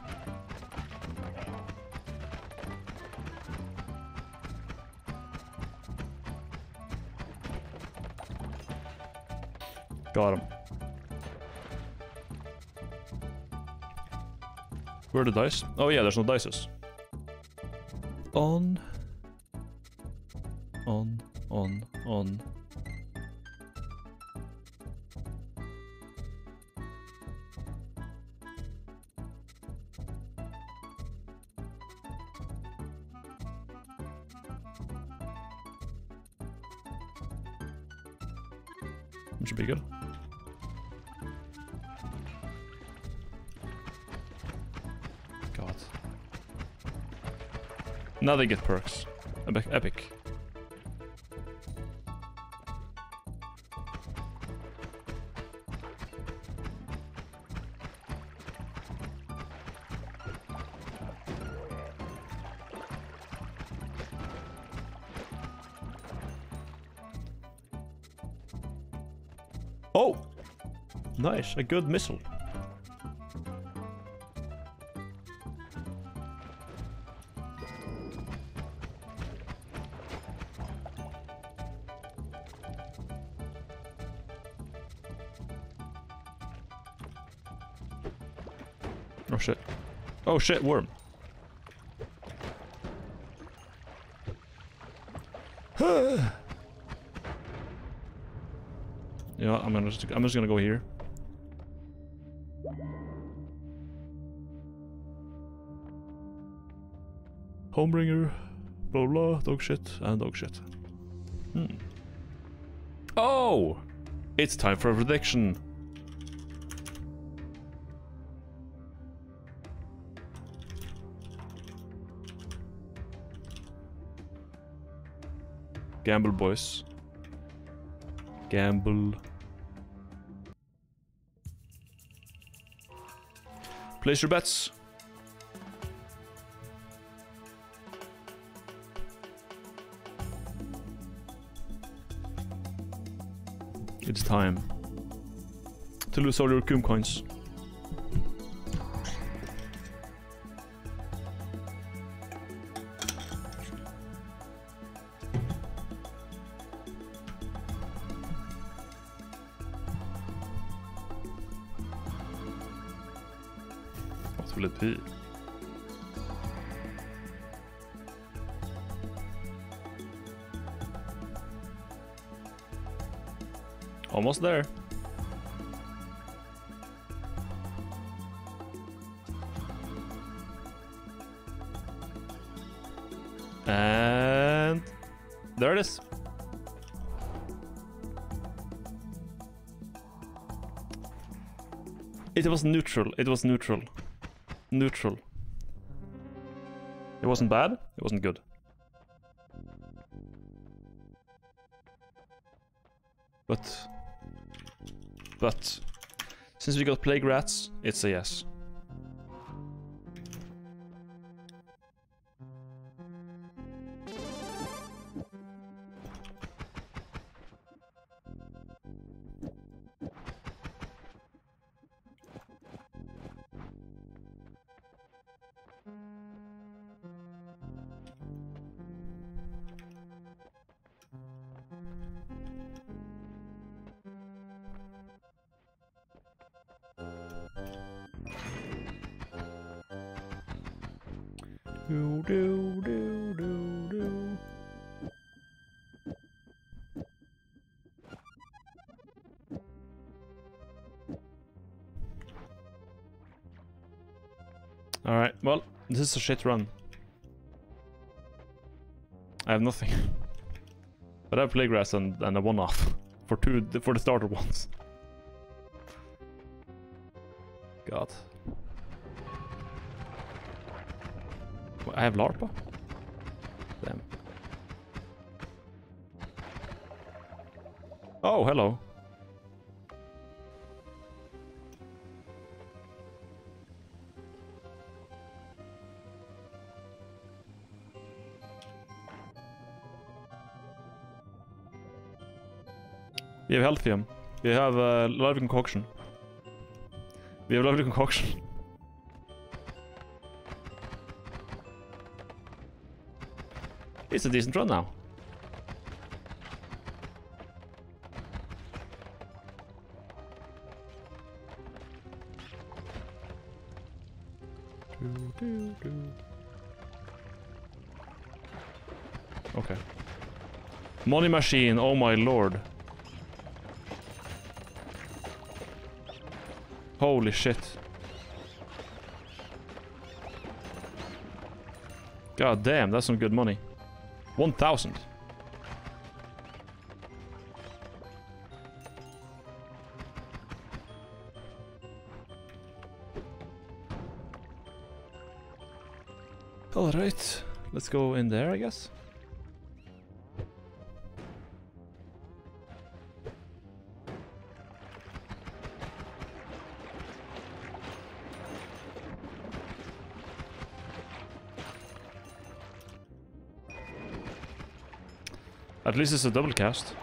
Got him. Where are the dice? Oh yeah, there's no dices. On, It should be good. God. Now they get perks. Epic. epic. A good missile. Oh shit. Oh shit, worm. You know, I'm just I'm just gonna go here. Homebringer, blah blah, dog shit, and dog shit. Hmm. Oh! It's time for a prediction. Gamble boys. Gamble. Place your bets. Time to lose all your Coom coins. Almost there. And there it is. It was neutral. It was neutral. Neutral. It wasn't bad. It wasn't good. But, since we got plague rats, it's a yes. This is a shit run. I have nothing. but I have plague rats and, and a one-off for two for the starter ones. God. I have Larpa? We have Healthium. We have uh, live concoction. We have a lovely concoction. It's a decent run now. Okay. Money machine, oh my lord. Holy shit. God damn, that's some good money. 1000. Alright, let's go in there, I guess. At least it's a double cast.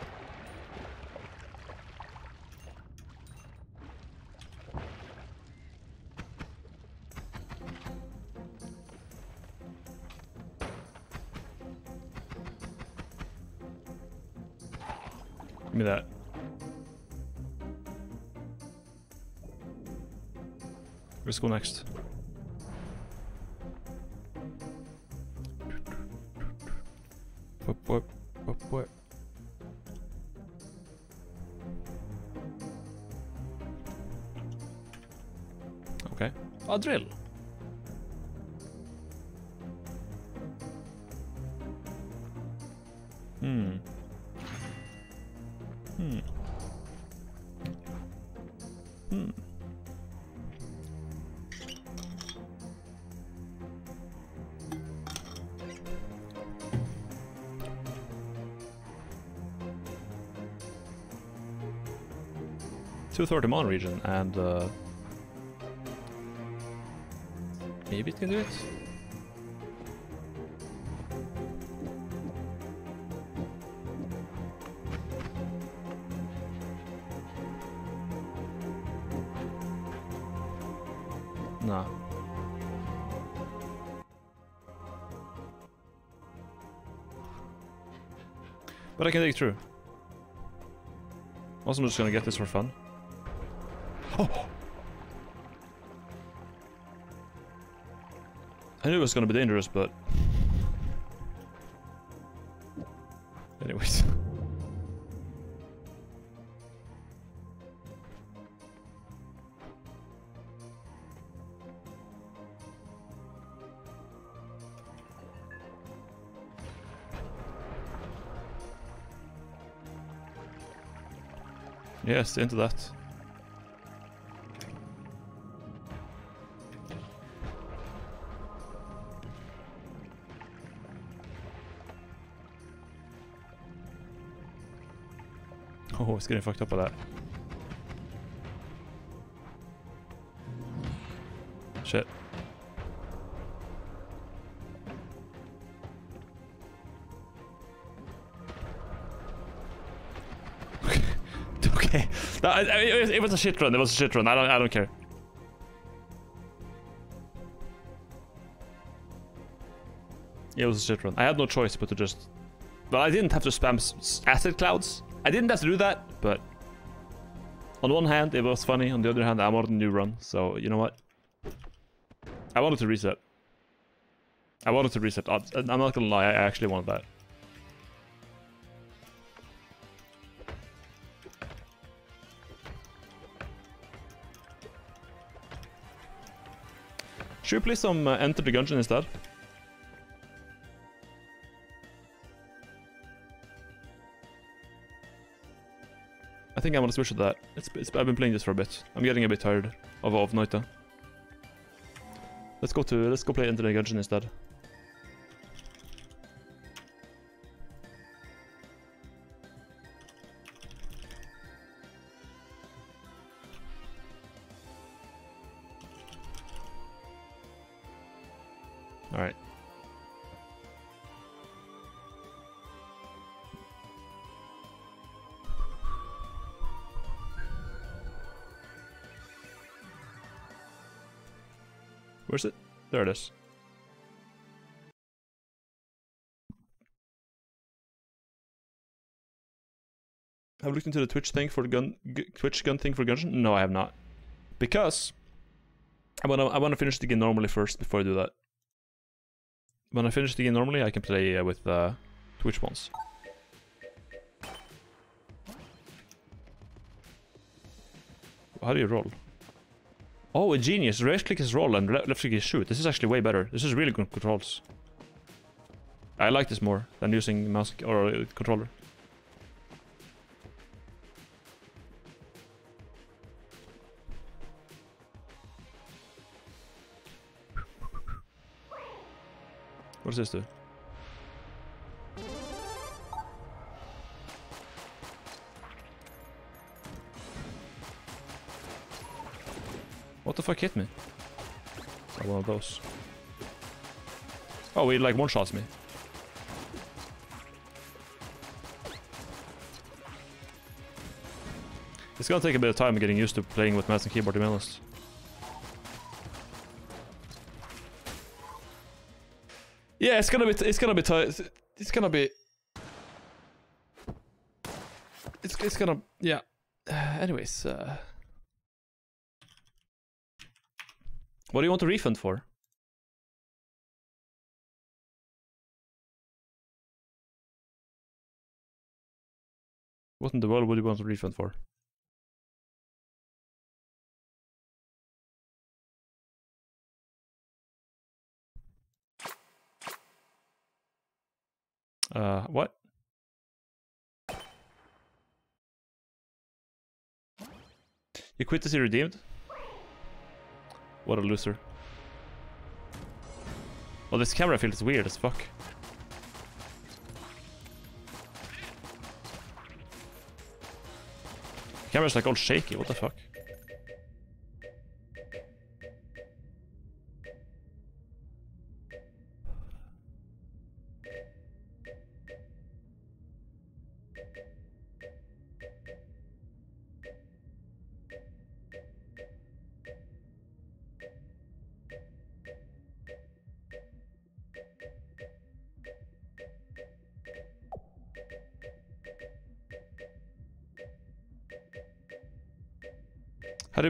Give me that. Let's go next. 230 mana regen and uh, maybe it can do it. No. But I can take it through. Also, I'm just gonna get this for fun. Oh! I knew it was gonna be dangerous, but... Anyways. Yes, into that. It's getting fucked up by that. Shit. okay. It, was, it was a shit run. It was a shit run. I don't. I don't care. It was a shit run. I had no choice but to just. Well, I didn't have to spam acid clouds. I didn't have to do that, on one hand, it was funny. On the other hand, I wanted a new run. So you know what? I wanted to reset. I wanted to reset. I'm not gonna lie. I actually wanted that. Should we play some uh, Enter the Gungeon instead? Think I'm gonna switch to that. It's, it's, I've been playing this for a bit. I'm getting a bit tired of of Noita. Let's go to let's go play Enter the Gungeon instead. There it is. Have you looked into the Twitch thing for the gun, Twitch gun thing for Gungeon? No, I have not, because I wanna I wanna finish the game normally first before I do that. When I finish the game normally, I can play uh, with uh, Twitch ones. How do you roll? Oh, a genius. Right click is roll and left click is shoot. This is actually way better. This is really good controls. I like this more than using mouse or uh, controller. What does this do? What the fuck hit me? Oh, one of those. Oh, he like one shots me. It's gonna take a bit of time getting used to playing with mouse and keyboard to be honest. Yeah, it's gonna be it's gonna be. It's gonna be it's it's gonna yeah. anyways, uh What do you want a refund for? What in the world would you want a refund for? Uh, what? You quit to see redeemed? What a loser. Well, this camera feels weird as fuck. Camera's like all shaky, what the fuck?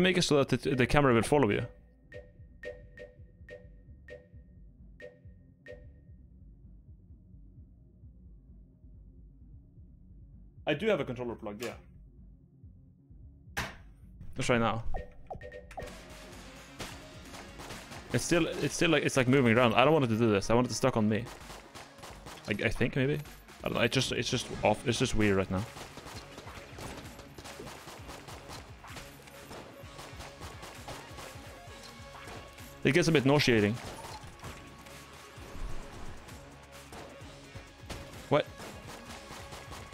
Make it so that the, the camera will follow you? I do have a controller plugged, yeah. Let's try now. It's still, it's still like, it's like moving around. I don't want it to do this. I want it to stuck on me. I, I think maybe. I don't know. It just, it's just off. It's just weird right now. It gets a bit nauseating. What?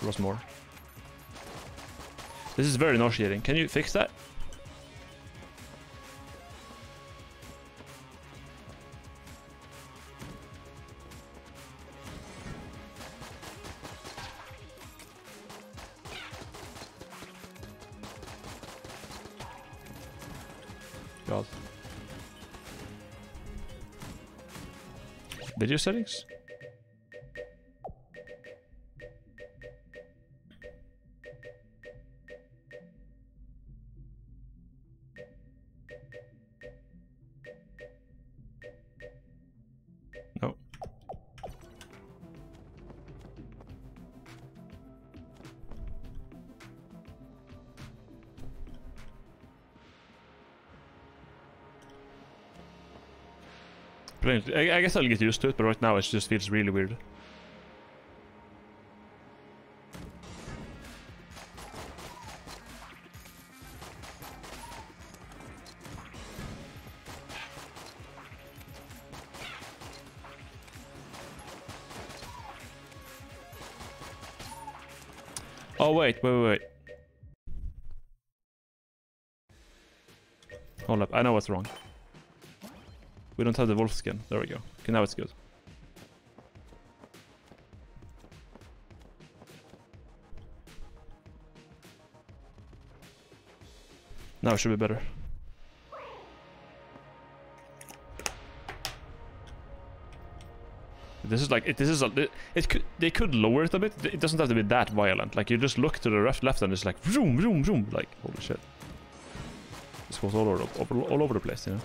Was more. This is very nauseating. Can you fix that? Video settings? I, I guess I'll get used to it, but right now it just feels really weird. Oh wait, wait, wait, wait. Hold up, I know what's wrong. We don't have the wolf skin. There we go. Okay, now it's good. Now it should be better. This is like it, this is a it, it could they could lower it a bit. It doesn't have to be that violent. Like you just look to the left left and it's like vroom vroom vroom like holy shit. This goes all over all over the place, you know.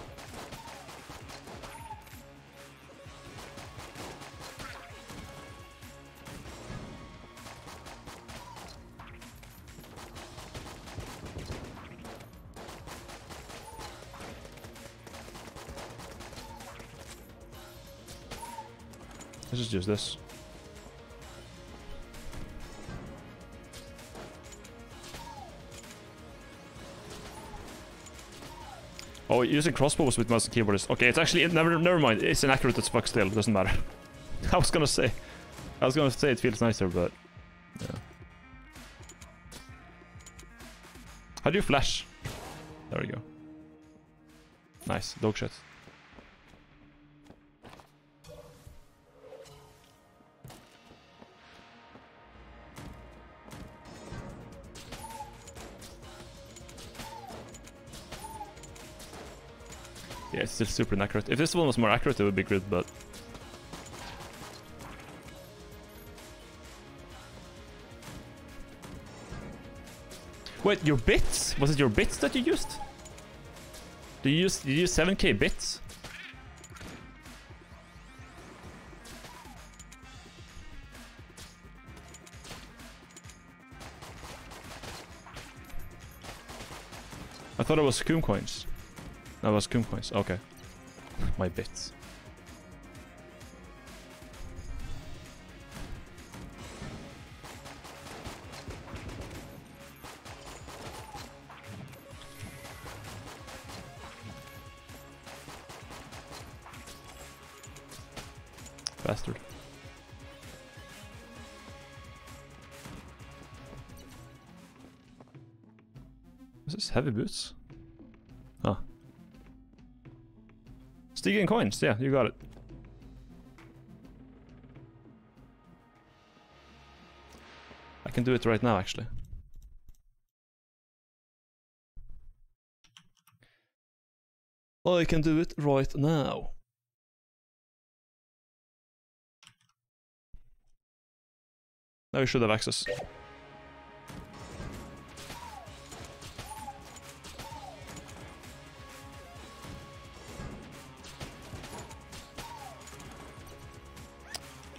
Use this. Oh, using crossbows with mouse and keyboard is okay. It's actually never never mind. It's inaccurate as fuck still. Doesn't matter. I was gonna say, I was gonna say it feels nicer, but yeah. How do you flash? There we go. Nice dog shit. Still super inaccurate. If this one was more accurate, it would be good, but... Wait, your bits? Was it your bits that you used? Do you use, did you use 7k bits? I thought it was Coom coins. That was coins. Okay. My bits. Coins, yeah, you got it. I can do it right now, actually. I can do it right now. Now you should have access.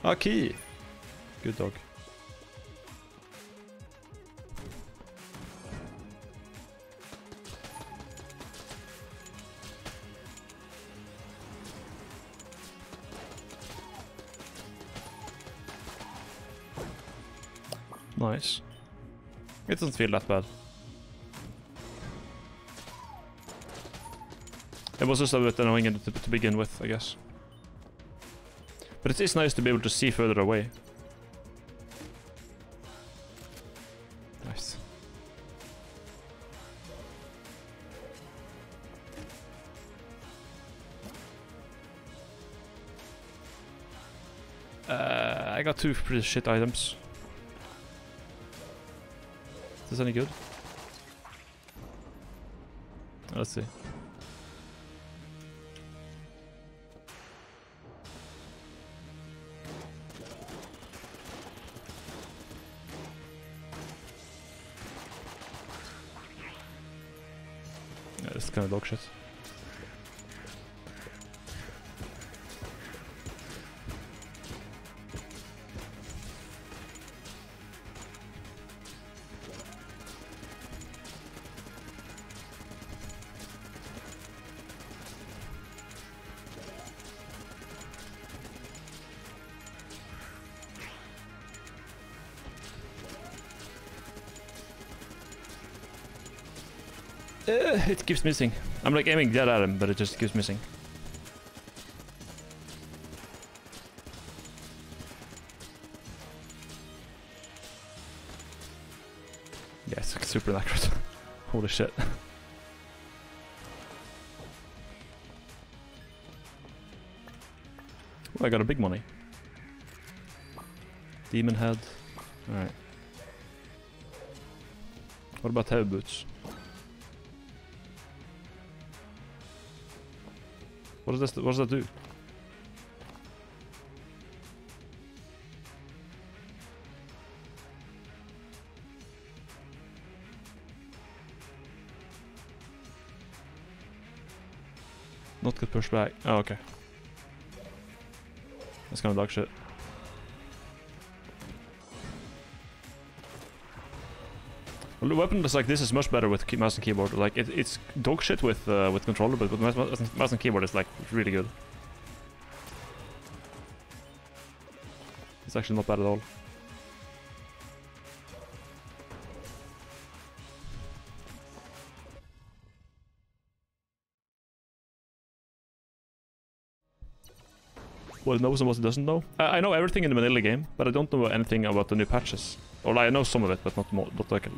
Ah, key. Good dog. Nice. It doesn't feel that bad. It was just a bit annoying to, to begin with, I guess. But it is nice to be able to see further away. Nice. Uh, I got two pretty shit items. Is this any good? Let's see. Yeah, it keeps missing. I'm like aiming dead at him, but it just keeps missing. Yeah, it's like super inaccurate. Holy shit. I got a big money. Demon head. Alright. What about heavy boots? What does this? What does that do? Not get pushed back. Oh, okay. That's kind of dog shit. Well, the weapon that's like this is much better with key- mouse and keyboard. Like it, it's dog shit with uh, with controller, but with mouse and keyboard, it's like really good. It's actually not bad at all. What it knows and what it doesn't know. I, I know everything in the vanilla game, but I don't know anything about the new patches. Or I know some of it, but not more, not like a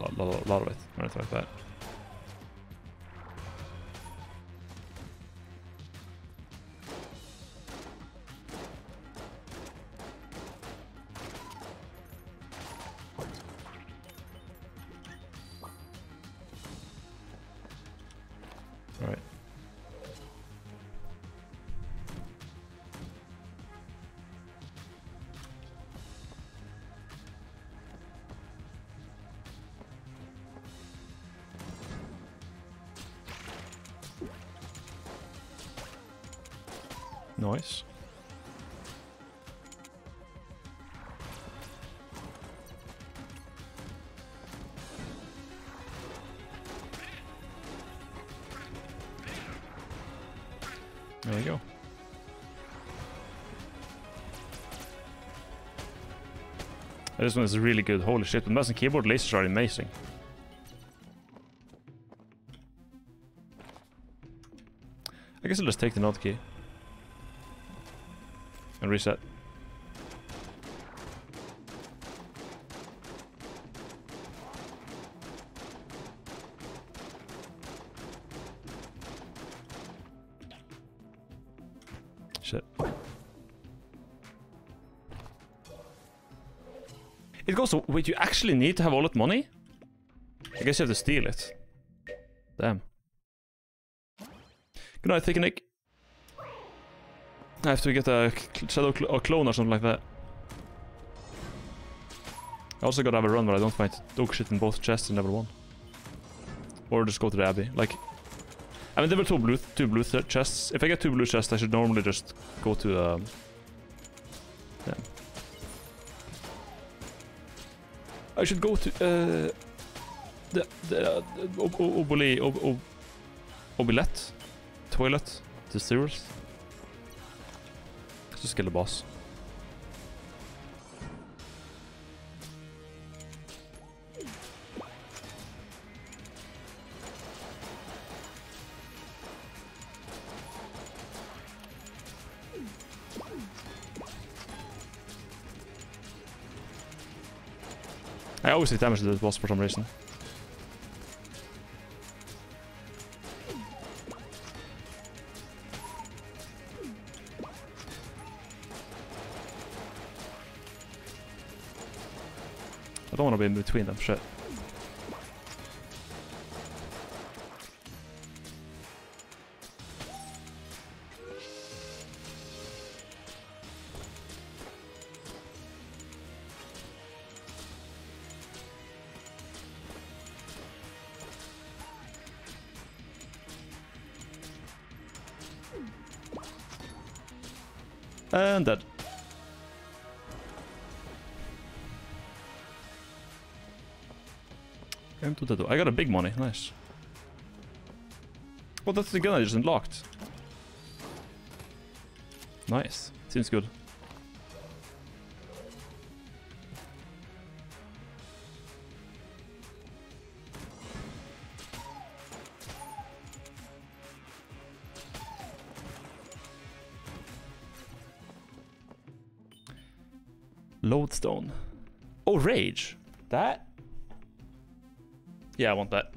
This one is really good. Holy shit, the mouse and keyboard lasers are amazing. I guess I'll just take the node key. And reset. Goes, wait, you actually need to have all that money? I guess you have to steal it. Damn. Good night, Thick Nick. I have to get a shadow cl or clone or something like that. I also gotta have a run where I don't find dog shit in both chests in level 1. Or just go to the abbey. Like, I mean, there were two blue, two blue chests. If I get two blue chests, I should normally just go to, um... I should go to, uh... The, the, uh, ob ob oboli, ob ob? Toilet? To sewers? Just kill the boss. obviously damaged the boss for some reason. I don't want to be in between them, shit. Game to the door. I got a big money. Nice. Well, that's the gun I just unlocked. Nice. Seems good. Lodestone. Oh, Rage. That? Yeah, I want that.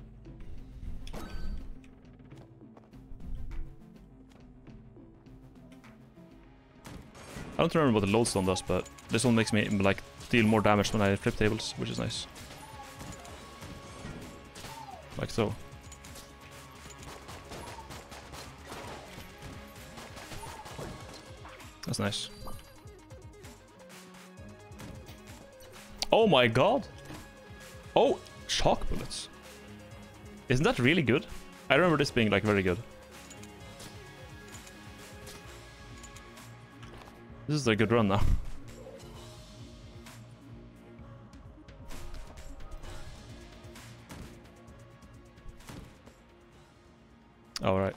I don't remember what the Lodestone does, but this one makes me like deal more damage when I flip tables, which is nice. Like so. That's nice. Oh my god! Oh, shock bullets. Isn't that really good? I remember this being like very good. This is a good run now. Alright.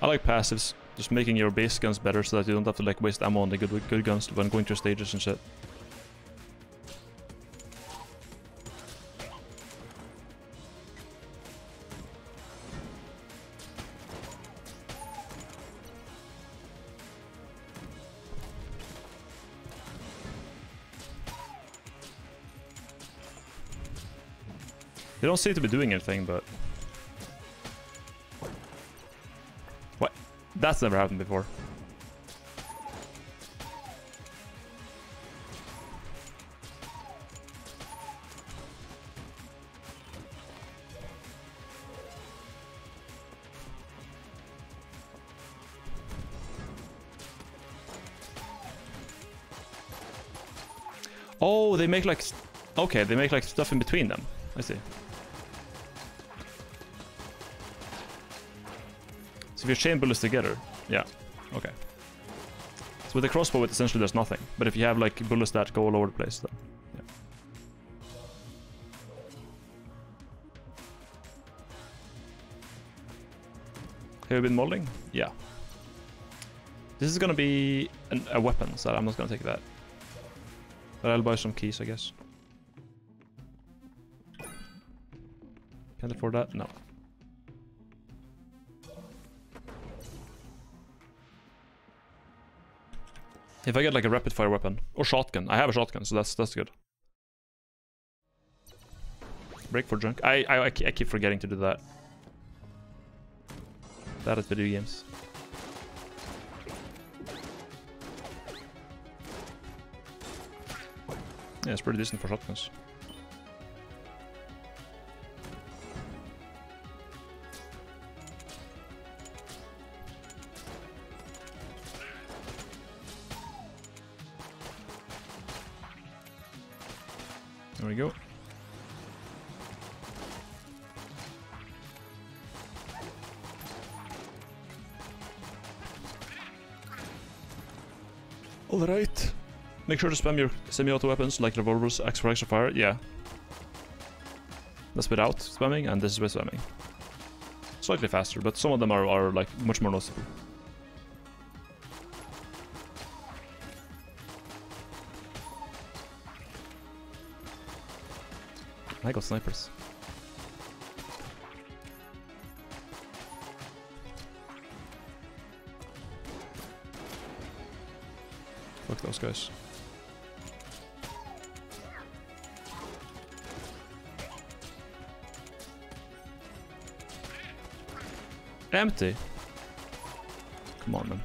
I like passives. Just making your base guns better so that you don't have to like waste ammo on the good good guns when going through stages and shit. They don't seem to be doing anything, but... That's never happened before. Oh, they make like... Okay, they make like stuff in between them. I see. So if you chain bullets together, yeah, okay. So with the crossbow, it essentially does nothing. But if you have like bullets that go all over the place, then yeah. Have you been molding? Yeah. This is gonna be an, a weapon, so I'm not gonna take that. But I'll buy some keys, I guess. Can't afford that? No. If I get like a rapid fire weapon or shotgun, I have a shotgun, so that's that's good. Break for junk. I I, I keep forgetting to do that. That is video games. Yeah, it's pretty decent for shotguns. Make sure to spam your semi-auto weapons like revolvers, axe for extra fire. Yeah. That's without spamming, and this is with spamming. Slightly faster, but some of them are, are like much more noticeable. I got snipers. Fuck those guys. Empty. Come on, man.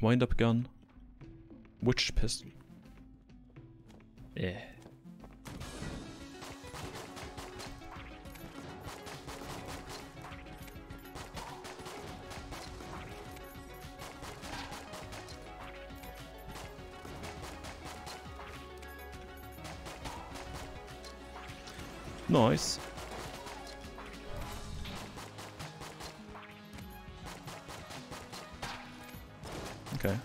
Wind up gun. Witch pistol. Yeah. Nice. Okay.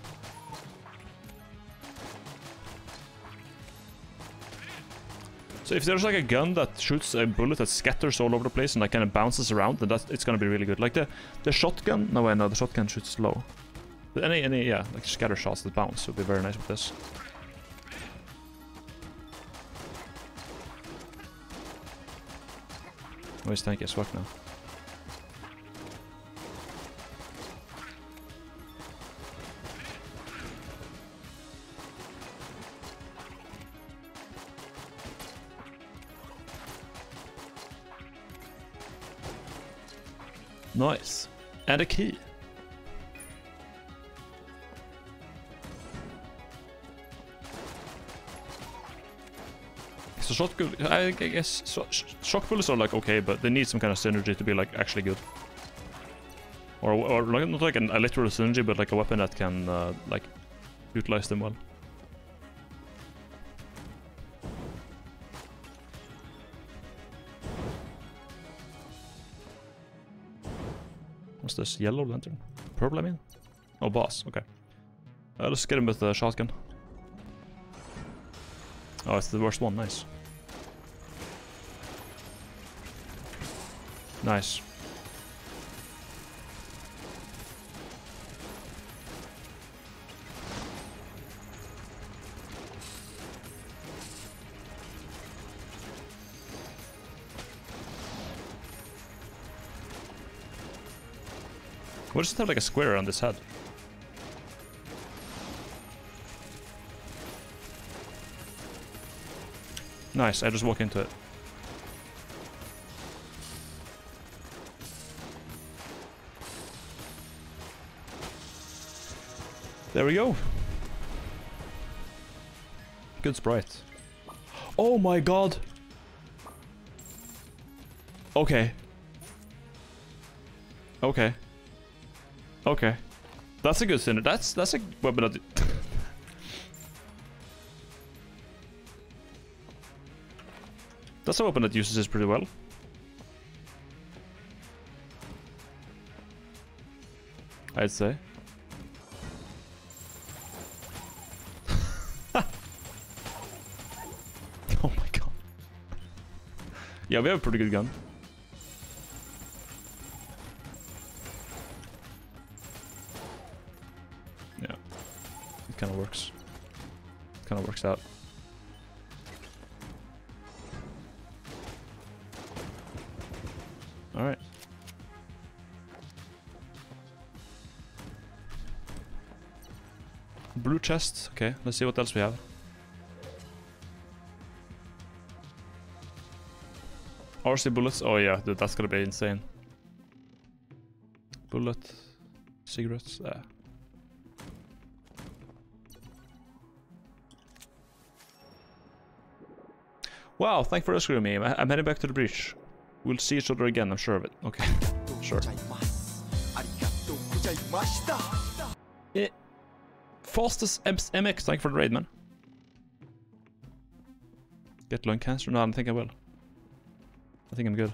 So if there's like a gun that shoots a bullet that scatters all over the place and like kind of bounces around, then that's it's gonna be really good. Like the the shotgun. No, wait, no, the shotgun shoots slow. But any any yeah, like scatter shots that bounce would be very nice with this. Oh, his tank is fucked now. Nice. And a key. So shotgun, I guess so, sh shock bullets are like okay, but they need some kind of synergy to be like actually good. Or, or like, not like an, a literal synergy, but like a weapon that can uh, like utilize them well. What's this? Yellow lantern? Purple, I mean? Oh, boss. Okay. Uh, let's get him with the shotgun. Oh, it's the worst one. Nice. Nice. What does it have like a square on this head? Nice, I just walk into it. There we go. Good sprite. Oh my god! Okay. Okay. Okay. That's a good sinner. That's that's a weapon that That's a weapon that uses this pretty well. I'd say. Yeah, we have a pretty good gun. Yeah. It kind of works. Kind of works out. Alright. Blue chest. Okay, let's see what else we have. RC bullets. Oh yeah, dude, that's gonna be insane. Bullet. Cigarettes. Uh. Wow, thank you for rescuing me. I'm heading back to the breach. We'll see each other again, I'm sure of it. Okay, sure. Eh, Fastest MX, thank you for the raid, man. Get lung cancer? No, I don't think I will. I think I'm good.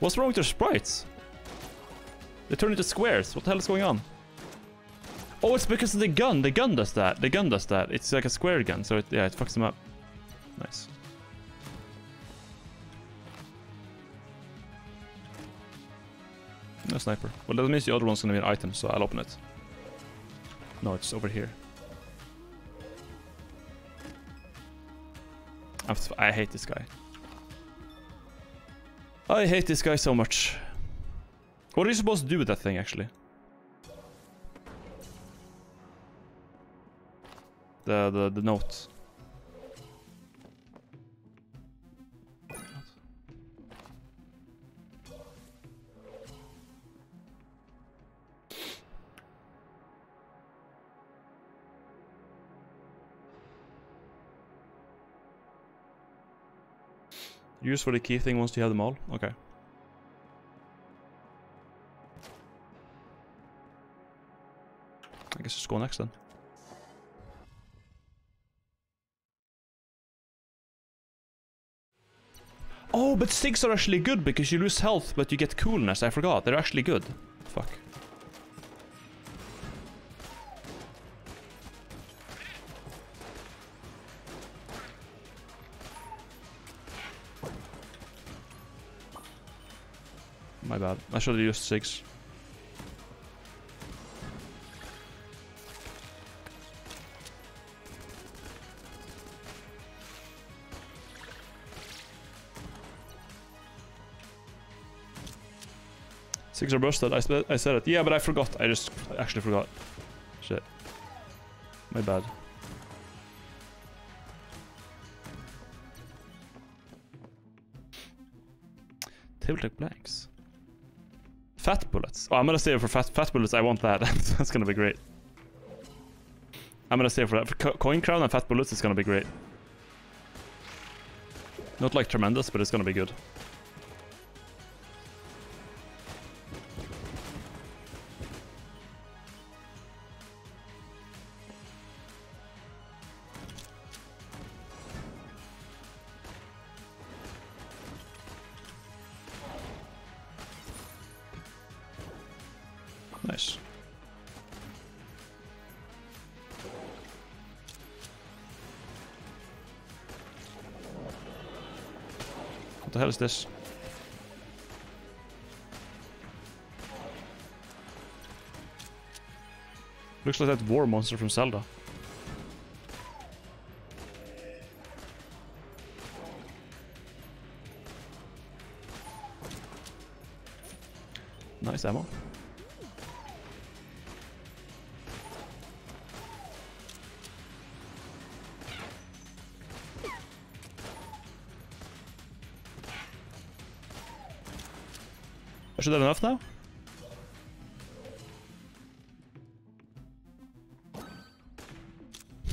What's wrong with your sprites? They turn into squares. What the hell is going on? Oh, it's because of the gun. The gun does that. The gun does that. It's like a square gun, so it, yeah, it fucks them up. Nice. No sniper. Well, that means the other one's gonna be an item, so I'll open it. No, it's over here. I'm I hate this guy. I hate this guy so much. What are you supposed to do with that thing, actually? The, the, the note. Use for the key thing once you have them all? Okay. I guess just go next then. But sticks are actually good because you lose health, but you get coolness. I forgot. They're actually good. Fuck. My bad. I should have used six. Six are busted. I, I said it. Yeah, but I forgot. I just actually forgot. Shit. My bad. Tabletop blanks. Fat bullets. Oh, I'm gonna save it for fat fat bullets. I want that. That's gonna be great. I'm gonna save for that. For co coin crown and fat bullets, it's gonna be great. Not like tremendous, but it's gonna be good. Hell is this? Looks like that war monster from Zelda. Nice ammo. I should have enough now?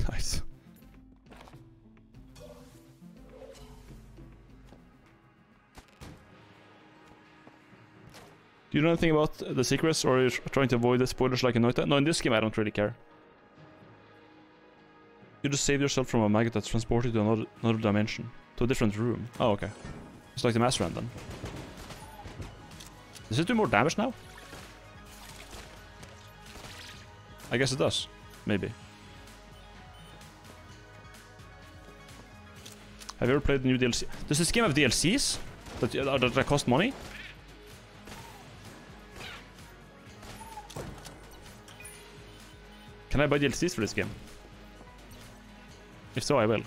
Nice. Do you know anything about the secrets, or are you tr- trying to avoid the spoilers like in Noita? No, in this game I don't really care. You just save yourself from a maggot that's transported to another, another dimension. To a different room. Oh, okay. It's like the Master Hand then. Does it do more damage now? I guess it does. Maybe. Have you ever played the new DLC? Does this game have DLCs? That, uh, that, that cost money? Can I buy DLCs for this game? If so, I will.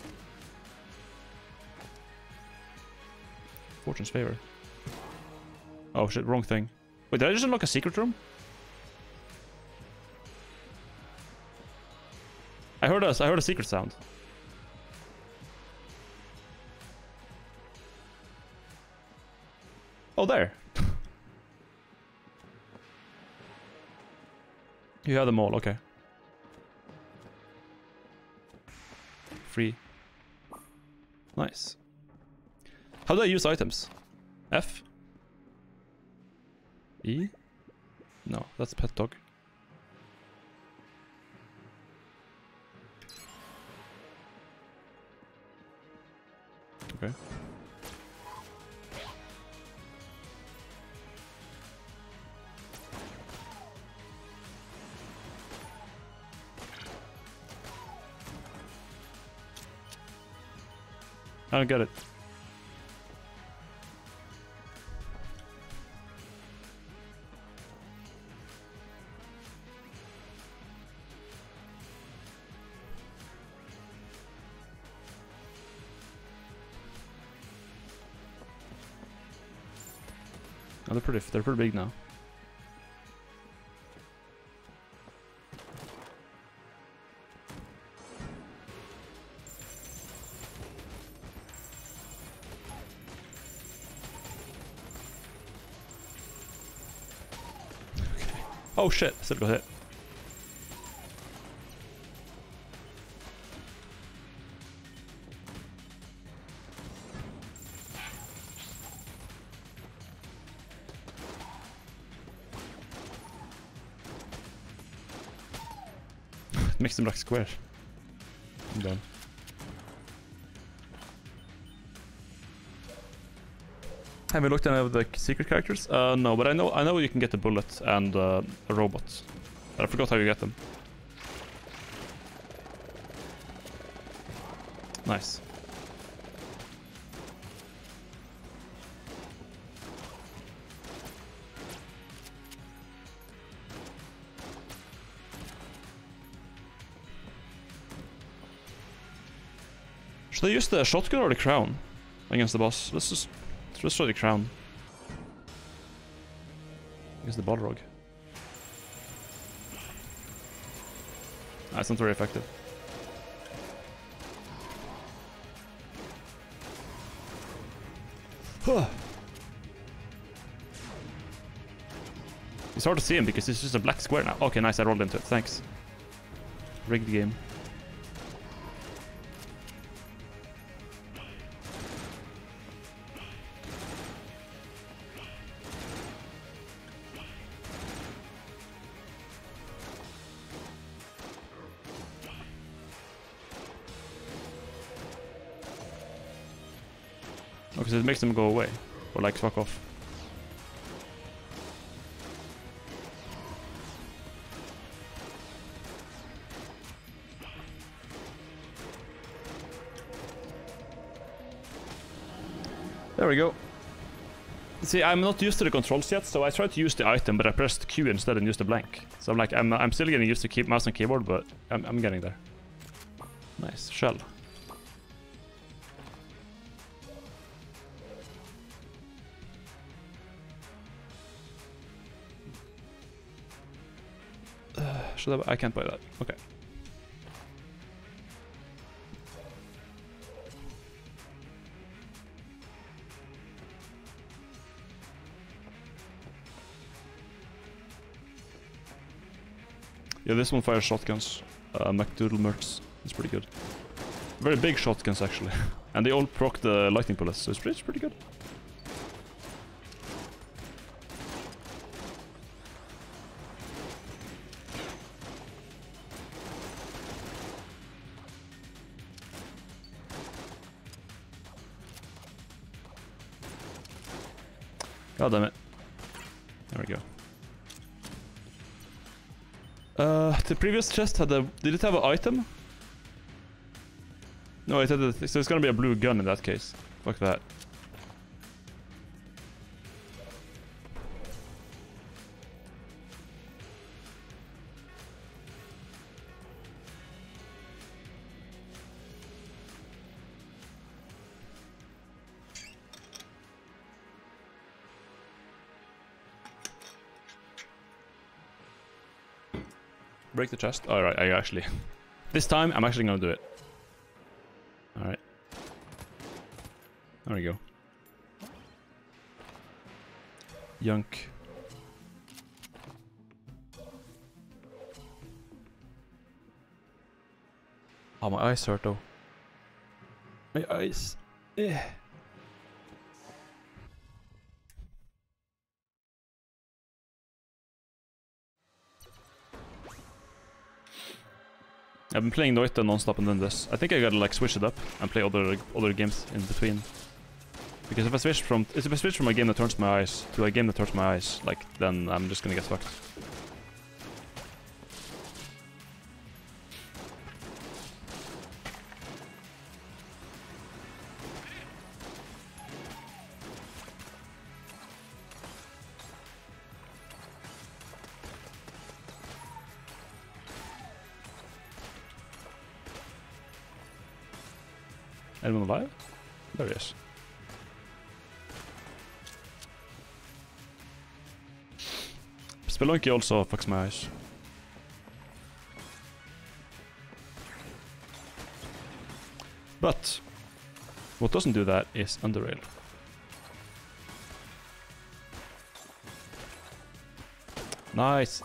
Fortune's favor. Oh shit, wrong thing. Wait, did I just unlock a secret room? I heard a, I heard a secret sound. Oh, there. you have them all, okay. Free. Nice. How do I use items? F? E? No, that's pet dog. Okay. I don't get it. Pretty. They're pretty big now. Okay. Oh shit! Still got hit. Makes them look square. I'm done. Have you looked at any of the secret characters? Uh, no, but I know I know you can get the bullet and uh, a robot. But I forgot how you get them. Nice. Should I use the shotgun or the crown against the boss? Let's just let's try the crown. Against the Balrog. That's ah, not very effective. It's hard to see him because it's just a black square now. Okay, nice, I rolled into it. Thanks. Rigged game. Them go away. Or like fuck off. There we go. See, I'm not used to the controls yet, so I tried to use the item, but I pressed Q instead and used the blank. So I'm like, I'm, I'm still getting used to keep mouse and keyboard, but I'm, I'm getting there. Nice, shell. Should I? I can't buy that. Okay. Yeah, this one fires shotguns. Uh, McDoodle Mercs. It's pretty good. Very big shotguns, actually. and they all proc the lightning bullets, so it's pretty, it's pretty good. The previous chest had a... Did it have an item? No, it had a... So it's gonna be a blue gun in that case. Fuck that. Break the chest. Alright, I actually... this time, I'm actually gonna do it. Alright. There we go. Yunk. Oh, my eyes hurt though. My eyes. Eh. Been playing Noita non-stop and then this. I think I gotta like switch it up and play other other games in between. Because if I switch from if I switch from a game that turns my eyes to a game that turns my eyes, like then I'm just gonna get fucked. Anyone alive? There he is. Spelunky also fucks my eyes. But what doesn't do that is Underrail. Nice.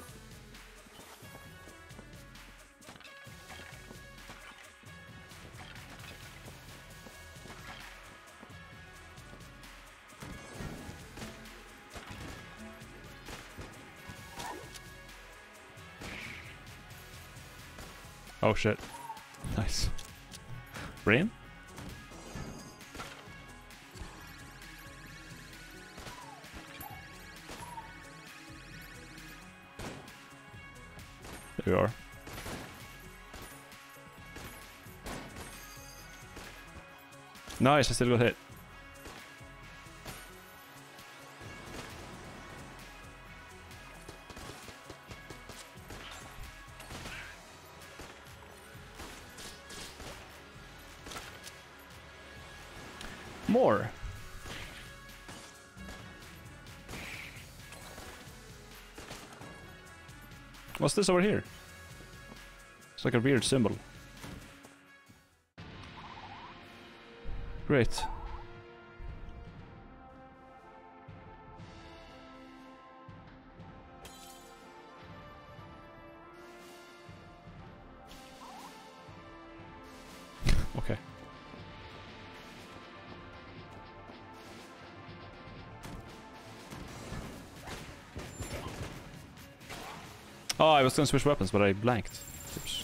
Oh shit. Nice. Brain? There we are. Nice, I still got hit. What's this over here? It's like a weird symbol. Great. Gonna switch weapons, but I blanked. Oops.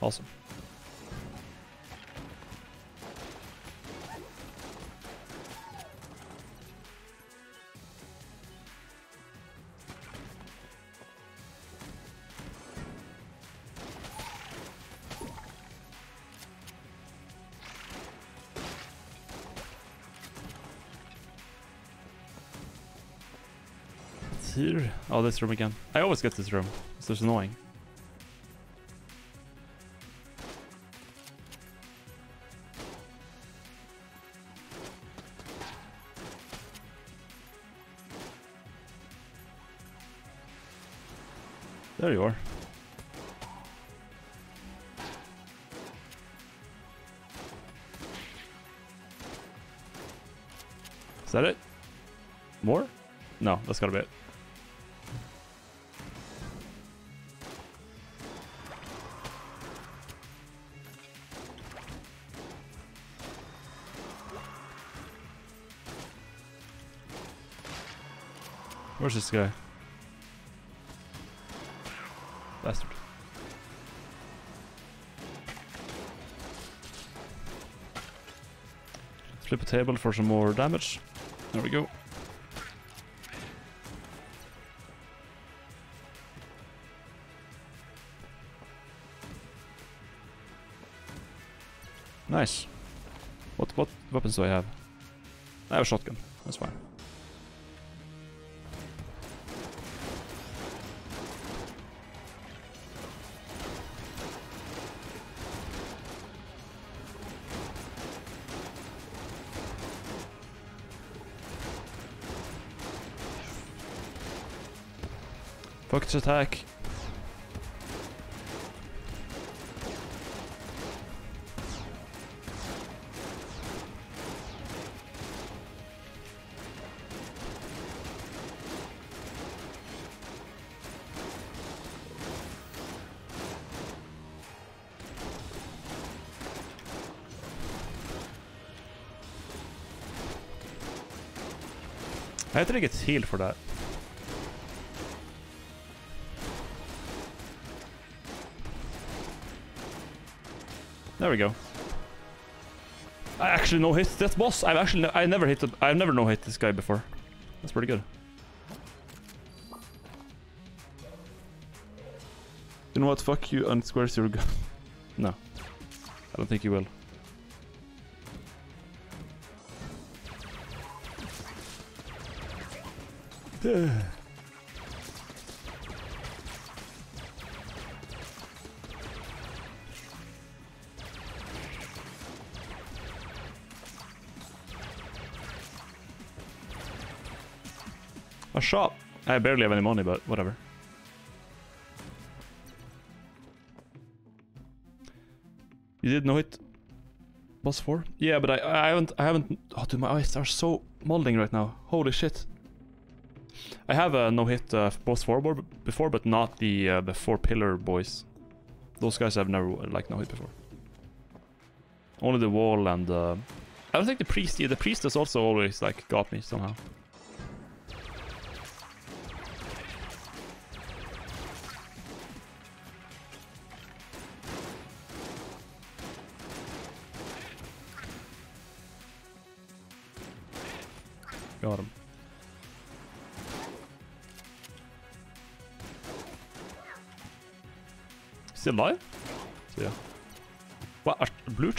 Awesome. Oh, this room again. I always get this room. It's just annoying. There you are. Is that it? More? No, that's gotta be it. Where's this guy? Bastard. Flip a table for some more damage. There we go. Nice. What what weapons do I have? I have a shotgun. That's fine. Focus attack. I think it's healed for that. There we go. I actually no hit that boss. I've actually I never hit. I've never no hit this guy before. That's pretty good. You know what? Fuck you and squares your gun. no, I don't think you will. A shop. I barely have any money, but whatever. You did no hit boss four? Yeah, but I I haven't I haven't. Oh, dude, my eyes are so molding right now. Holy shit. I have a no hit uh, boss four board before, but not the uh, the four pillar boys. Those guys I've never like no hit before. Only the wall and uh, I don't think the priest. Yeah, the priest has also always like got me somehow.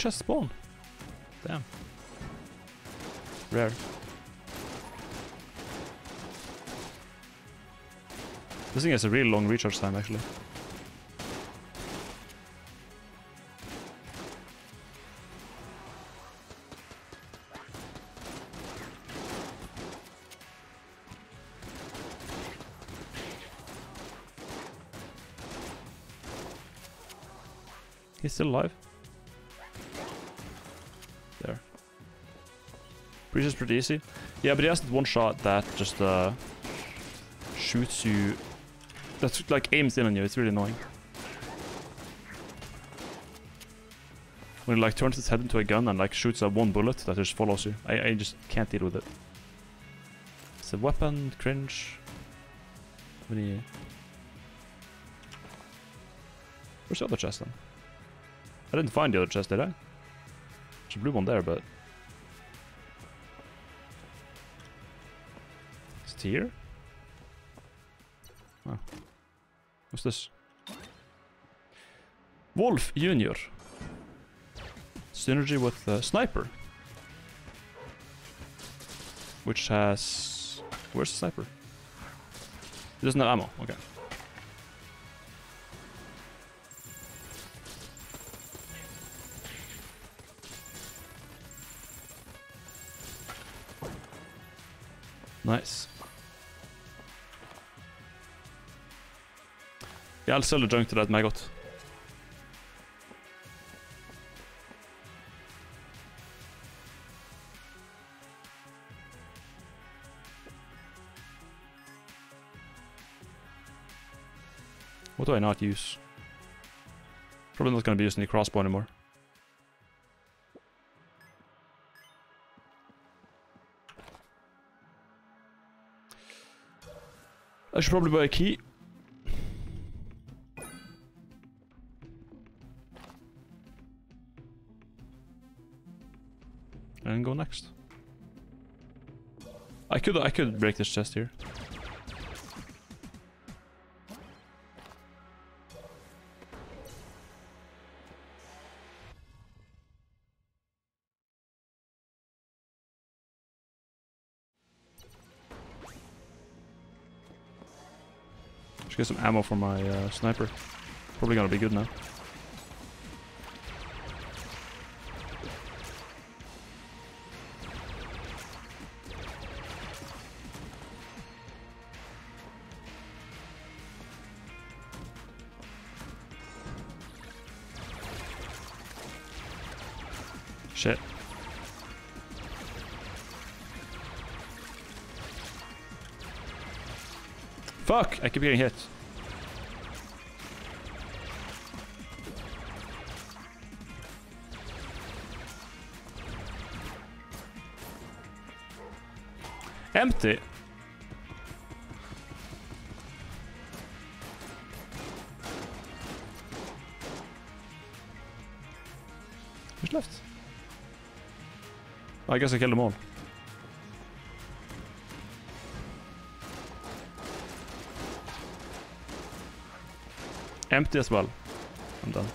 Chest spawn? Damn. Rare. This thing has a really long recharge time actually. He's still alive. Breach is pretty easy. Yeah, but he has one shot that just uh, shoots you. That's like aims in on you. It's really annoying. When it like turns its head into a gun and like shoots a one bullet that just follows you. I, I just can't deal with it. It's a weapon, cringe. What do you... Where's the other chest then? I didn't find the other chest, did I? There's a blue one there, but... It here? Oh. What's this? Wolf Junior. Synergy with uh, Sniper. Which has... Where's the Sniper? It doesn't have ammo, okay. Nice. I'll sell the junk to that maggot. What do I not use? Probably not gonna be using the crossbow anymore. I should probably buy a key. Could I could break this chest here. Should get some ammo for my uh, sniper. Probably gonna be good now. Shit. Fuck! I keep getting hit. Empty. I guess I killed them all. Empty as well. I'm done.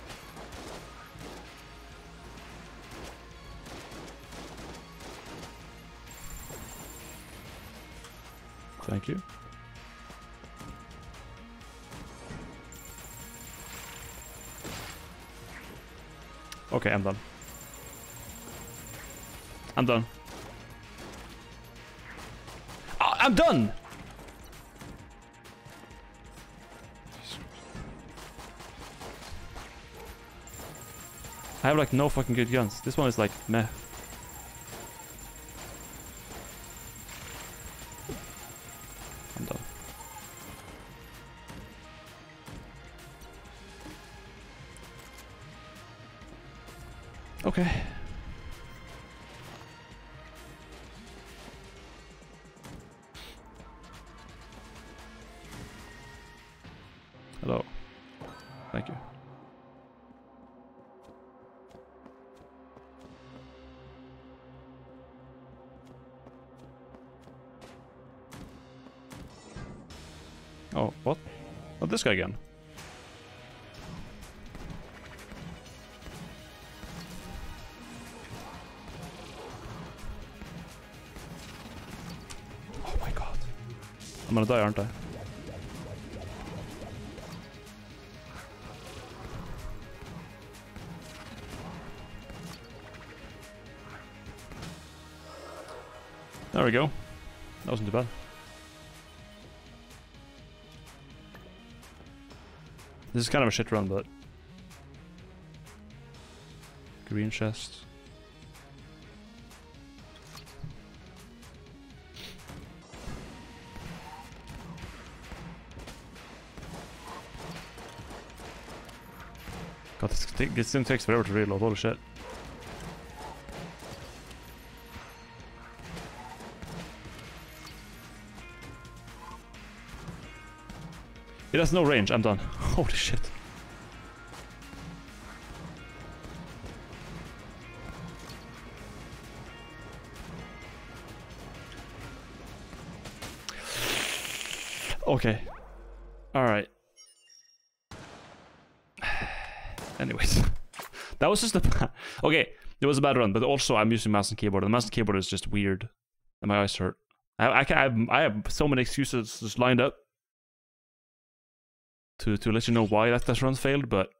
Thank you. Okay, I'm done. I'm done. Oh, I'm done! I have like no fucking good guns. This one is like meh. Guy again. Oh my god. I'm gonna die, aren't I? There we go. That wasn't too bad. This is kind of a shit run, but... Green chest. God, this, this thing takes forever to reload, holy shit. It has no range, I'm done. Holy shit. Okay. Alright. Anyways. that was just a... okay, it was a bad run, but also I'm using mouse and keyboard. The mouse and keyboard is just weird. And my eyes hurt. I, I, can, I, have, I have so many excuses just lined up to to let you know why that test run failed, but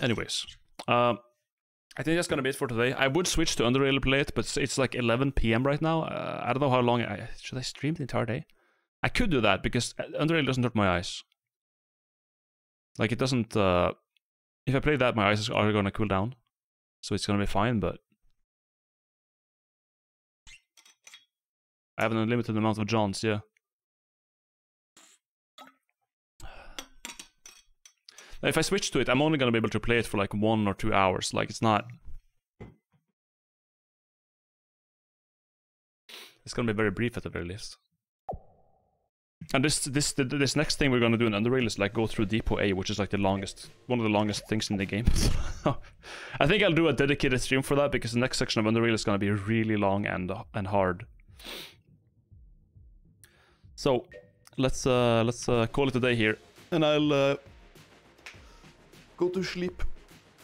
anyways, um, I think that's gonna be it for today. I would switch to Underrail play it, but it's, like 11 p.m. right now. Uh, I don't know how long. I should I stream the entire day? I could do that because Underrail doesn't hurt my eyes. Like it doesn't. Uh, if I play that, my eyes are gonna cool down, so it's gonna be fine. But I have an unlimited amount of Johns. Yeah. If I switch to it, I'm only gonna be able to play it for like one or two hours. Like it's not. It's gonna be very brief at the very least. And this this this next thing we're gonna do in Underrail is like go through Depot A, which is like the longest, one of the longest things in the game. I think I'll do a dedicated stream for that because the next section of Underrail is gonna be really long and and hard. So let's uh let's uh, call it a day here, and I'll. Uh, go to sleep.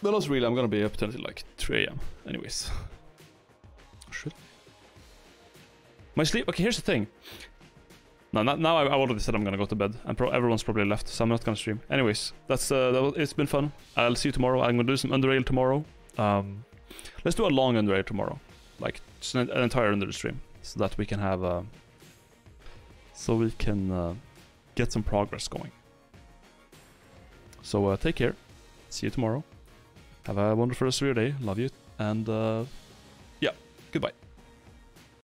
But also really, I'm gonna be up until like 3 a.m. Anyways. Shit. My sleep. Okay, here's the thing. No, not, now I, already said I'm gonna go to bed, and pro everyone's probably left, so I'm not gonna stream. Anyways, that's uh, that was, it's been fun. I'll see you tomorrow. I'm gonna do some Underrail tomorrow. Um, let's do a long Underrail tomorrow, like just an, an entire Under stream, so that we can have uh, so we can uh, get some progress going. So uh, take care. See you tomorrow. Have a wonderful rest of your day. Love you. And uh, yeah, goodbye.